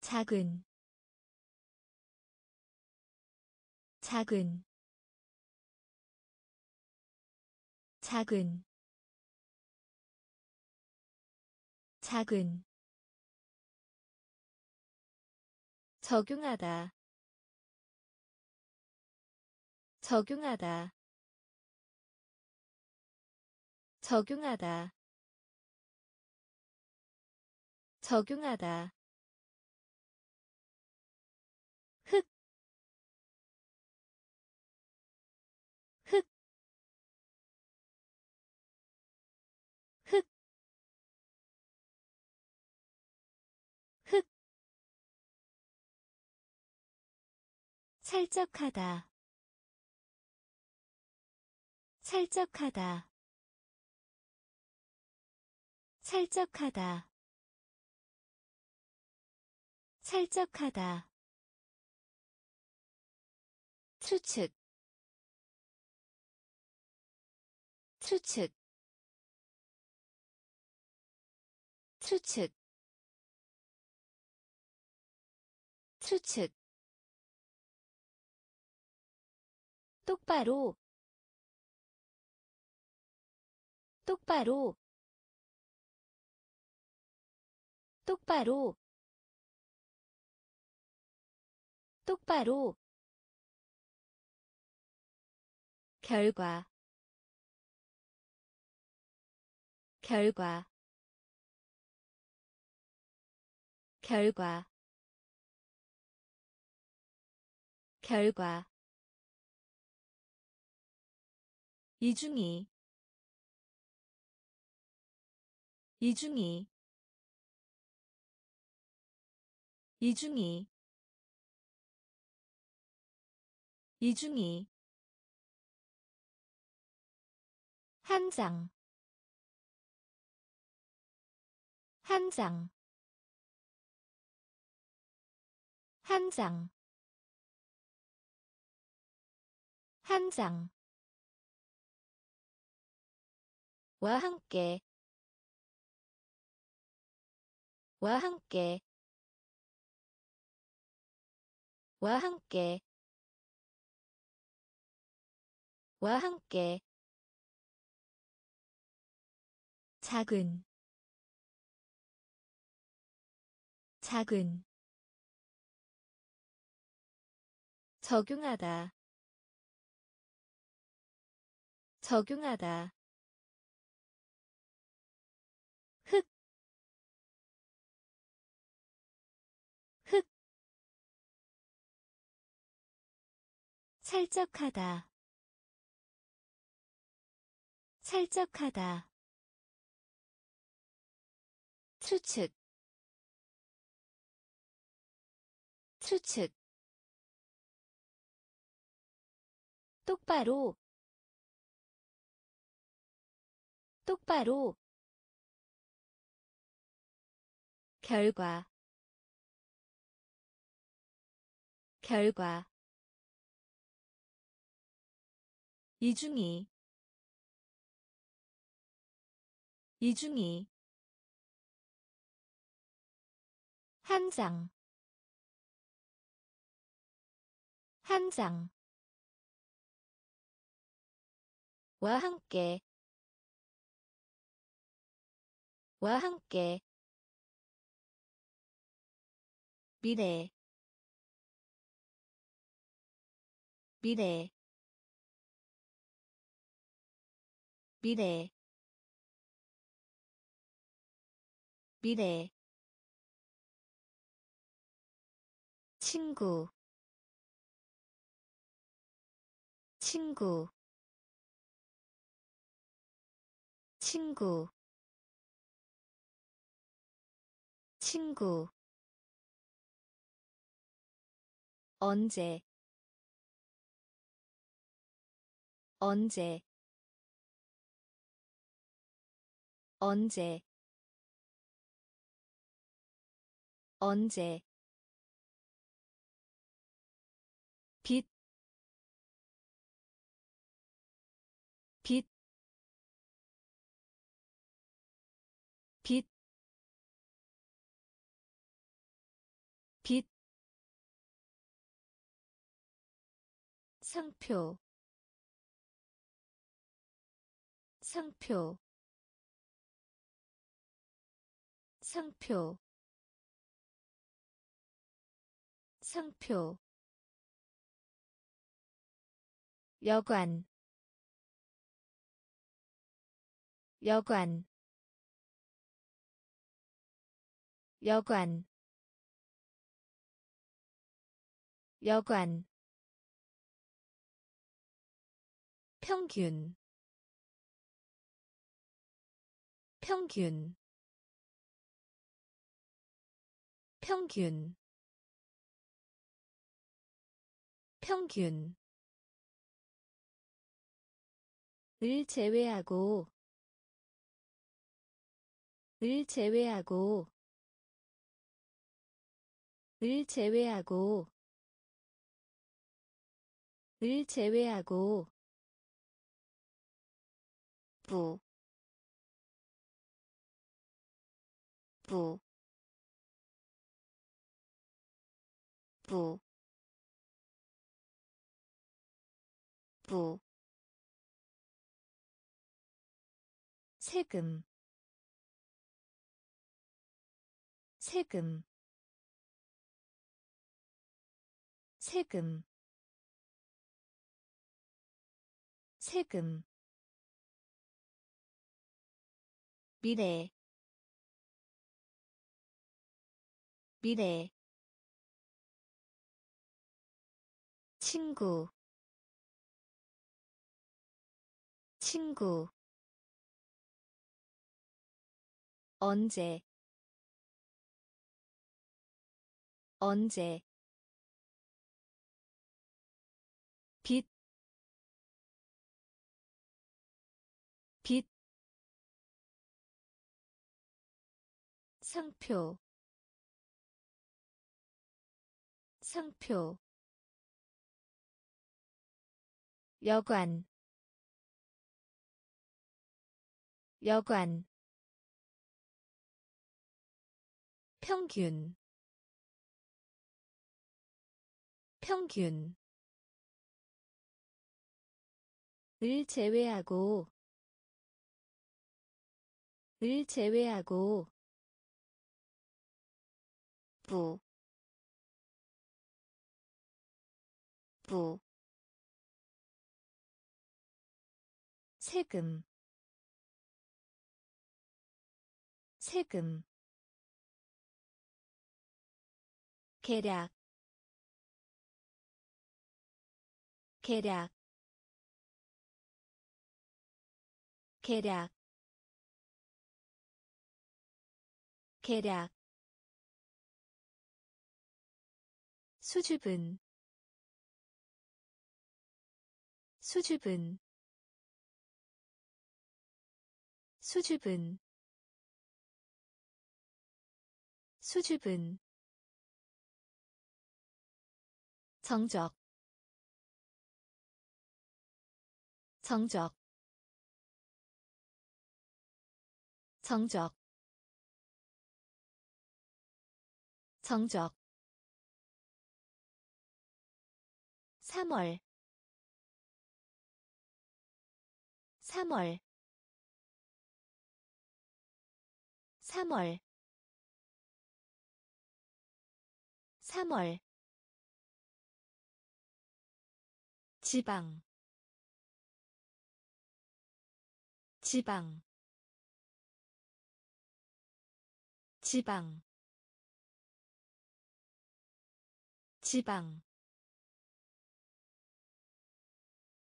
작은 작은 작은 작은 적용하다 적용하다 적용하다 적용하다 살적하다. 살적하다. 살적하다. 살적하다. 추측. 추측. 추측. 추측 똑바로. 똑바로. 똑바로. 똑바로. 결과. 결과. 결과. 결과 이중이. 이중이. 이중이. 이중이. 한 장, 한 장, 한 장, 한 장. 와 함께. 와 함께. 와 함께. 와 함께. 작은. 작은. 적용하다. 적용하다 살적하다. 살적하다. 추측. 추측. 똑바로. 똑바로. 결과. 결과 이중이 이중이 한 장, 한 장. 와 함께, 와 함께. 미래, 미래. 미래 미래. 친구 친구. 친구 친구. 언제 언제 언제 언제 빛, 빛, 빛, 빛, 상표 상표. 상표 상표 여관 여관 여관 여관. 평균 평균 평균. 평균. 을 제외하고. 을 제외하고. 을 제외하고. 을 제외하고. 부, 부, 부, 부, 세금, 세금, 세금, 세금. 미래. 미래 친구 친구 언제 언제 상표 상표 여관 여관. 평균 평균. 을 제외하고 을 제외하고. 부, 부, 세금, 세금, 계략, 계략, 계략, 계략. 수줍은 수줍은 수줍은 수줍은 정적 정적 정적 정적. 3월 3월 3월. 3월. 지방. 지방. 지방. 지방.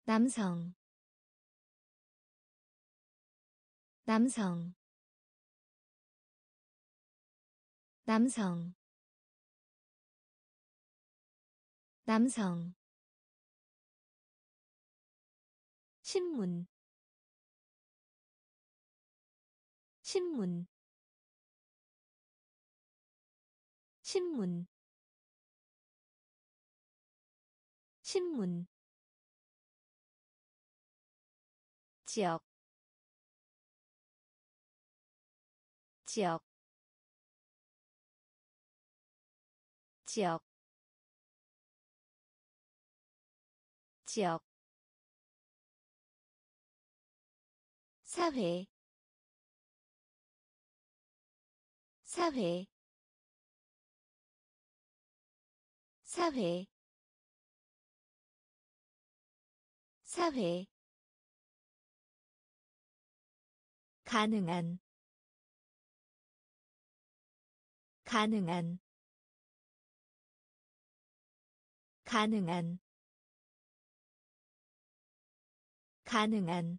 남성. 남성 남성. 남성. 신문. 신문. 신문. 신문. 지역. 지역 지역 지역 사회 사회 사회 사회. 가능한 가능한 가능한 가능한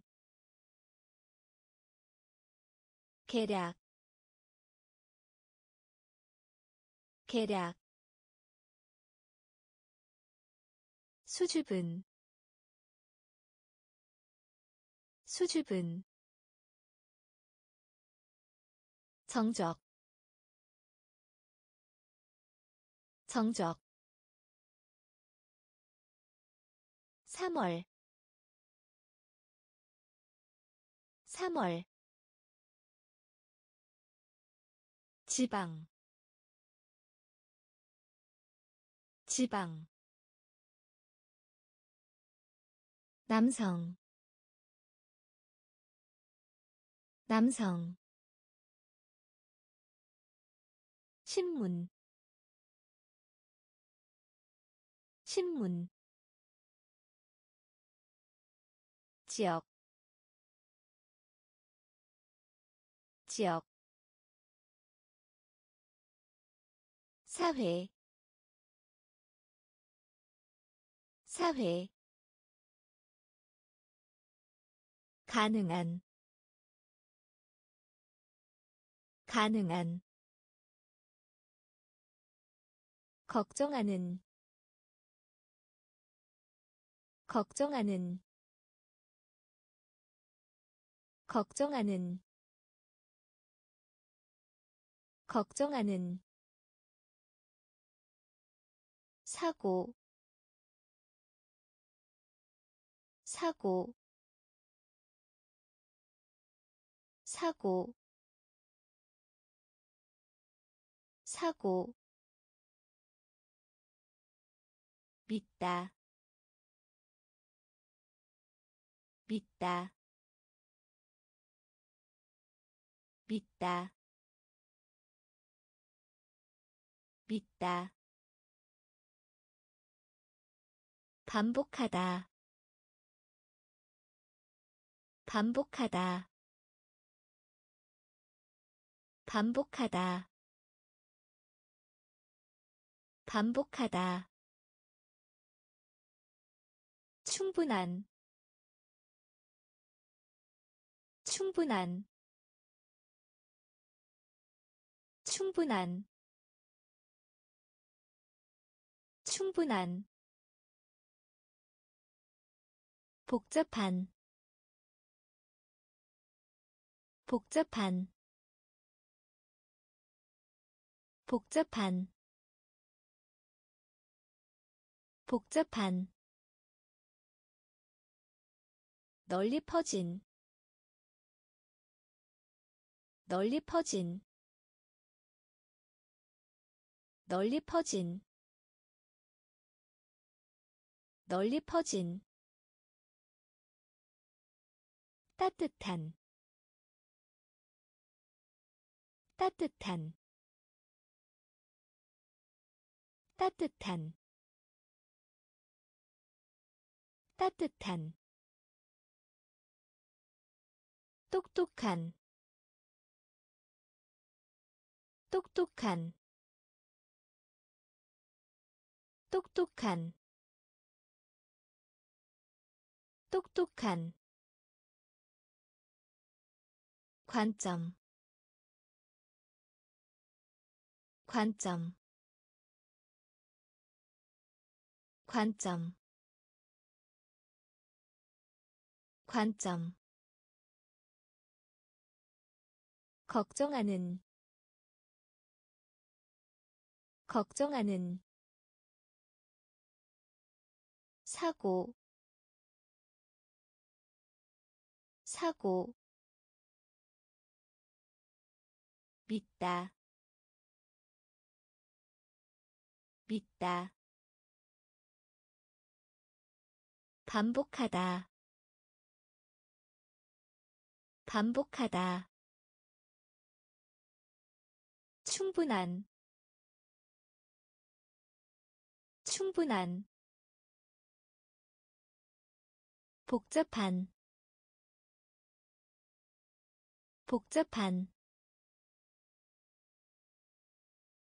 계략 계략 수줍은 수줍은 정적 정적 3월. 3월. 지방. 지방. 남성. 남성. 신문. 신문 지역 지역 사회 사회 가능한 가능한 걱정하는 걱정하는 걱정하는 걱정하는 사고 사고 사고 사고 믿다 믿다 믿다. 믿다. 반복하다. 반복하다. 반복하다. 반복하다. 충분한. 충분한 충분한 충분한 복잡한 복잡한 복잡한 복잡한 널리 퍼진 널리 퍼진 널리 퍼진. 널리 퍼진. 따뜻한. 따뜻한. 따뜻한. 따뜻한. 똑똑한. 똑똑한 똑똑한. 똑똑한. 관점. 관점. 관점. 관점. 걱정하는. 걱정하는 사고 사고 믿다 믿다 반복하다 반복하다 충분한 충분한 복잡한 복잡한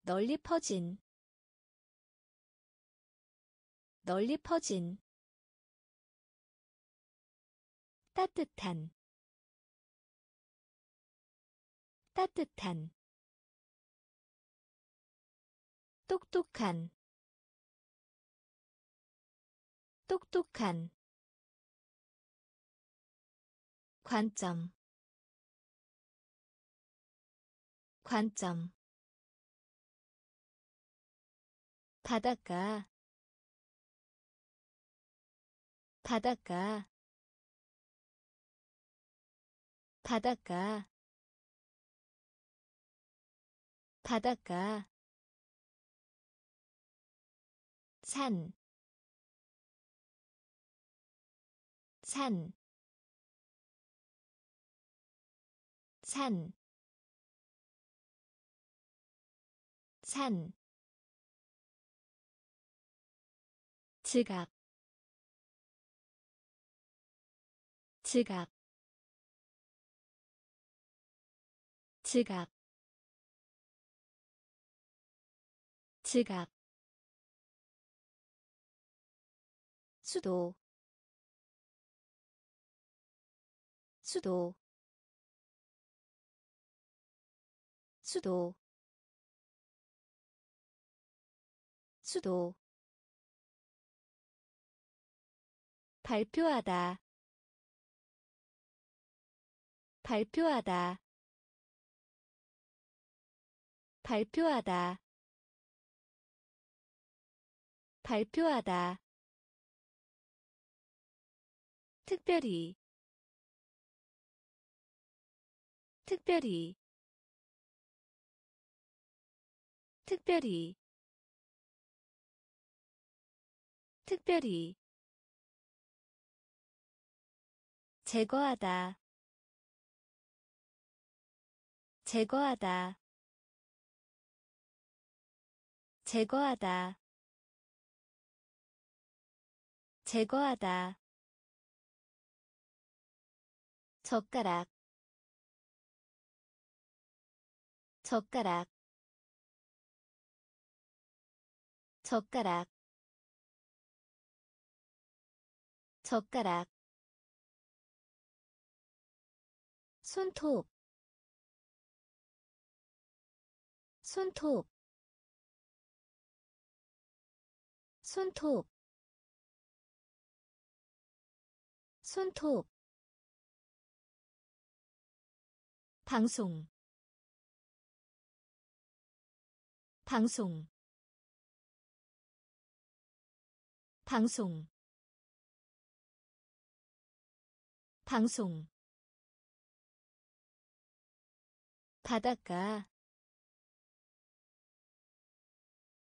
널리 퍼진 널리 퍼진 따뜻한 따뜻한 똑똑한 똑똑한 관점. 관점. 바닷가. 바닷가. 바닷가. 바닷가. 산, 산, 산, 산, 지갑, 지갑, 지갑, 지갑 수도 수도 수도 수도 발표하다 발표하다 발표하다 발표하다. 특별히 특별히 특별히 특별히 제거하다 제거하다 제거하다 제거하다. 젓가락 젓가락 젓가락 젓가락 손톱 손톱 손톱 손톱. 방송 방송 방송. 방송. 바닷가.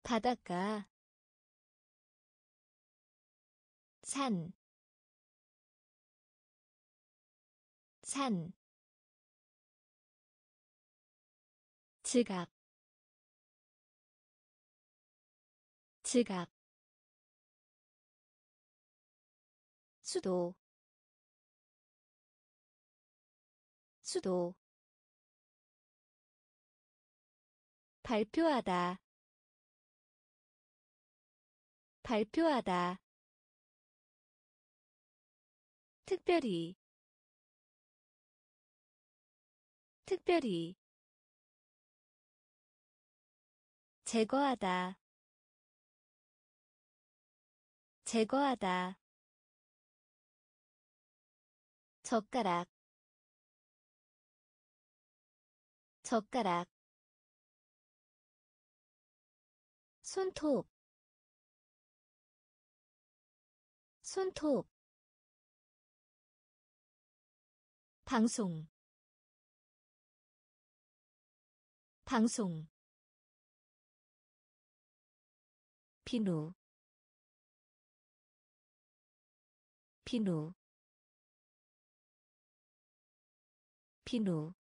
바닷가. 산, 산, 지갑. 지갑 수도 수도 발표하다 발표하다 특별히 특별히 제거하다 제거하다 젓가락 젓가락 손톱 손톱 방송 방송 비누 비누 비누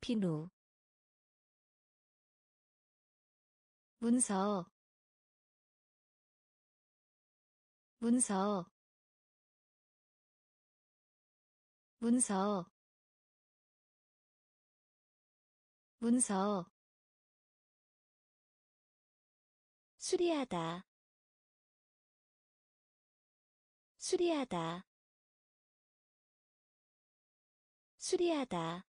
비누 문서 문서 문서 문서. 수리하다 수리하다 수리하다.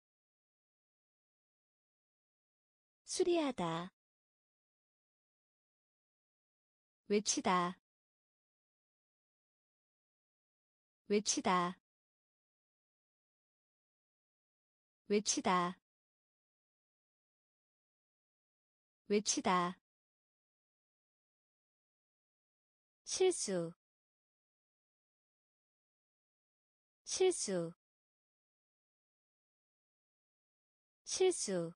수리하다. 외치다. 외치다. 외치다. 외치다. 실수. 실수 실수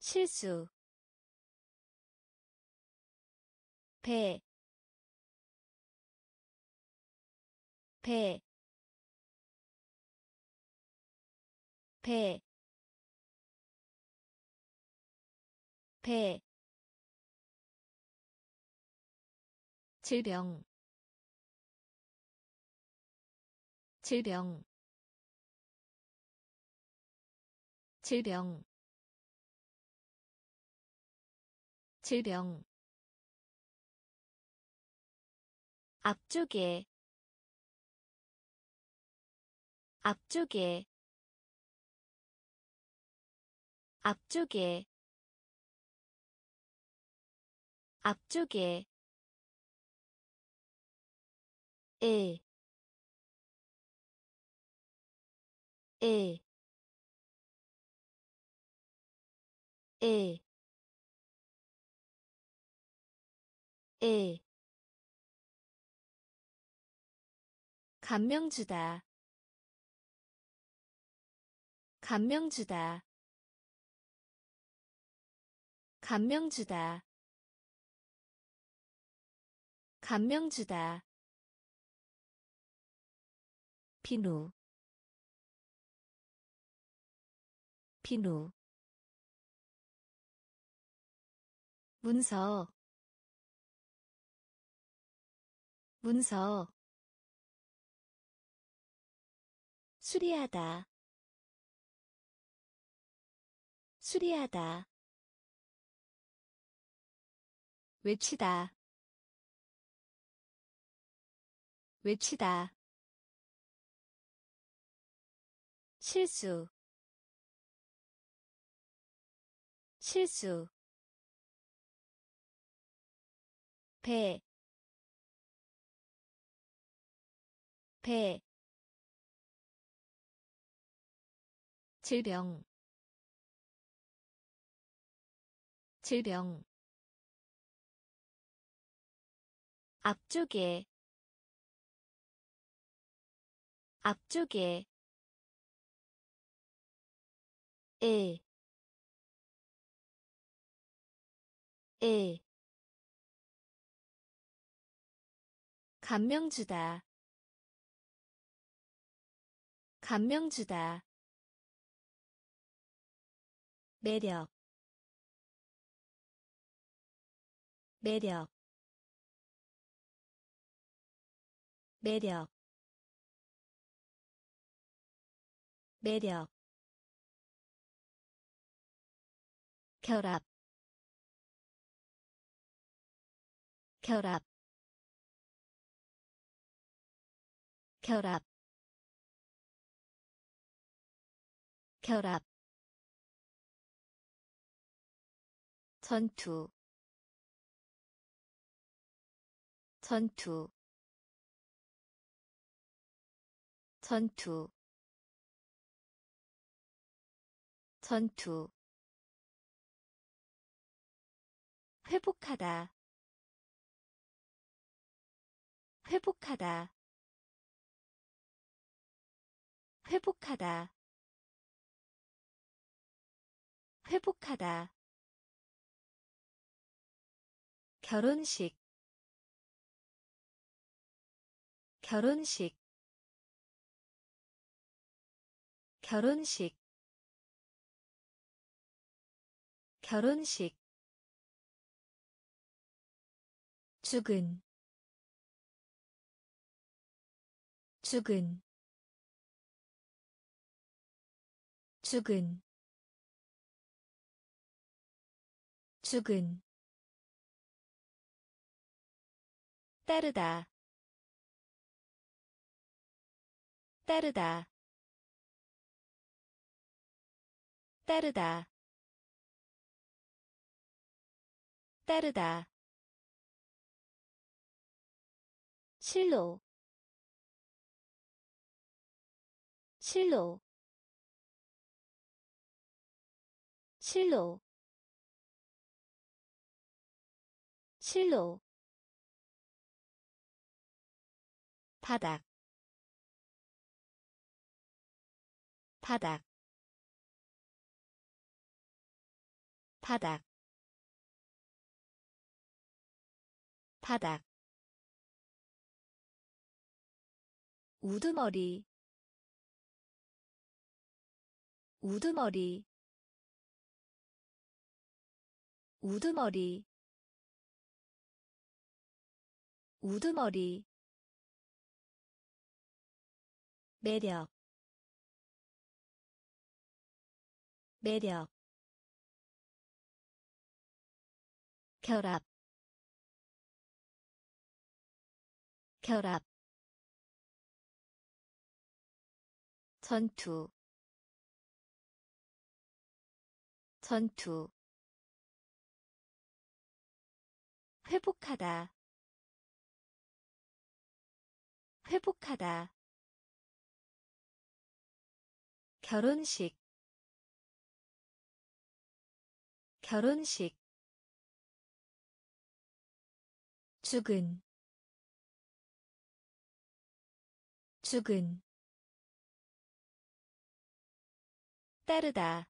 실수 배, 배, 배, 배, 질병, 질병, 질병, 질병 앞쪽에 앞쪽에 앞쪽에 앞쪽에 에, 에, 에, 에. 감명 주다. 감명 주다. 감명 주다. 감명 주다. 비누. 비누 문서 문서 수리하다 수리하다 외치다 외치다 실수 실수 배, 배, 질병. 질병. 앞쪽에. 앞쪽에. 에, 에, 감명 주다. 감명 주다. 매력. 매력. 매력. 매력. 결합. 결합 결합 결합 전투 전투 전투 전투. 회복하다 회복하다 회복하다. 회복하다. 결혼식. 결혼식. 결혼식. 결혼식. 죽은. 죽은 죽은 죽은 따르다 따르다 따르다 따르다. 실로 실로 실로 실로 바닥 바닥 바닥 바닥. 우두머리 우두머리 우두머리 우두머리 매력 매력 결합 결합 전투 전투 회복하다. 회복하다. 결혼식. 결혼식. 죽은. 죽은. 따르다.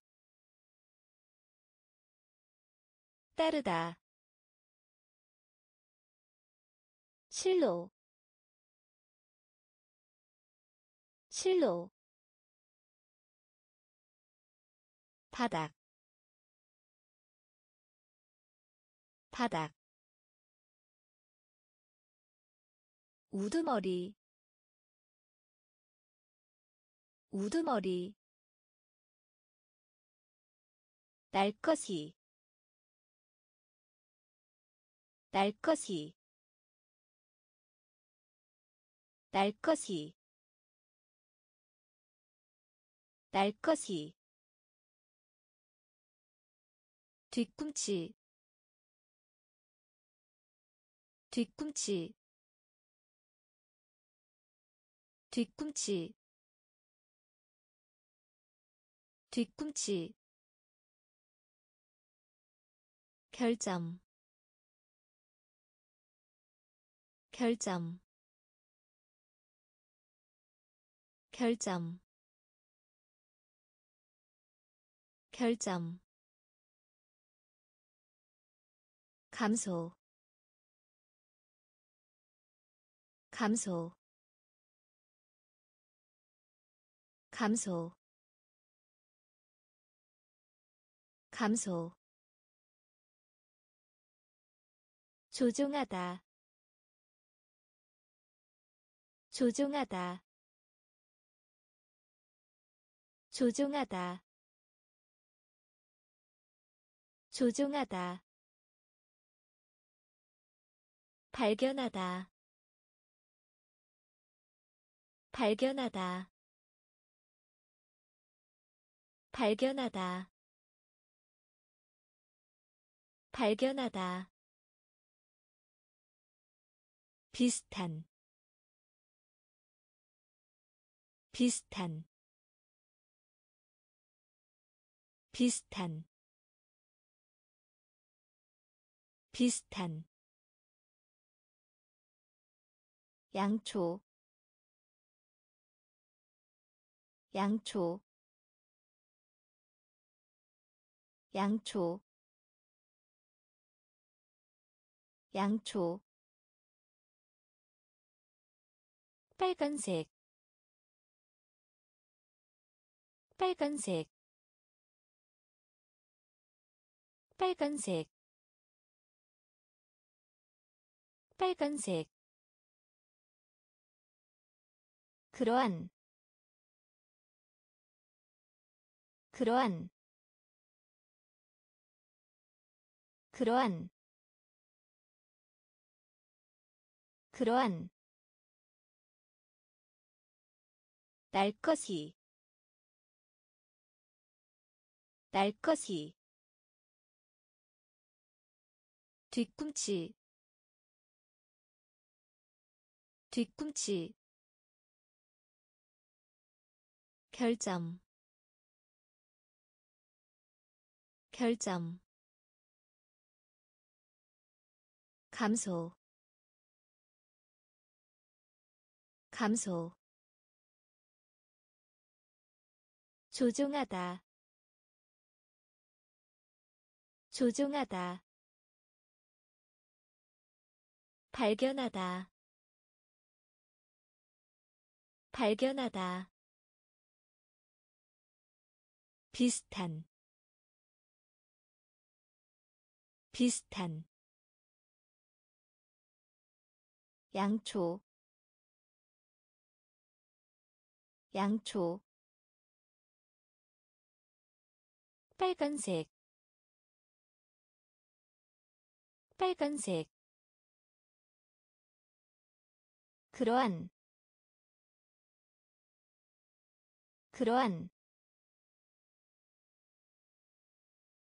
따르다 실로 실로 바닥 바닥 우두머리 우두머리 날 것이 날 것이 날 것이. 날 것이. 뒤꿈치. 뒤꿈치. 뒤꿈치. 뒤꿈치. 결점. 결점 결점. 결점. 감소. 감소. 감소. 감소. 조종하다. 조종하다 조종하다. 조종하다. 발견하다. 발견하다. 발견하다. 발견하다. 비슷한. 비슷한 비슷한 비슷한 양초 양초 양초 양초. 빨간색 빨간색 빨간색 빨간색 그러한 그러한 그러한 그러한. 날 것이 날 것이 뒤꿈치 뒤꿈치 결점 결점 감소 감소. 조종하다 조종하다 발견하다. 발견하다. 비슷한. 비슷한. 양초. 양초. 빨간색. 빨간색 그러한 그러한